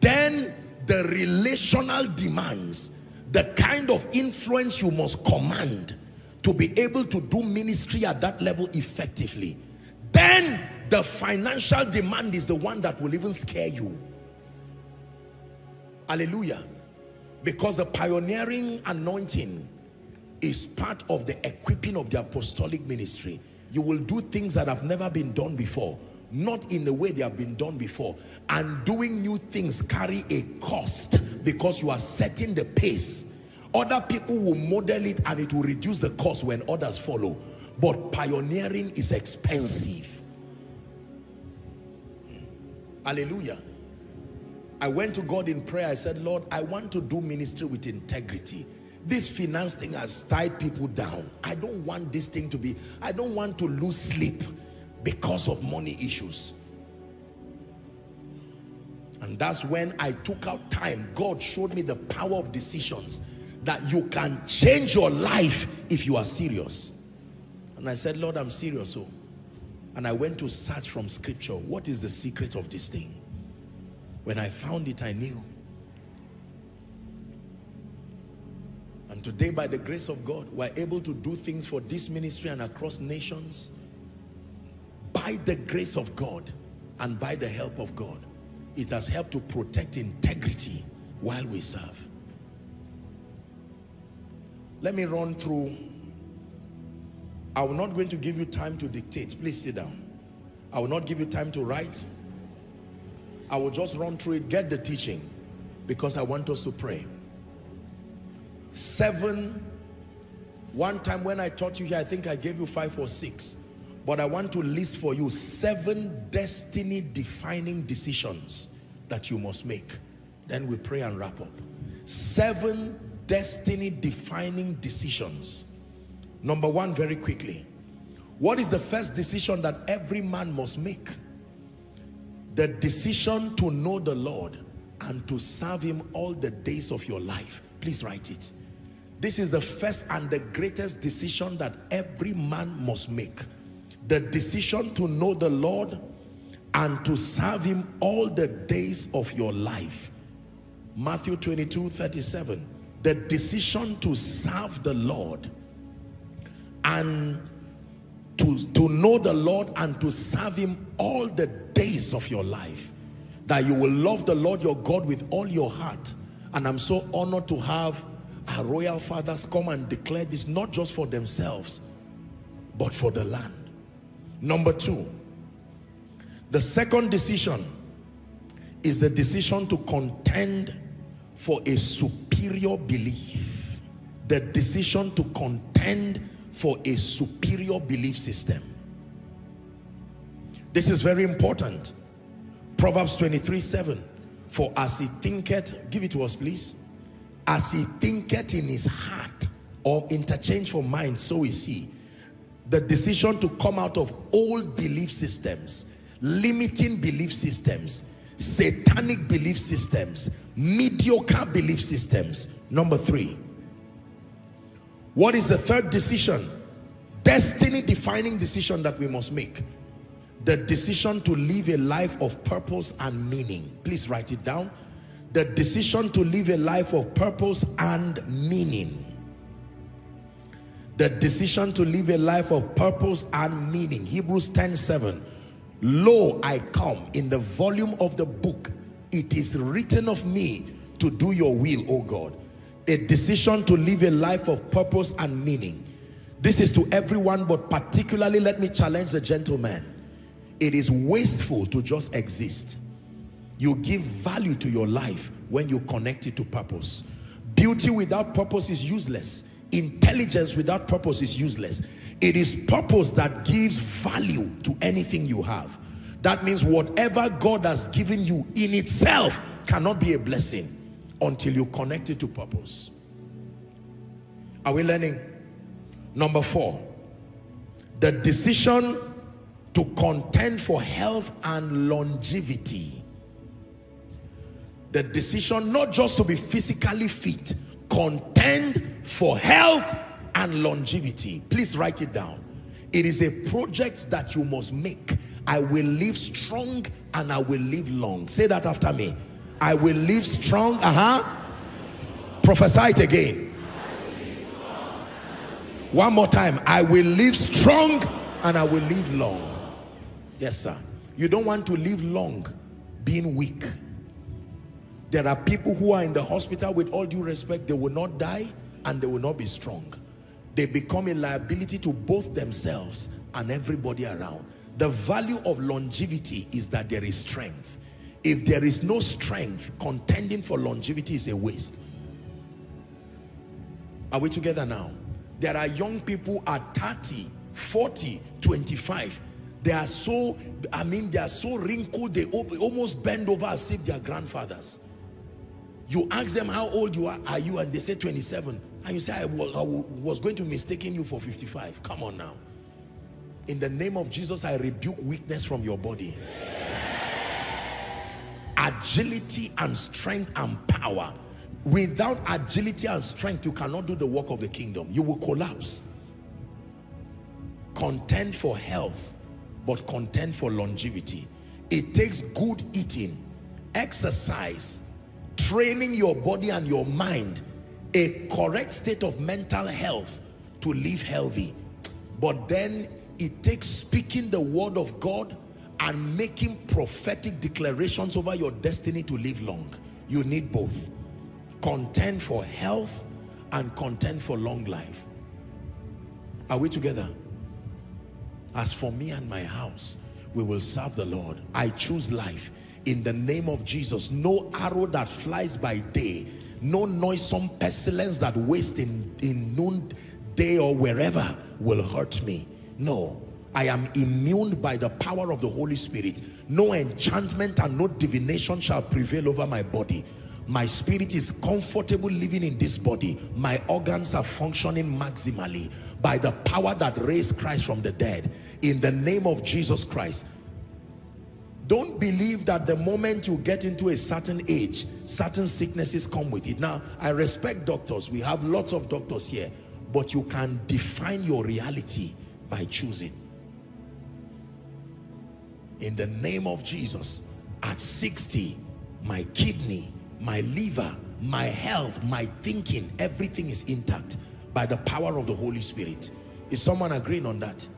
then the relational demands, the kind of influence you must command to be able to do ministry at that level effectively. Then the financial demand is the one that will even scare you. Hallelujah. Because the pioneering anointing is part of the equipping of the apostolic ministry. You will do things that have never been done before, not in the way they have been done before. And doing new things carry a cost because you are setting the pace. Other people will model it and it will reduce the cost when others follow. But pioneering is expensive. Hmm. Hallelujah. I went to God in prayer. I said, Lord, I want to do ministry with integrity. This finance thing has tied people down. I don't want this thing to be, I don't want to lose sleep because of money issues. And that's when I took out time. God showed me the power of decisions that you can change your life if you are serious. And I said, Lord, I'm serious. Oh. and I went to search from scripture. What is the secret of this thing? When I found it, I knew. And today, by the grace of God, we're able to do things for this ministry and across nations by the grace of God and by the help of God. It has helped to protect integrity while we serve. Let me run through. I'm not going to give you time to dictate. Please sit down. I will not give you time to write. I will just run through it, get the teaching, because I want us to pray. Seven, one time when I taught you here, I think I gave you five or six, but I want to list for you seven destiny defining decisions that you must make. Then we pray and wrap up. Seven destiny defining decisions. Number one, very quickly. What is the first decision that every man must make? The decision to know the Lord and to serve him all the days of your life. Please write it. This is the first and the greatest decision that every man must make. The decision to know the Lord and to serve him all the days of your life. Matthew 22, 37. The decision to serve the Lord and to, to know the Lord and to serve him all the days of your life. That you will love the Lord your God with all your heart. And I'm so honored to have our royal fathers come and declare this not just for themselves, but for the land. Number two, the second decision is the decision to contend for a superior belief. The decision to contend for a superior belief system. This is very important. Proverbs 23, 7. For as he thinketh, give it to us please. As he thinketh in his heart, or interchange for mind, so is he. The decision to come out of old belief systems, limiting belief systems, satanic belief systems, mediocre belief systems. Number three, what is the third decision? Destiny defining decision that we must make. The decision to live a life of purpose and meaning. Please write it down. The decision to live a life of purpose and meaning. The decision to live a life of purpose and meaning. Hebrews 10, 7. Lo, I come in the volume of the book. It is written of me to do your will, O God a decision to live a life of purpose and meaning. This is to everyone, but particularly let me challenge the gentleman. It is wasteful to just exist. You give value to your life when you connect it to purpose. Beauty without purpose is useless. Intelligence without purpose is useless. It is purpose that gives value to anything you have. That means whatever God has given you in itself cannot be a blessing until you connect it to purpose. Are we learning? Number four, the decision to contend for health and longevity. The decision not just to be physically fit, contend for health and longevity. Please write it down. It is a project that you must make. I will live strong and I will live long. Say that after me. I will live strong. Uh-huh. Prophesy it again. One more time. I will live strong and I will live long. Yes, sir. You don't want to live long being weak. There are people who are in the hospital with all due respect, they will not die and they will not be strong. They become a liability to both themselves and everybody around. The value of longevity is that there is strength. If there is no strength, contending for longevity is a waste. Are we together now? There are young people at 30, 40, 25. They are so, I mean, they are so wrinkled, they almost bend over as if they are grandfathers. You ask them how old you are, are you, and they say 27. And you say, I was going to mistaken you for 55. Come on now. In the name of Jesus, I rebuke weakness from your body agility and strength and power. Without agility and strength, you cannot do the work of the kingdom. You will collapse. Contend for health, but contend for longevity. It takes good eating, exercise, training your body and your mind, a correct state of mental health to live healthy. But then it takes speaking the word of God and making prophetic declarations over your destiny to live long. You need both. Contend for health and contend for long life. Are we together? As for me and my house, we will serve the Lord. I choose life in the name of Jesus. No arrow that flies by day, no noisome pestilence that wastes in, in noon day or wherever will hurt me. No, I am immune by the power of the Holy Spirit. No enchantment and no divination shall prevail over my body. My spirit is comfortable living in this body. My organs are functioning maximally by the power that raised Christ from the dead. In the name of Jesus Christ. Don't believe that the moment you get into a certain age, certain sicknesses come with it. Now, I respect doctors. We have lots of doctors here. But you can define your reality by choosing. In the name of Jesus, at 60, my kidney, my liver, my health, my thinking, everything is intact by the power of the Holy Spirit. Is someone agreeing on that?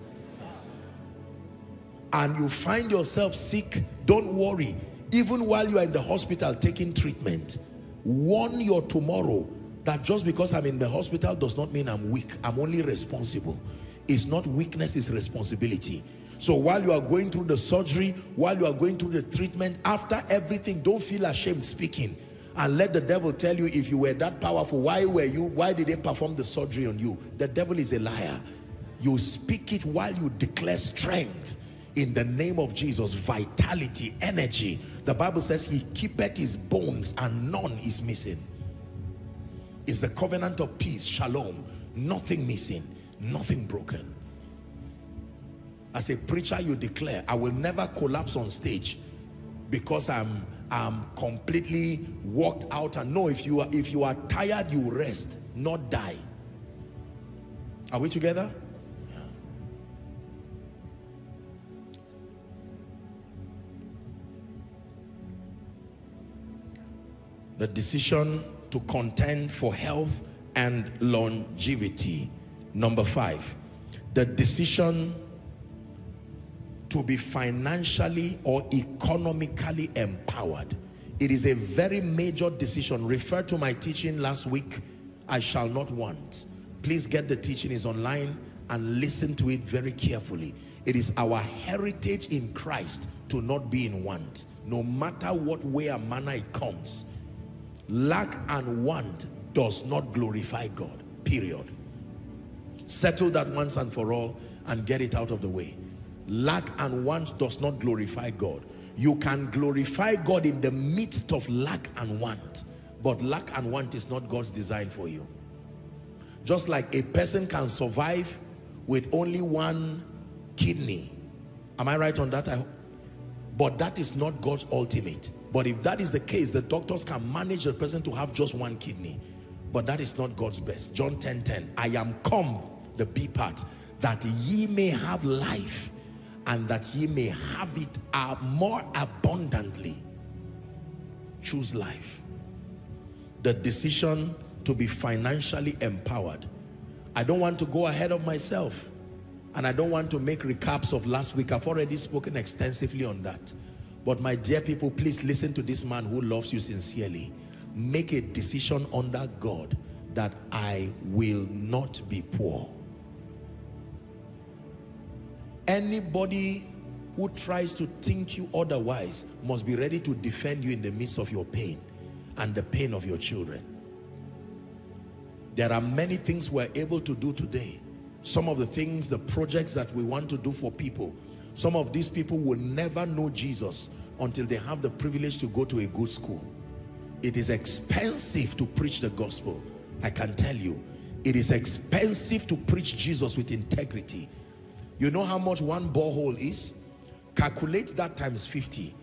And you find yourself sick, don't worry. Even while you are in the hospital taking treatment, warn your tomorrow that just because I'm in the hospital does not mean I'm weak. I'm only responsible. It's not weakness, it's responsibility. So while you are going through the surgery, while you are going through the treatment, after everything, don't feel ashamed speaking. And let the devil tell you if you were that powerful, why were you, why did they perform the surgery on you? The devil is a liar. You speak it while you declare strength in the name of Jesus, vitality, energy. The Bible says he keepeth his bones and none is missing. It's the covenant of peace, shalom, nothing missing, nothing broken. As a preacher, you declare, I will never collapse on stage because I'm I'm completely walked out. And no if you are if you are tired you rest not die. Are we together? The decision to contend for health and longevity. Number five the decision to be financially or economically empowered. It is a very major decision. Refer to my teaching last week, I shall not want. Please get the teaching is online and listen to it very carefully. It is our heritage in Christ to not be in want, no matter what way or manner it comes. Lack and want does not glorify God, period. Settle that once and for all and get it out of the way. Lack and want does not glorify God. You can glorify God in the midst of lack and want. But lack and want is not God's design for you. Just like a person can survive with only one kidney. Am I right on that? I, but that is not God's ultimate. But if that is the case, the doctors can manage the person to have just one kidney. But that is not God's best. John 10, 10. I am come, the B part, that ye may have life and that ye may have it uh, more abundantly. Choose life. The decision to be financially empowered. I don't want to go ahead of myself and I don't want to make recaps of last week. I've already spoken extensively on that. But my dear people, please listen to this man who loves you sincerely. Make a decision under God that I will not be poor. Anybody who tries to think you otherwise must be ready to defend you in the midst of your pain and the pain of your children. There are many things we're able to do today. Some of the things, the projects that we want to do for people, some of these people will never know Jesus until they have the privilege to go to a good school. It is expensive to preach the gospel. I can tell you. It is expensive to preach Jesus with integrity. You know how much one borehole is? Calculate that times 50.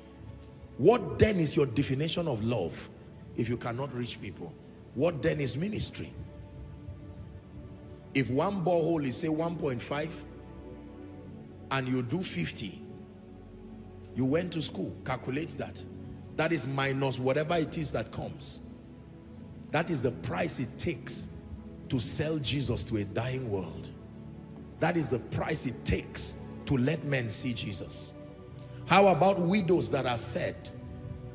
What then is your definition of love if you cannot reach people? What then is ministry? If one borehole is say 1.5 and you do 50, you went to school, calculate that. That is minus whatever it is that comes. That is the price it takes to sell Jesus to a dying world. That is the price it takes to let men see Jesus. How about widows that are fed?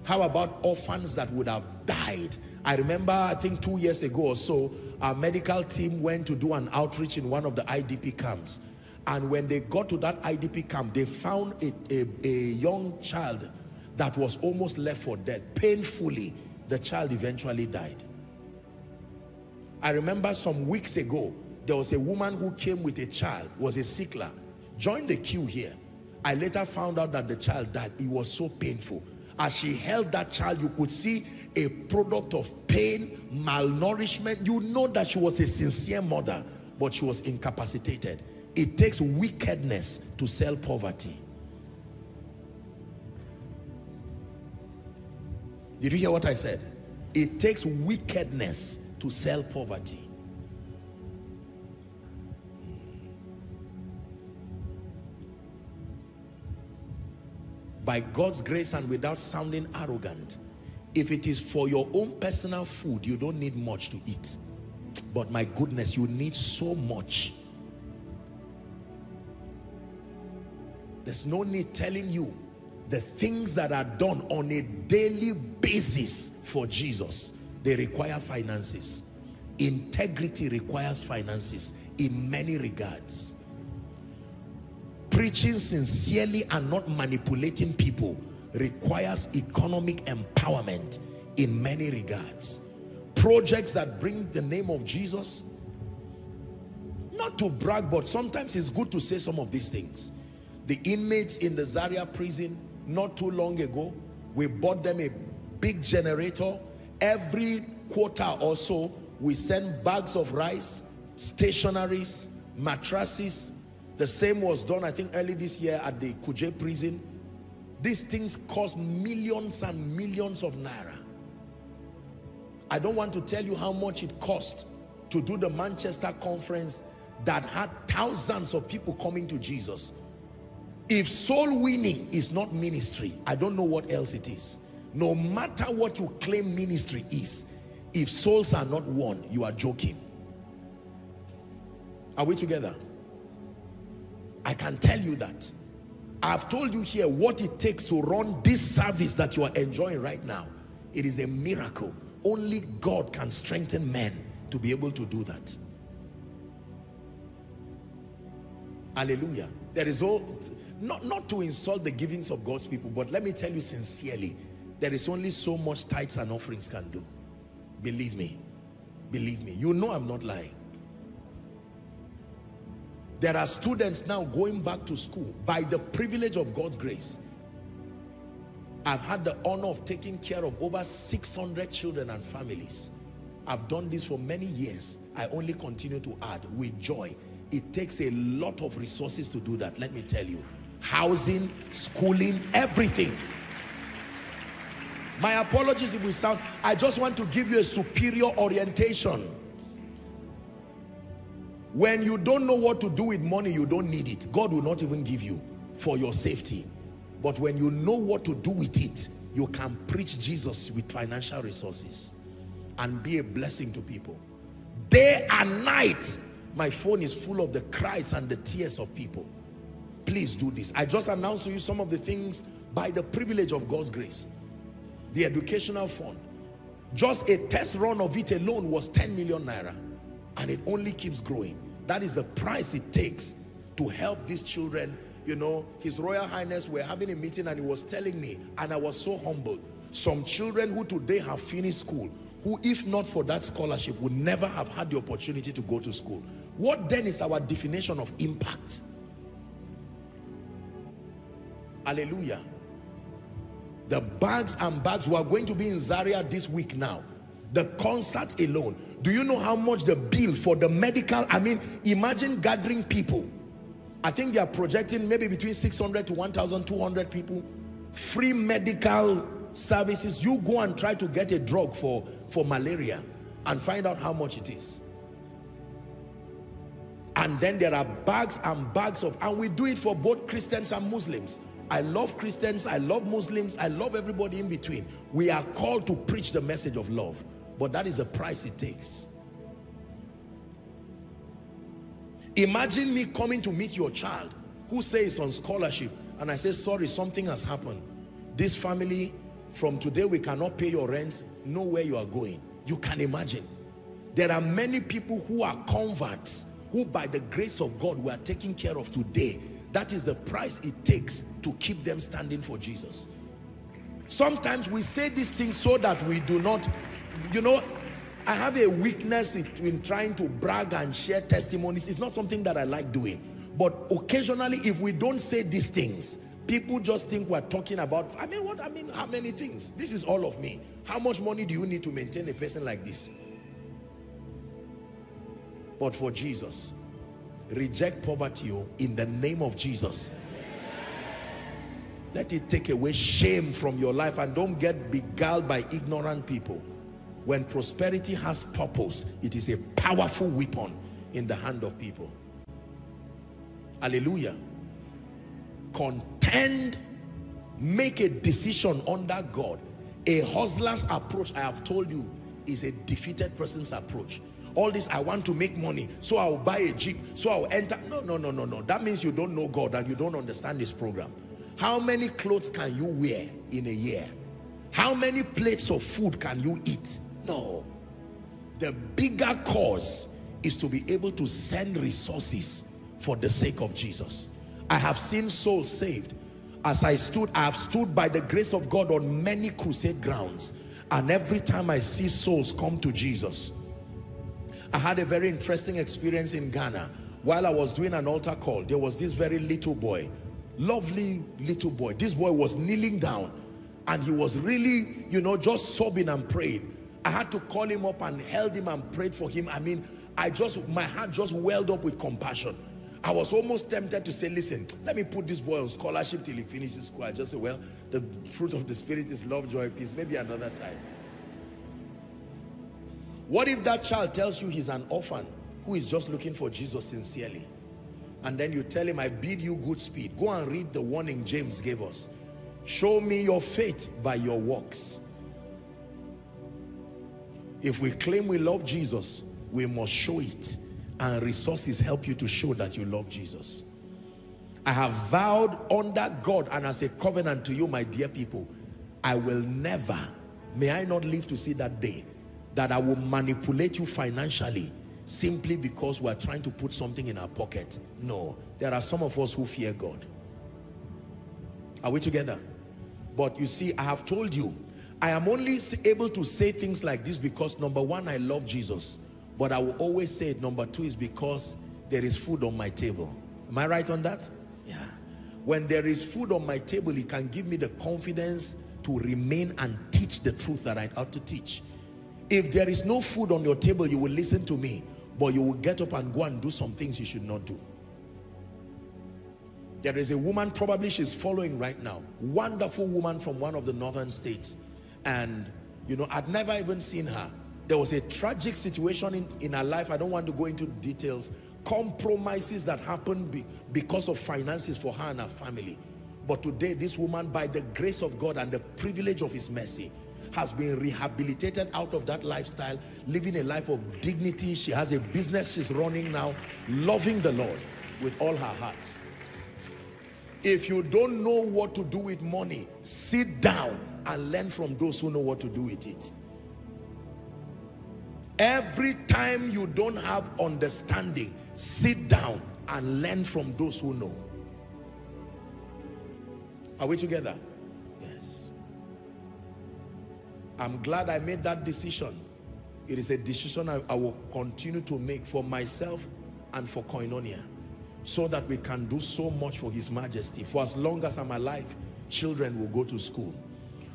How about orphans that would have died? I remember, I think two years ago or so, our medical team went to do an outreach in one of the IDP camps. And when they got to that IDP camp, they found a, a, a young child that was almost left for dead. Painfully, the child eventually died. I remember some weeks ago, there was a woman who came with a child, was a sickler, joined the queue here. I later found out that the child died. It was so painful. As she held that child, you could see a product of pain, malnourishment. You know that she was a sincere mother, but she was incapacitated. It takes wickedness to sell poverty. Did you hear what I said? It takes wickedness to sell poverty. By God's grace and without sounding arrogant, if it is for your own personal food, you don't need much to eat. But my goodness, you need so much. There's no need telling you the things that are done on a daily basis for Jesus. They require finances. Integrity requires finances in many regards. Preaching sincerely and not manipulating people requires economic empowerment in many regards. Projects that bring the name of Jesus, not to brag, but sometimes it's good to say some of these things. The inmates in the Zaria prison, not too long ago, we bought them a big generator. Every quarter or so, we send bags of rice, stationaries, mattresses. The same was done, I think, early this year at the Kuje prison. These things cost millions and millions of naira. I don't want to tell you how much it cost to do the Manchester conference that had thousands of people coming to Jesus. If soul winning is not ministry, I don't know what else it is. No matter what you claim ministry is, if souls are not won, you are joking. Are we together? I can tell you that. I've told you here what it takes to run this service that you are enjoying right now. It is a miracle. Only God can strengthen men to be able to do that. Hallelujah. There is all, not, not to insult the givings of God's people, but let me tell you sincerely, there is only so much tithes and offerings can do. Believe me. Believe me. You know I'm not lying. There are students now going back to school by the privilege of God's grace. I've had the honor of taking care of over 600 children and families. I've done this for many years. I only continue to add with joy. It takes a lot of resources to do that, let me tell you. Housing, schooling, everything. My apologies if we sound, I just want to give you a superior orientation. When you don't know what to do with money, you don't need it. God will not even give you for your safety. But when you know what to do with it, you can preach Jesus with financial resources and be a blessing to people. Day and night, my phone is full of the cries and the tears of people. Please do this. I just announced to you some of the things by the privilege of God's grace. The educational fund. Just a test run of it alone was 10 million naira. And it only keeps growing. That is the price it takes to help these children. You know, His Royal Highness, we're having a meeting and he was telling me, and I was so humbled. Some children who today have finished school, who if not for that scholarship would never have had the opportunity to go to school. What then is our definition of impact? Hallelujah. The bags and bags, we are going to be in Zaria this week now. The concert alone. Do you know how much the bill for the medical, I mean, imagine gathering people. I think they are projecting maybe between 600 to 1,200 people. Free medical services. You go and try to get a drug for, for malaria and find out how much it is. And then there are bags and bags of, and we do it for both Christians and Muslims. I love Christians, I love Muslims, I love everybody in between. We are called to preach the message of love, but that is the price it takes. Imagine me coming to meet your child who says on scholarship, and I say, sorry, something has happened. This family, from today we cannot pay your rent, know where you are going. You can imagine. There are many people who are converts, who by the grace of God we are taking care of today. That is the price it takes to keep them standing for Jesus. Sometimes we say these things so that we do not, you know, I have a weakness in trying to brag and share testimonies. It's not something that I like doing. But occasionally, if we don't say these things, people just think we're talking about, I mean, what? I mean, how many things? This is all of me. How much money do you need to maintain a person like this? But for Jesus, reject poverty oh, in the name of Jesus. Let it take away shame from your life and don't get beguiled by ignorant people. When prosperity has purpose, it is a powerful weapon in the hand of people. Hallelujah. Contend, make a decision under God. A hustler's approach, I have told you, is a defeated person's approach. All this, I want to make money, so I'll buy a Jeep, so I'll enter. No, no, no, no, no. That means you don't know God and you don't understand this program. How many clothes can you wear in a year? How many plates of food can you eat? No. The bigger cause is to be able to send resources for the sake of Jesus. I have seen souls saved. As I stood, I have stood by the grace of God on many crusade grounds. And every time I see souls come to Jesus, I had a very interesting experience in Ghana. While I was doing an altar call, there was this very little boy lovely little boy. This boy was kneeling down and he was really, you know, just sobbing and praying. I had to call him up and held him and prayed for him. I mean, I just, my heart just welled up with compassion. I was almost tempted to say, listen, let me put this boy on scholarship till he finishes school. I just say, well, the fruit of the spirit is love, joy, peace. Maybe another time. What if that child tells you he's an orphan who is just looking for Jesus sincerely? and then you tell him, I bid you good speed. Go and read the warning James gave us. Show me your faith by your works. If we claim we love Jesus, we must show it. And resources help you to show that you love Jesus. I have vowed under God and as a covenant to you, my dear people, I will never, may I not live to see that day, that I will manipulate you financially simply because we're trying to put something in our pocket. No, there are some of us who fear God. Are we together? But you see, I have told you, I am only able to say things like this because number one, I love Jesus. But I will always say it. Number two is because there is food on my table. Am I right on that? Yeah. When there is food on my table, it can give me the confidence to remain and teach the truth that I ought to teach. If there is no food on your table, you will listen to me but you will get up and go and do some things you should not do. There is a woman, probably she's following right now, wonderful woman from one of the northern states. And, you know, I'd never even seen her. There was a tragic situation in, in her life. I don't want to go into details. Compromises that happened be, because of finances for her and her family. But today, this woman, by the grace of God and the privilege of his mercy, has been rehabilitated out of that lifestyle, living a life of dignity. She has a business she's running now, loving the Lord with all her heart. If you don't know what to do with money, sit down and learn from those who know what to do with it. Every time you don't have understanding, sit down and learn from those who know. Are we together? Yes. I'm glad I made that decision. It is a decision I, I will continue to make for myself and for Koinonia so that we can do so much for his majesty. For as long as I'm alive, children will go to school.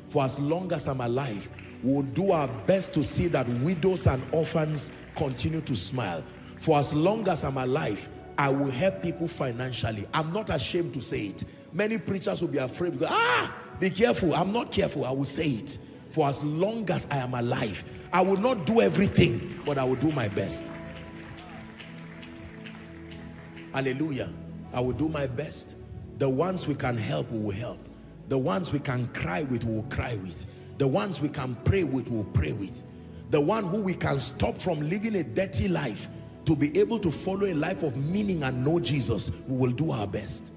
For as long as I'm alive, we'll do our best to see that widows and orphans continue to smile. For as long as I'm alive, I will help people financially. I'm not ashamed to say it. Many preachers will be afraid because, ah, be careful. I'm not careful. I will say it for as long as I am alive. I will not do everything, but I will do my best. Hallelujah. I will do my best. The ones we can help, we will help. The ones we can cry with, we will cry with. The ones we can pray with, we will pray with. The one who we can stop from living a dirty life to be able to follow a life of meaning and know Jesus, we will do our best.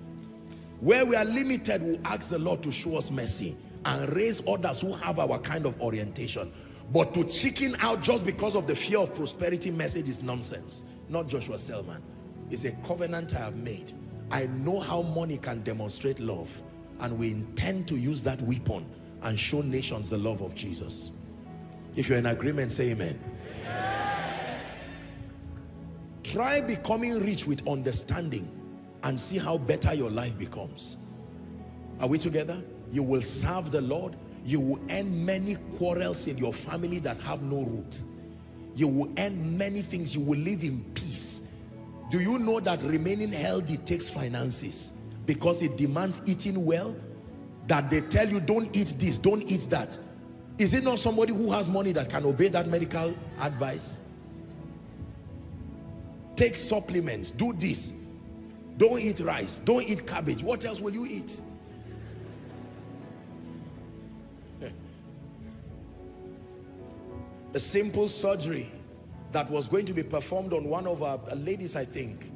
Where we are limited, we'll ask the Lord to show us mercy and raise others who have our kind of orientation. But to chicken out just because of the fear of prosperity message is nonsense. Not Joshua Selman. It's a covenant I have made. I know how money can demonstrate love. And we intend to use that weapon and show nations the love of Jesus. If you're in agreement, say amen. amen. Try becoming rich with understanding and see how better your life becomes. Are we together? you will serve the Lord you will end many quarrels in your family that have no root you will end many things you will live in peace do you know that remaining healthy takes finances because it demands eating well that they tell you don't eat this, don't eat that. Is it not somebody who has money that can obey that medical advice? Take supplements, do this. Don't eat rice, don't eat cabbage. What else will you eat? A simple surgery that was going to be performed on one of our ladies, I think.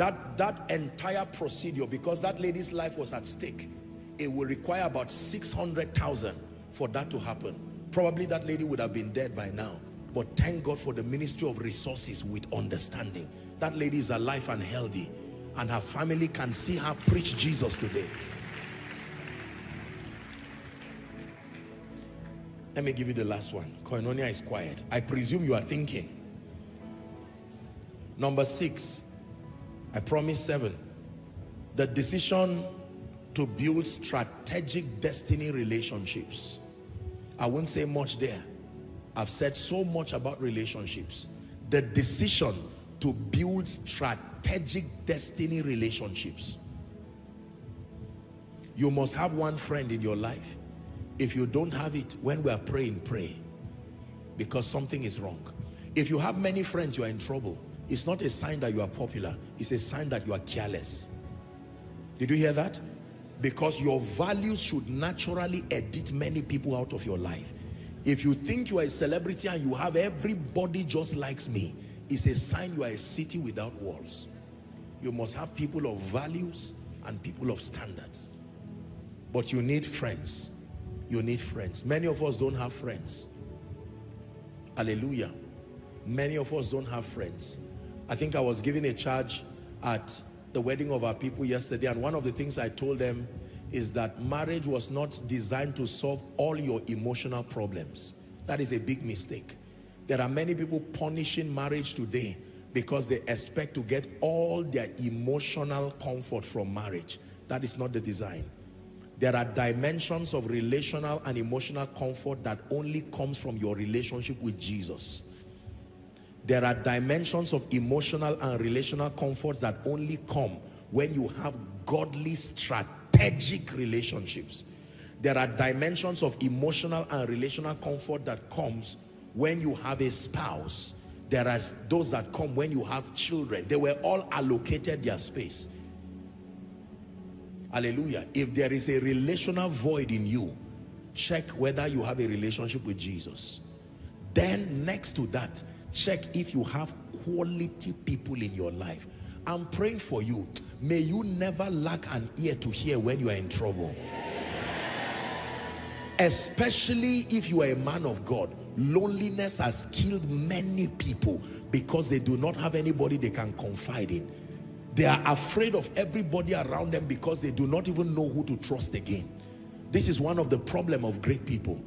That, that entire procedure, because that lady's life was at stake, it will require about 600,000 for that to happen. Probably that lady would have been dead by now. But thank God for the ministry of resources with understanding. That lady is alive and healthy. And her family can see her preach Jesus today. Let me give you the last one. Koinonia is quiet. I presume you are thinking. Number six, I promise seven. The decision to build strategic destiny relationships. I won't say much there. I've said so much about relationships. The decision to build strategic destiny relationships. You must have one friend in your life. If you don't have it, when we are praying, pray. Because something is wrong. If you have many friends, you are in trouble. It's not a sign that you are popular. It's a sign that you are careless. Did you hear that? Because your values should naturally edit many people out of your life. If you think you are a celebrity and you have everybody just likes me, it's a sign you are a city without walls. You must have people of values and people of standards. But you need friends. You need friends. Many of us don't have friends. Hallelujah. Many of us don't have friends. I think I was given a charge at the wedding of our people yesterday and one of the things I told them is that marriage was not designed to solve all your emotional problems. That is a big mistake. There are many people punishing marriage today because they expect to get all their emotional comfort from marriage. That is not the design. There are dimensions of relational and emotional comfort that only comes from your relationship with Jesus. There are dimensions of emotional and relational comforts that only come when you have godly strategic relationships. There are dimensions of emotional and relational comfort that comes when you have a spouse. There are those that come when you have children. They were all allocated their space. Hallelujah. If there is a relational void in you, check whether you have a relationship with Jesus. Then next to that, check if you have quality people in your life. I'm praying for you. May you never lack an ear to hear when you are in trouble. Especially if you are a man of God. Loneliness has killed many people because they do not have anybody they can confide in. They are afraid of everybody around them because they do not even know who to trust again. This is one of the problem of great people.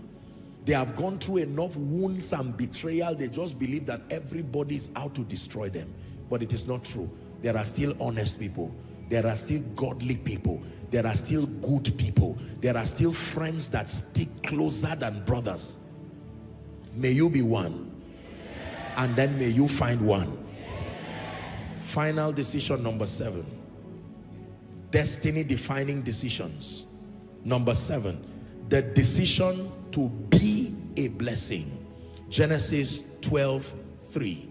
They have gone through enough wounds and betrayal. They just believe that everybody is out to destroy them. But it is not true. There are still honest people. There are still godly people. There are still good people. There are still friends that stick closer than brothers. May you be one. And then may you find one. Final decision number seven. Destiny defining decisions. Number seven. The decision to be a blessing. Genesis 12, 3.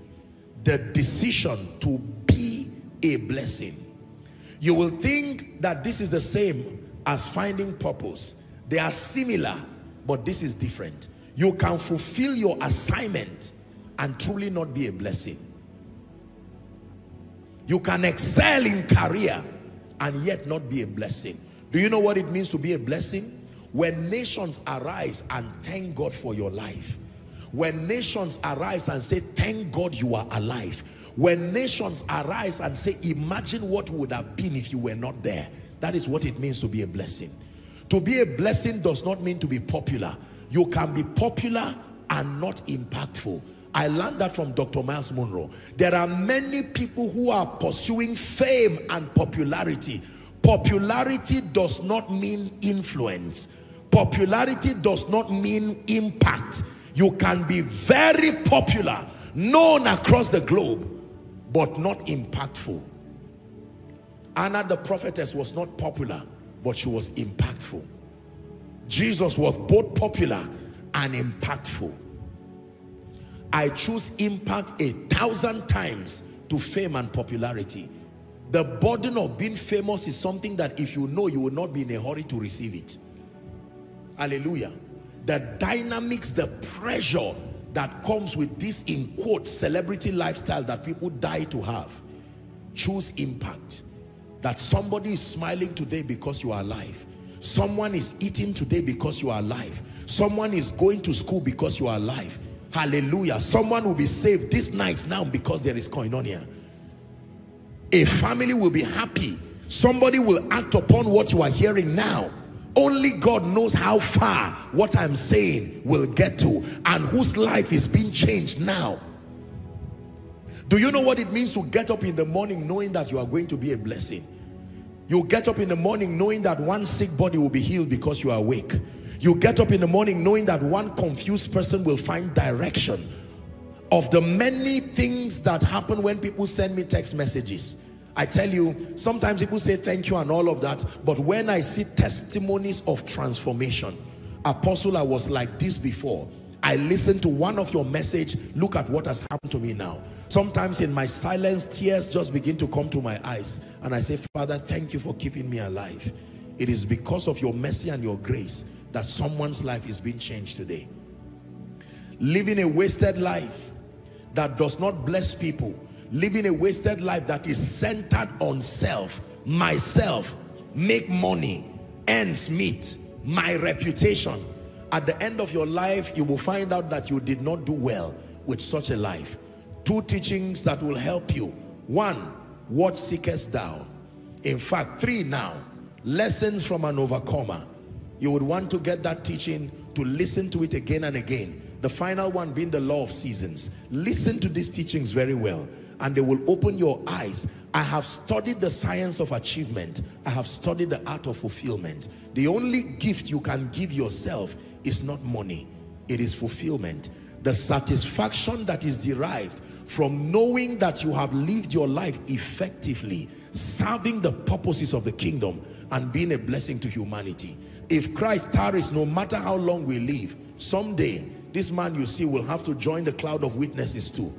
The decision to be a blessing. You will think that this is the same as finding purpose. They are similar, but this is different. You can fulfill your assignment and truly not be a blessing. You can excel in career and yet not be a blessing. Do you know what it means to be a blessing? When nations arise and thank God for your life. When nations arise and say, thank God you are alive. When nations arise and say, imagine what would have been if you were not there. That is what it means to be a blessing. To be a blessing does not mean to be popular. You can be popular and not impactful. I learned that from Dr. Myles Munroe. There are many people who are pursuing fame and popularity. Popularity does not mean influence. Popularity does not mean impact. You can be very popular, known across the globe, but not impactful. Anna the prophetess was not popular, but she was impactful. Jesus was both popular and impactful. I choose impact a thousand times to fame and popularity. The burden of being famous is something that if you know, you will not be in a hurry to receive it. Hallelujah. The dynamics, the pressure that comes with this in quote celebrity lifestyle that people die to have. Choose impact. That somebody is smiling today because you are alive. Someone is eating today because you are alive. Someone is going to school because you are alive. Hallelujah. Someone will be saved this night now because there is koinonia. A family will be happy. Somebody will act upon what you are hearing now. Only God knows how far what I'm saying will get to and whose life is being changed now. Do you know what it means to get up in the morning knowing that you are going to be a blessing? You get up in the morning knowing that one sick body will be healed because you are awake. You get up in the morning knowing that one confused person will find direction. Of the many things that happen when people send me text messages, I tell you, sometimes people say thank you and all of that, but when I see testimonies of transformation, Apostle, I was like this before. I listened to one of your message, look at what has happened to me now. Sometimes in my silence, tears just begin to come to my eyes. And I say, Father, thank you for keeping me alive. It is because of your mercy and your grace that someone's life is being changed today. Living a wasted life that does not bless people, living a wasted life that is centered on self, myself, make money, ends meet, my reputation. At the end of your life, you will find out that you did not do well with such a life. Two teachings that will help you. One, what seekest thou? In fact, three now. Lessons from an overcomer you would want to get that teaching to listen to it again and again. The final one being the law of seasons. Listen to these teachings very well and they will open your eyes. I have studied the science of achievement. I have studied the art of fulfillment. The only gift you can give yourself is not money. It is fulfillment. The satisfaction that is derived from knowing that you have lived your life effectively, serving the purposes of the kingdom and being a blessing to humanity. If Christ tarries, no matter how long we live, someday this man you see will have to join the cloud of witnesses too.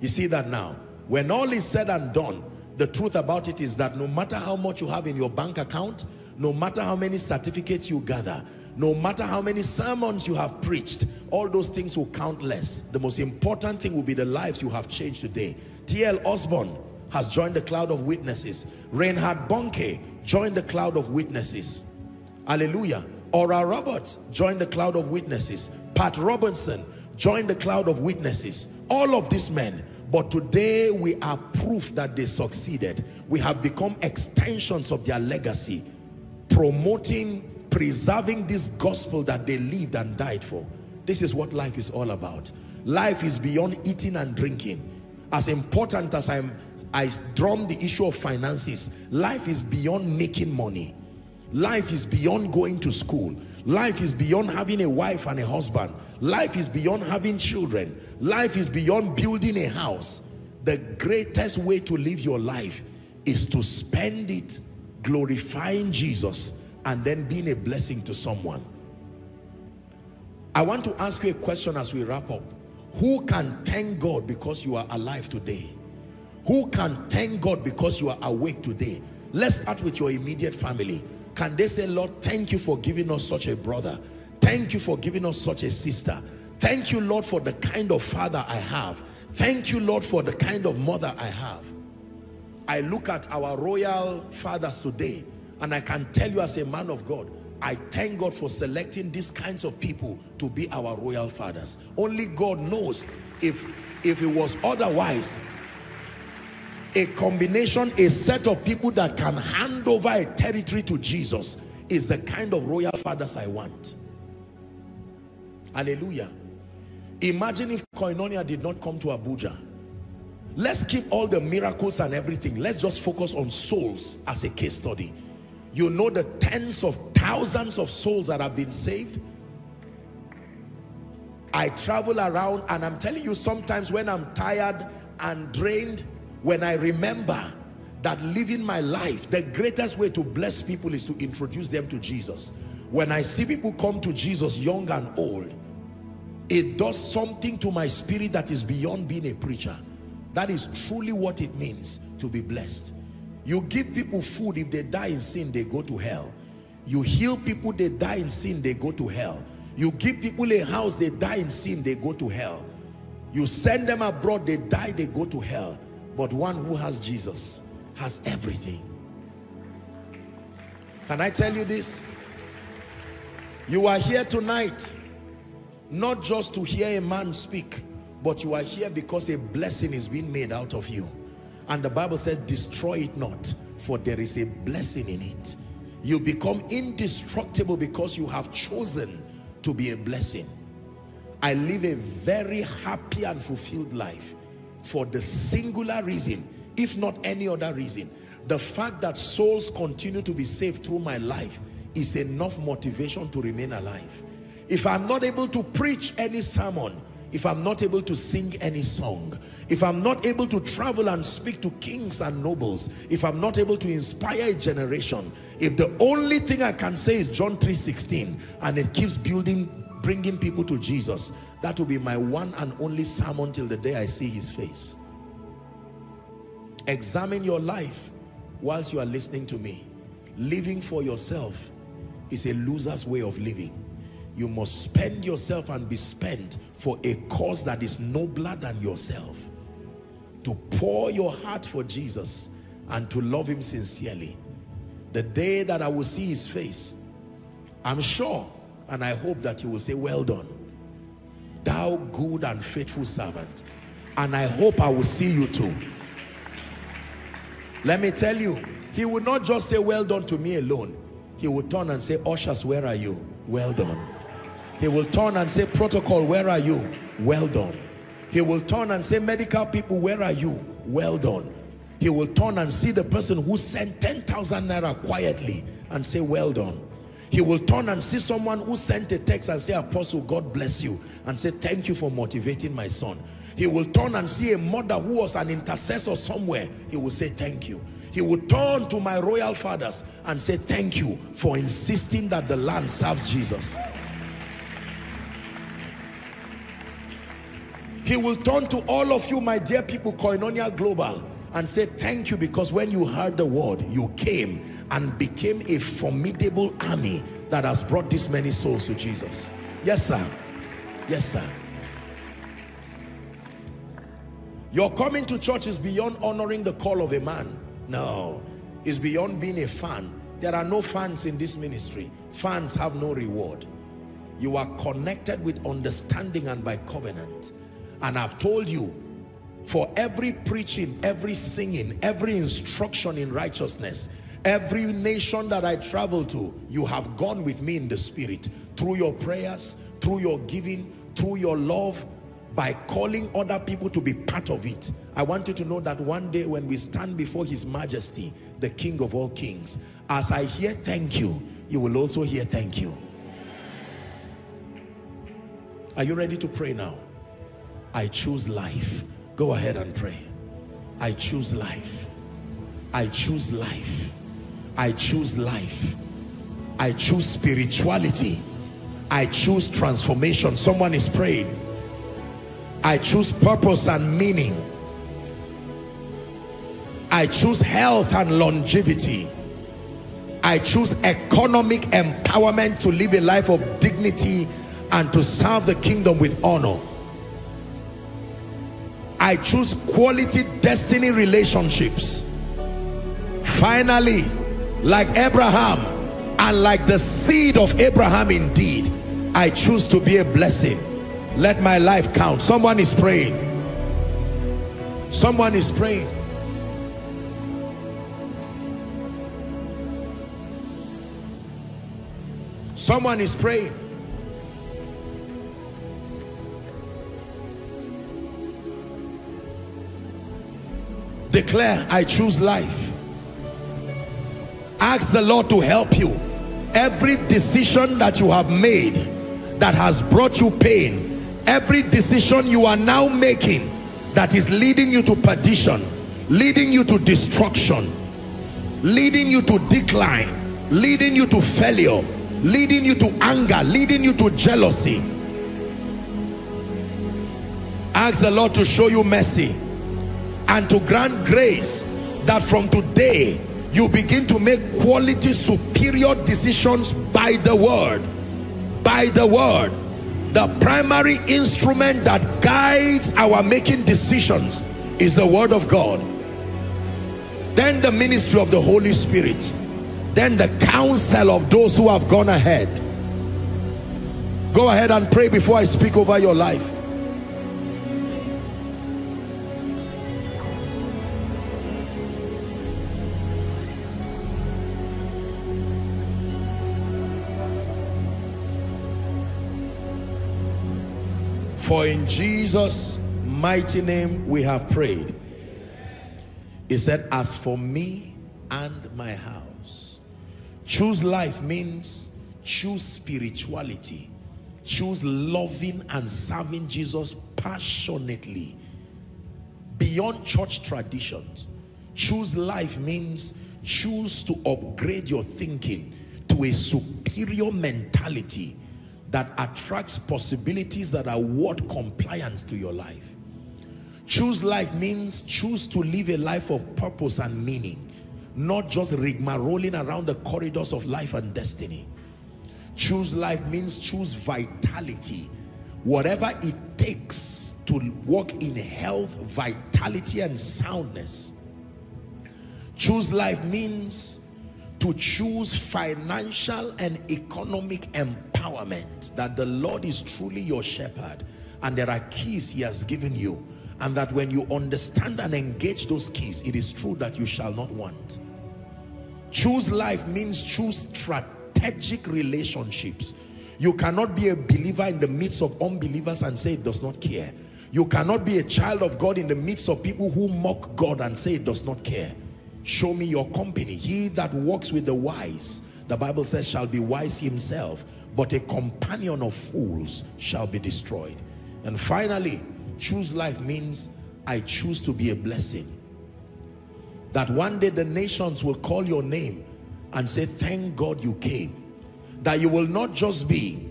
You see that now? When all is said and done, the truth about it is that no matter how much you have in your bank account, no matter how many certificates you gather, no matter how many sermons you have preached, all those things will count less. The most important thing will be the lives you have changed today. T.L. Osborn has joined the cloud of witnesses. Reinhard Bonnke joined the cloud of witnesses. Hallelujah. Oral Roberts join the cloud of witnesses. Pat Robertson join the cloud of witnesses. All of these men. But today we are proof that they succeeded. We have become extensions of their legacy. Promoting, preserving this gospel that they lived and died for. This is what life is all about. Life is beyond eating and drinking. As important as I'm I drum the issue of finances. Life is beyond making money. Life is beyond going to school. Life is beyond having a wife and a husband. Life is beyond having children. Life is beyond building a house. The greatest way to live your life is to spend it glorifying Jesus and then being a blessing to someone. I want to ask you a question as we wrap up. Who can thank God because you are alive today? Who can thank God because you are awake today? Let's start with your immediate family. Can they say, Lord, thank you for giving us such a brother. Thank you for giving us such a sister. Thank you, Lord, for the kind of father I have. Thank you, Lord, for the kind of mother I have. I look at our royal fathers today and I can tell you as a man of God, I thank God for selecting these kinds of people to be our royal fathers. Only God knows if, if it was otherwise, a combination, a set of people that can hand over a territory to Jesus is the kind of royal fathers I want. Hallelujah. Imagine if Koinonia did not come to Abuja. Let's keep all the miracles and everything. Let's just focus on souls as a case study. You know the tens of thousands of souls that have been saved. I travel around and I'm telling you sometimes when I'm tired and drained, when I remember that living my life, the greatest way to bless people is to introduce them to Jesus. When I see people come to Jesus, young and old, it does something to my spirit that is beyond being a preacher. That is truly what it means to be blessed. You give people food, if they die in sin, they go to hell. You heal people, they die in sin, they go to hell. You give people a house, they die in sin, they go to hell. You send them abroad, they die, they go to hell. But one who has Jesus has everything. Can I tell you this? You are here tonight, not just to hear a man speak, but you are here because a blessing is being made out of you. And the Bible said, destroy it not, for there is a blessing in it. You become indestructible because you have chosen to be a blessing. I live a very happy and fulfilled life for the singular reason, if not any other reason. The fact that souls continue to be saved through my life is enough motivation to remain alive. If I'm not able to preach any sermon, if I'm not able to sing any song, if I'm not able to travel and speak to kings and nobles, if I'm not able to inspire a generation, if the only thing I can say is John 3.16 and it keeps building, bringing people to Jesus, that will be my one and only sermon till the day I see his face. Examine your life whilst you are listening to me. Living for yourself is a loser's way of living. You must spend yourself and be spent for a cause that is nobler than yourself. To pour your heart for Jesus and to love him sincerely. The day that I will see his face, I'm sure and I hope that he will say, well done, thou good and faithful servant. And I hope I will see you too. Let me tell you, he will not just say, well done to me alone. He will turn and say, ushers, where are you? Well done. He will turn and say, protocol, where are you? Well done. He will turn and say, medical people, where are you? Well done. He will turn and see the person who sent 10,000 naira quietly and say, well done. He will turn and see someone who sent a text and say, apostle, God bless you. And say, thank you for motivating my son. He will turn and see a mother who was an intercessor somewhere. He will say, thank you. He will turn to my royal fathers and say, thank you for insisting that the land serves Jesus. He will turn to all of you, my dear people, Koinonia Global, and say, thank you because when you heard the word, you came and became a formidable army that has brought this many souls to Jesus. Yes, sir. Yes, sir. Your coming to church is beyond honoring the call of a man. No, it's beyond being a fan. There are no fans in this ministry. Fans have no reward. You are connected with understanding and by covenant. And I've told you, for every preaching, every singing, every instruction in righteousness, every nation that I travel to, you have gone with me in the spirit through your prayers, through your giving, through your love, by calling other people to be part of it. I want you to know that one day when we stand before his majesty, the king of all kings, as I hear thank you, you will also hear thank you. Are you ready to pray now? I choose life. Go ahead and pray. I choose life. I choose life. I choose life. I choose spirituality. I choose transformation. Someone is praying. I choose purpose and meaning. I choose health and longevity. I choose economic empowerment to live a life of dignity and to serve the kingdom with honor. I choose quality destiny relationships. Finally, like Abraham and like the seed of Abraham indeed, I choose to be a blessing. Let my life count. Someone is praying. Someone is praying. Someone is praying. Declare, I choose life. Ask the Lord to help you. Every decision that you have made that has brought you pain, every decision you are now making that is leading you to perdition, leading you to destruction, leading you to decline, leading you to failure, leading you to anger, leading you to jealousy. Ask the Lord to show you mercy and to grant grace that from today you begin to make quality superior decisions by the word. By the word. The primary instrument that guides our making decisions is the word of God. Then the ministry of the Holy Spirit. Then the counsel of those who have gone ahead. Go ahead and pray before I speak over your life For in Jesus' mighty name we have prayed. He said, as for me and my house. Choose life means choose spirituality. Choose loving and serving Jesus passionately. Beyond church traditions. Choose life means choose to upgrade your thinking to a superior mentality that attracts possibilities that are worth compliance to your life. Choose life means choose to live a life of purpose and meaning, not just rigmaroling around the corridors of life and destiny. Choose life means choose vitality. Whatever it takes to walk in health, vitality, and soundness. Choose life means to choose financial and economic empowerment that the Lord is truly your shepherd and there are keys he has given you and that when you understand and engage those keys it is true that you shall not want. Choose life means choose strategic relationships. You cannot be a believer in the midst of unbelievers and say it does not care. You cannot be a child of God in the midst of people who mock God and say it does not care show me your company. He that walks with the wise the bible says shall be wise himself but a companion of fools shall be destroyed. And finally choose life means i choose to be a blessing. That one day the nations will call your name and say thank god you came. That you will not just be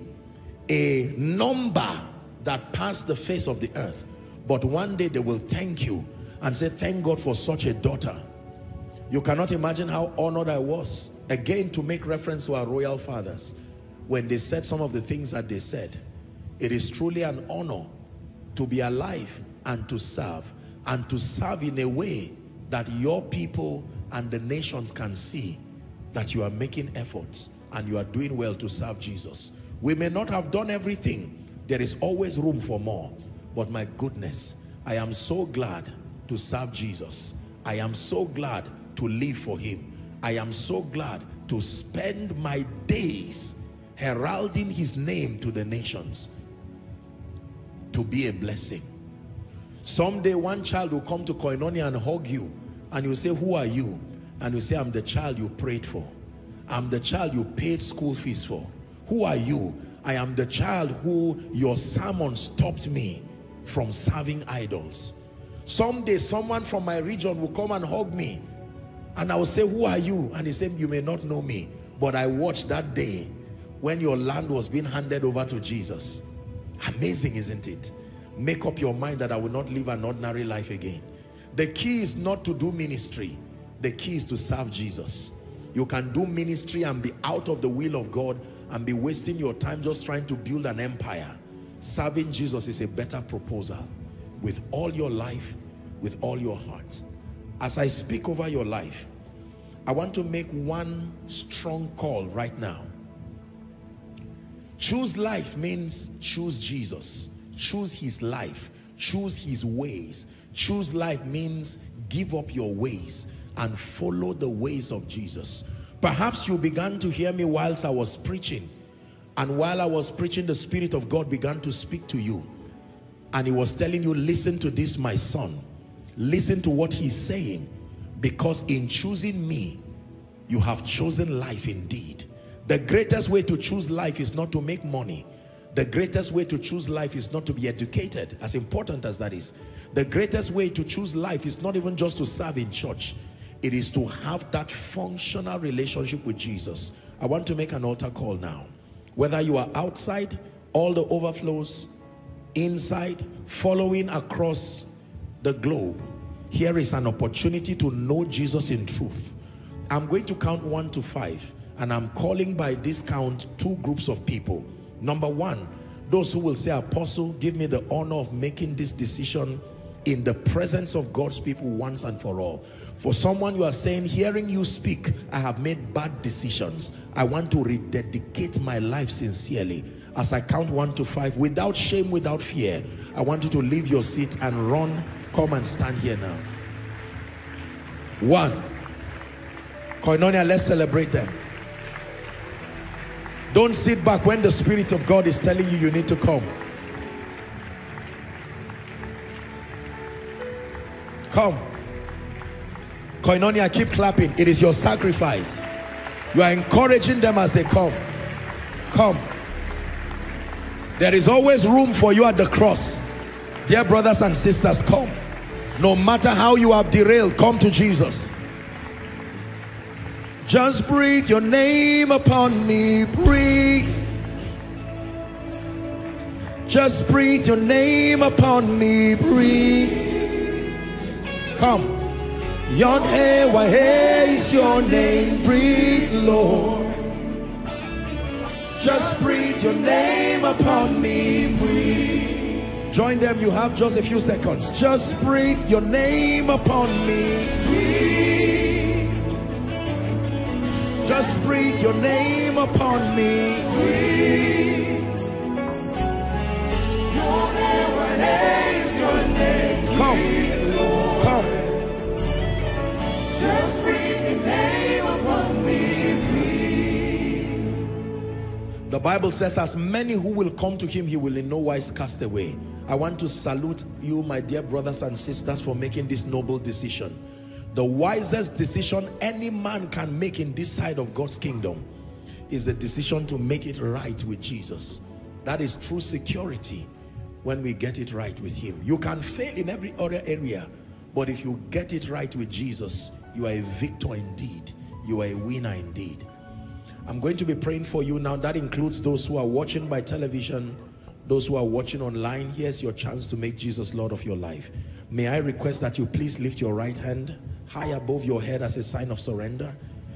a number that passed the face of the earth but one day they will thank you and say thank god for such a daughter you cannot imagine how honored I was. Again, to make reference to our royal fathers. When they said some of the things that they said. It is truly an honor to be alive and to serve. And to serve in a way that your people and the nations can see that you are making efforts and you are doing well to serve Jesus. We may not have done everything. There is always room for more. But my goodness, I am so glad to serve Jesus. I am so glad to live for him. I am so glad to spend my days heralding his name to the nations to be a blessing. Someday one child will come to Koinonia and hug you and you say, who are you? And you say, I'm the child you prayed for. I'm the child you paid school fees for. Who are you? I am the child who your sermon stopped me from serving idols. Someday someone from my region will come and hug me and I will say, who are you? And he said, you may not know me, but I watched that day when your land was being handed over to Jesus. Amazing, isn't it? Make up your mind that I will not live an ordinary life again. The key is not to do ministry. The key is to serve Jesus. You can do ministry and be out of the will of God and be wasting your time just trying to build an empire. Serving Jesus is a better proposal with all your life, with all your heart. As I speak over your life, I want to make one strong call right now. Choose life means choose Jesus. Choose his life. Choose his ways. Choose life means give up your ways and follow the ways of Jesus. Perhaps you began to hear me whilst I was preaching. And while I was preaching, the Spirit of God began to speak to you. And he was telling you, listen to this, my son. Listen to what he's saying. Because in choosing me, you have chosen life indeed. The greatest way to choose life is not to make money. The greatest way to choose life is not to be educated, as important as that is. The greatest way to choose life is not even just to serve in church. It is to have that functional relationship with Jesus. I want to make an altar call now. Whether you are outside, all the overflows, inside, following across the globe, here is an opportunity to know Jesus in truth. I'm going to count one to five, and I'm calling by this count two groups of people. Number one, those who will say, Apostle, give me the honor of making this decision in the presence of God's people once and for all. For someone you are saying, hearing you speak, I have made bad decisions. I want to rededicate my life sincerely. As I count one to five, without shame, without fear, I want you to leave your seat and run. Come and stand here now. One. Koinonia, let's celebrate them. Don't sit back when the Spirit of God is telling you you need to come. Come. Koinonia, keep clapping. It is your sacrifice. You are encouraging them as they come. Come. There is always room for you at the cross. Dear brothers and sisters, come. No matter how you have derailed, come to Jesus. Just breathe your name upon me. Breathe. Just breathe your name upon me. Breathe. Come. Yon He is your name. Breathe, Lord. Just breathe your name upon me. Breathe. Join them. You have just a few seconds. Just breathe your name upon me. Just breathe your name upon me. Breathe. Your name. Come. The Bible says, as many who will come to him, he will in no wise cast away. I want to salute you, my dear brothers and sisters, for making this noble decision. The wisest decision any man can make in this side of God's kingdom is the decision to make it right with Jesus. That is true security when we get it right with him. You can fail in every other area, but if you get it right with Jesus, you are a victor indeed. You are a winner indeed. I'm going to be praying for you now. That includes those who are watching by television, those who are watching online. Here's your chance to make Jesus Lord of your life. May I request that you please lift your right hand high above your head as a sign of surrender.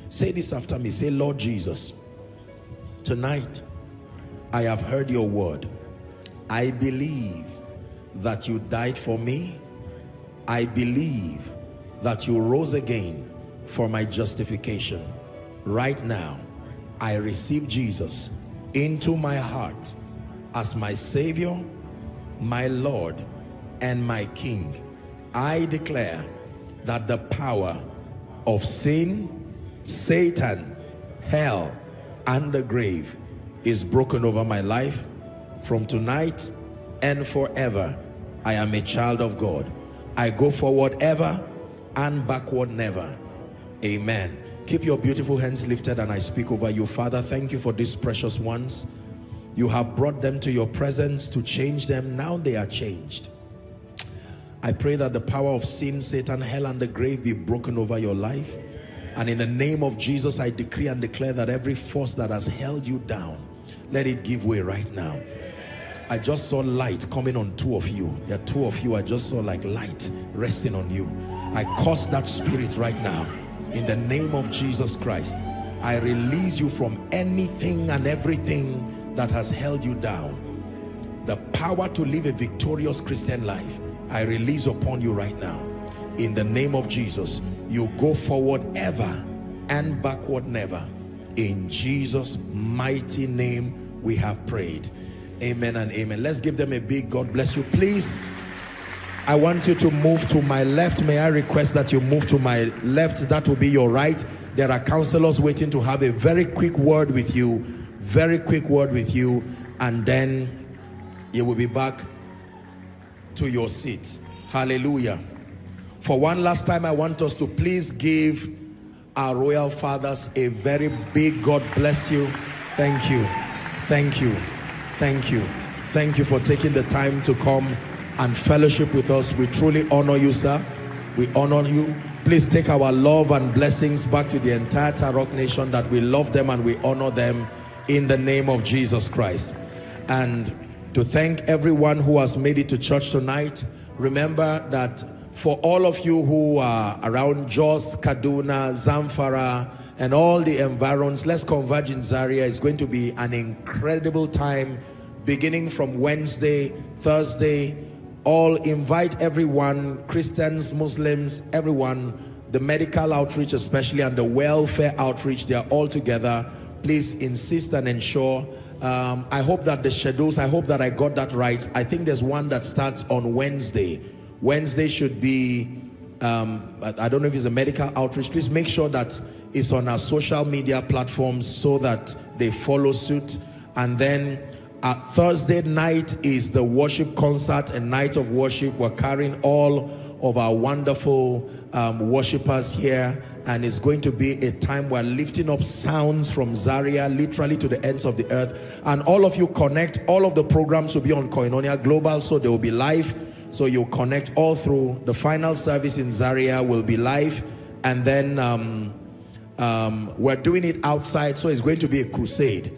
Say this after me. Say, Lord Jesus, tonight I have heard your word. I believe that you died for me. I believe that you rose again for my justification. Right now, I receive Jesus into my heart as my Savior, my Lord, and my King. I declare that the power of sin, Satan, hell, and the grave is broken over my life from tonight and forever. I am a child of God. I go forward ever and backward never. Amen. Keep your beautiful hands lifted and I speak over you. Father, thank you for these precious ones. You have brought them to your presence to change them. Now they are changed. I pray that the power of sin, Satan, hell, and the grave be broken over your life. And in the name of Jesus, I decree and declare that every force that has held you down, let it give way right now. I just saw light coming on two of you. There are two of you. I just saw like light resting on you. I curse that spirit right now. In the name of Jesus Christ, I release you from anything and everything that has held you down. The power to live a victorious Christian life I release upon you right now. In the name of Jesus, you go forward ever and backward never. In Jesus' mighty name, we have prayed. Amen and amen. Let's give them a big God bless you. Please, I want you to move to my left. May I request that you move to my left? That will be your right. There are counselors waiting to have a very quick word with you. Very quick word with you. And then you will be back to your seats. Hallelujah. For one last time, I want us to please give our royal fathers a very big God bless you. Thank you. Thank you. Thank you. Thank you for taking the time to come and fellowship with us. We truly honor you, sir. We honor you. Please take our love and blessings back to the entire Tarok nation that we love them and we honor them in the name of Jesus Christ. And to thank everyone who has made it to church tonight. Remember that for all of you who are around Jos, Kaduna, Zamfara, and all the environs, let's converge in Zaria. It's going to be an incredible time beginning from Wednesday, Thursday. All invite everyone, Christians, Muslims, everyone, the medical outreach especially, and the welfare outreach, they are all together. Please insist and ensure um, I hope that the schedules, I hope that I got that right. I think there's one that starts on Wednesday. Wednesday should be, um, I don't know if it's a medical outreach. Please make sure that it's on our social media platforms so that they follow suit. And then uh, Thursday night is the worship concert. And night of worship. We're carrying all of our wonderful um, worshipers here. And it's going to be a time where lifting up sounds from Zaria literally to the ends of the earth. And all of you connect. All of the programs will be on Koinonia Global so they will be live. So you connect all through. The final service in Zaria will be live. And then um, um, we're doing it outside so it's going to be a crusade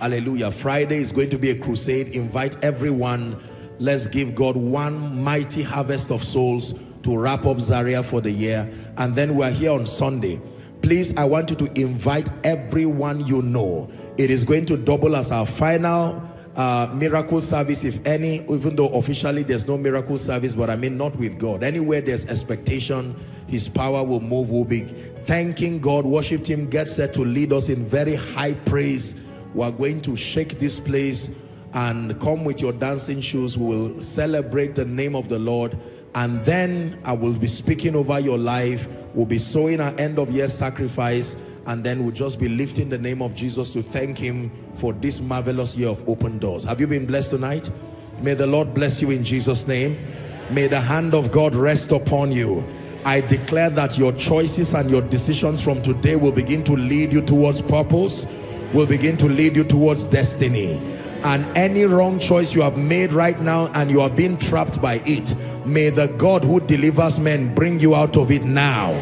hallelujah Friday is going to be a crusade invite everyone let's give God one mighty harvest of souls to wrap up Zaria for the year. And then we're here on Sunday. Please, I want you to invite everyone you know. It is going to double as our final uh, miracle service, if any, even though officially there's no miracle service, but I mean not with God. Anywhere there's expectation, his power will move, will be thanking God, worship him, get set to lead us in very high praise. We're going to shake this place and come with your dancing shoes. We will celebrate the name of the Lord and then I will be speaking over your life. We'll be sowing our end of year sacrifice and then we'll just be lifting the name of Jesus to thank him for this marvelous year of open doors. Have you been blessed tonight? May the Lord bless you in Jesus' name. May the hand of God rest upon you. I declare that your choices and your decisions from today will begin to lead you towards purpose, will begin to lead you towards destiny. And any wrong choice you have made right now and you are being trapped by it may the God who delivers men bring you out of it now.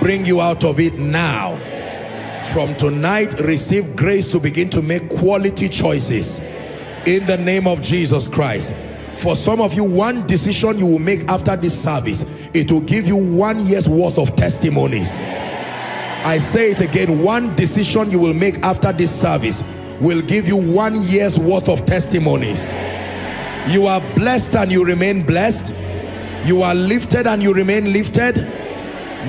Bring you out of it now. From tonight receive grace to begin to make quality choices. In the name of Jesus Christ. For some of you one decision you will make after this service it will give you one year's worth of testimonies I say it again one decision you will make after this service will give you one year's worth of testimonies. You are blessed and you remain blessed. You are lifted and you remain lifted.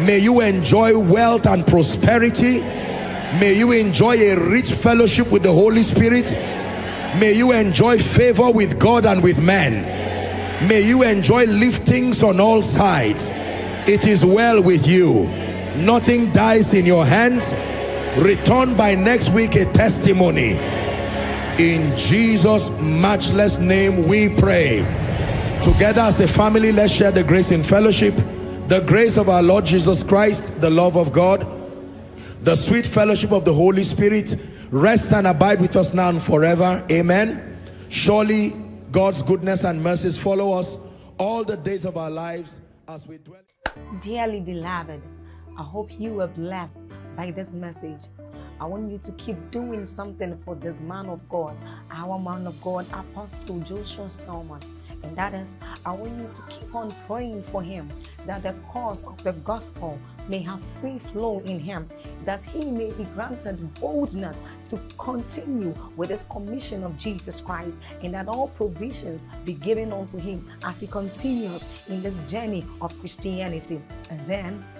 May you enjoy wealth and prosperity. May you enjoy a rich fellowship with the Holy Spirit. May you enjoy favor with God and with men. May you enjoy liftings on all sides. It is well with you. Nothing dies in your hands. Return by next week a testimony. In Jesus matchless name we pray. Together as a family let's share the grace in fellowship. The grace of our Lord Jesus Christ the love of God the sweet fellowship of the Holy Spirit rest and abide with us now and forever. Amen. Surely God's goodness and mercies follow us all the days of our lives as we dwell. Dearly beloved I hope you were blessed by this message. I want you to keep doing something for this man of God, our man of God, Apostle Joshua Selman. And that is, I want you to keep on praying for him that the cause of the gospel may have free flow in him, that he may be granted boldness to continue with his commission of Jesus Christ, and that all provisions be given unto him as he continues in this journey of Christianity. And then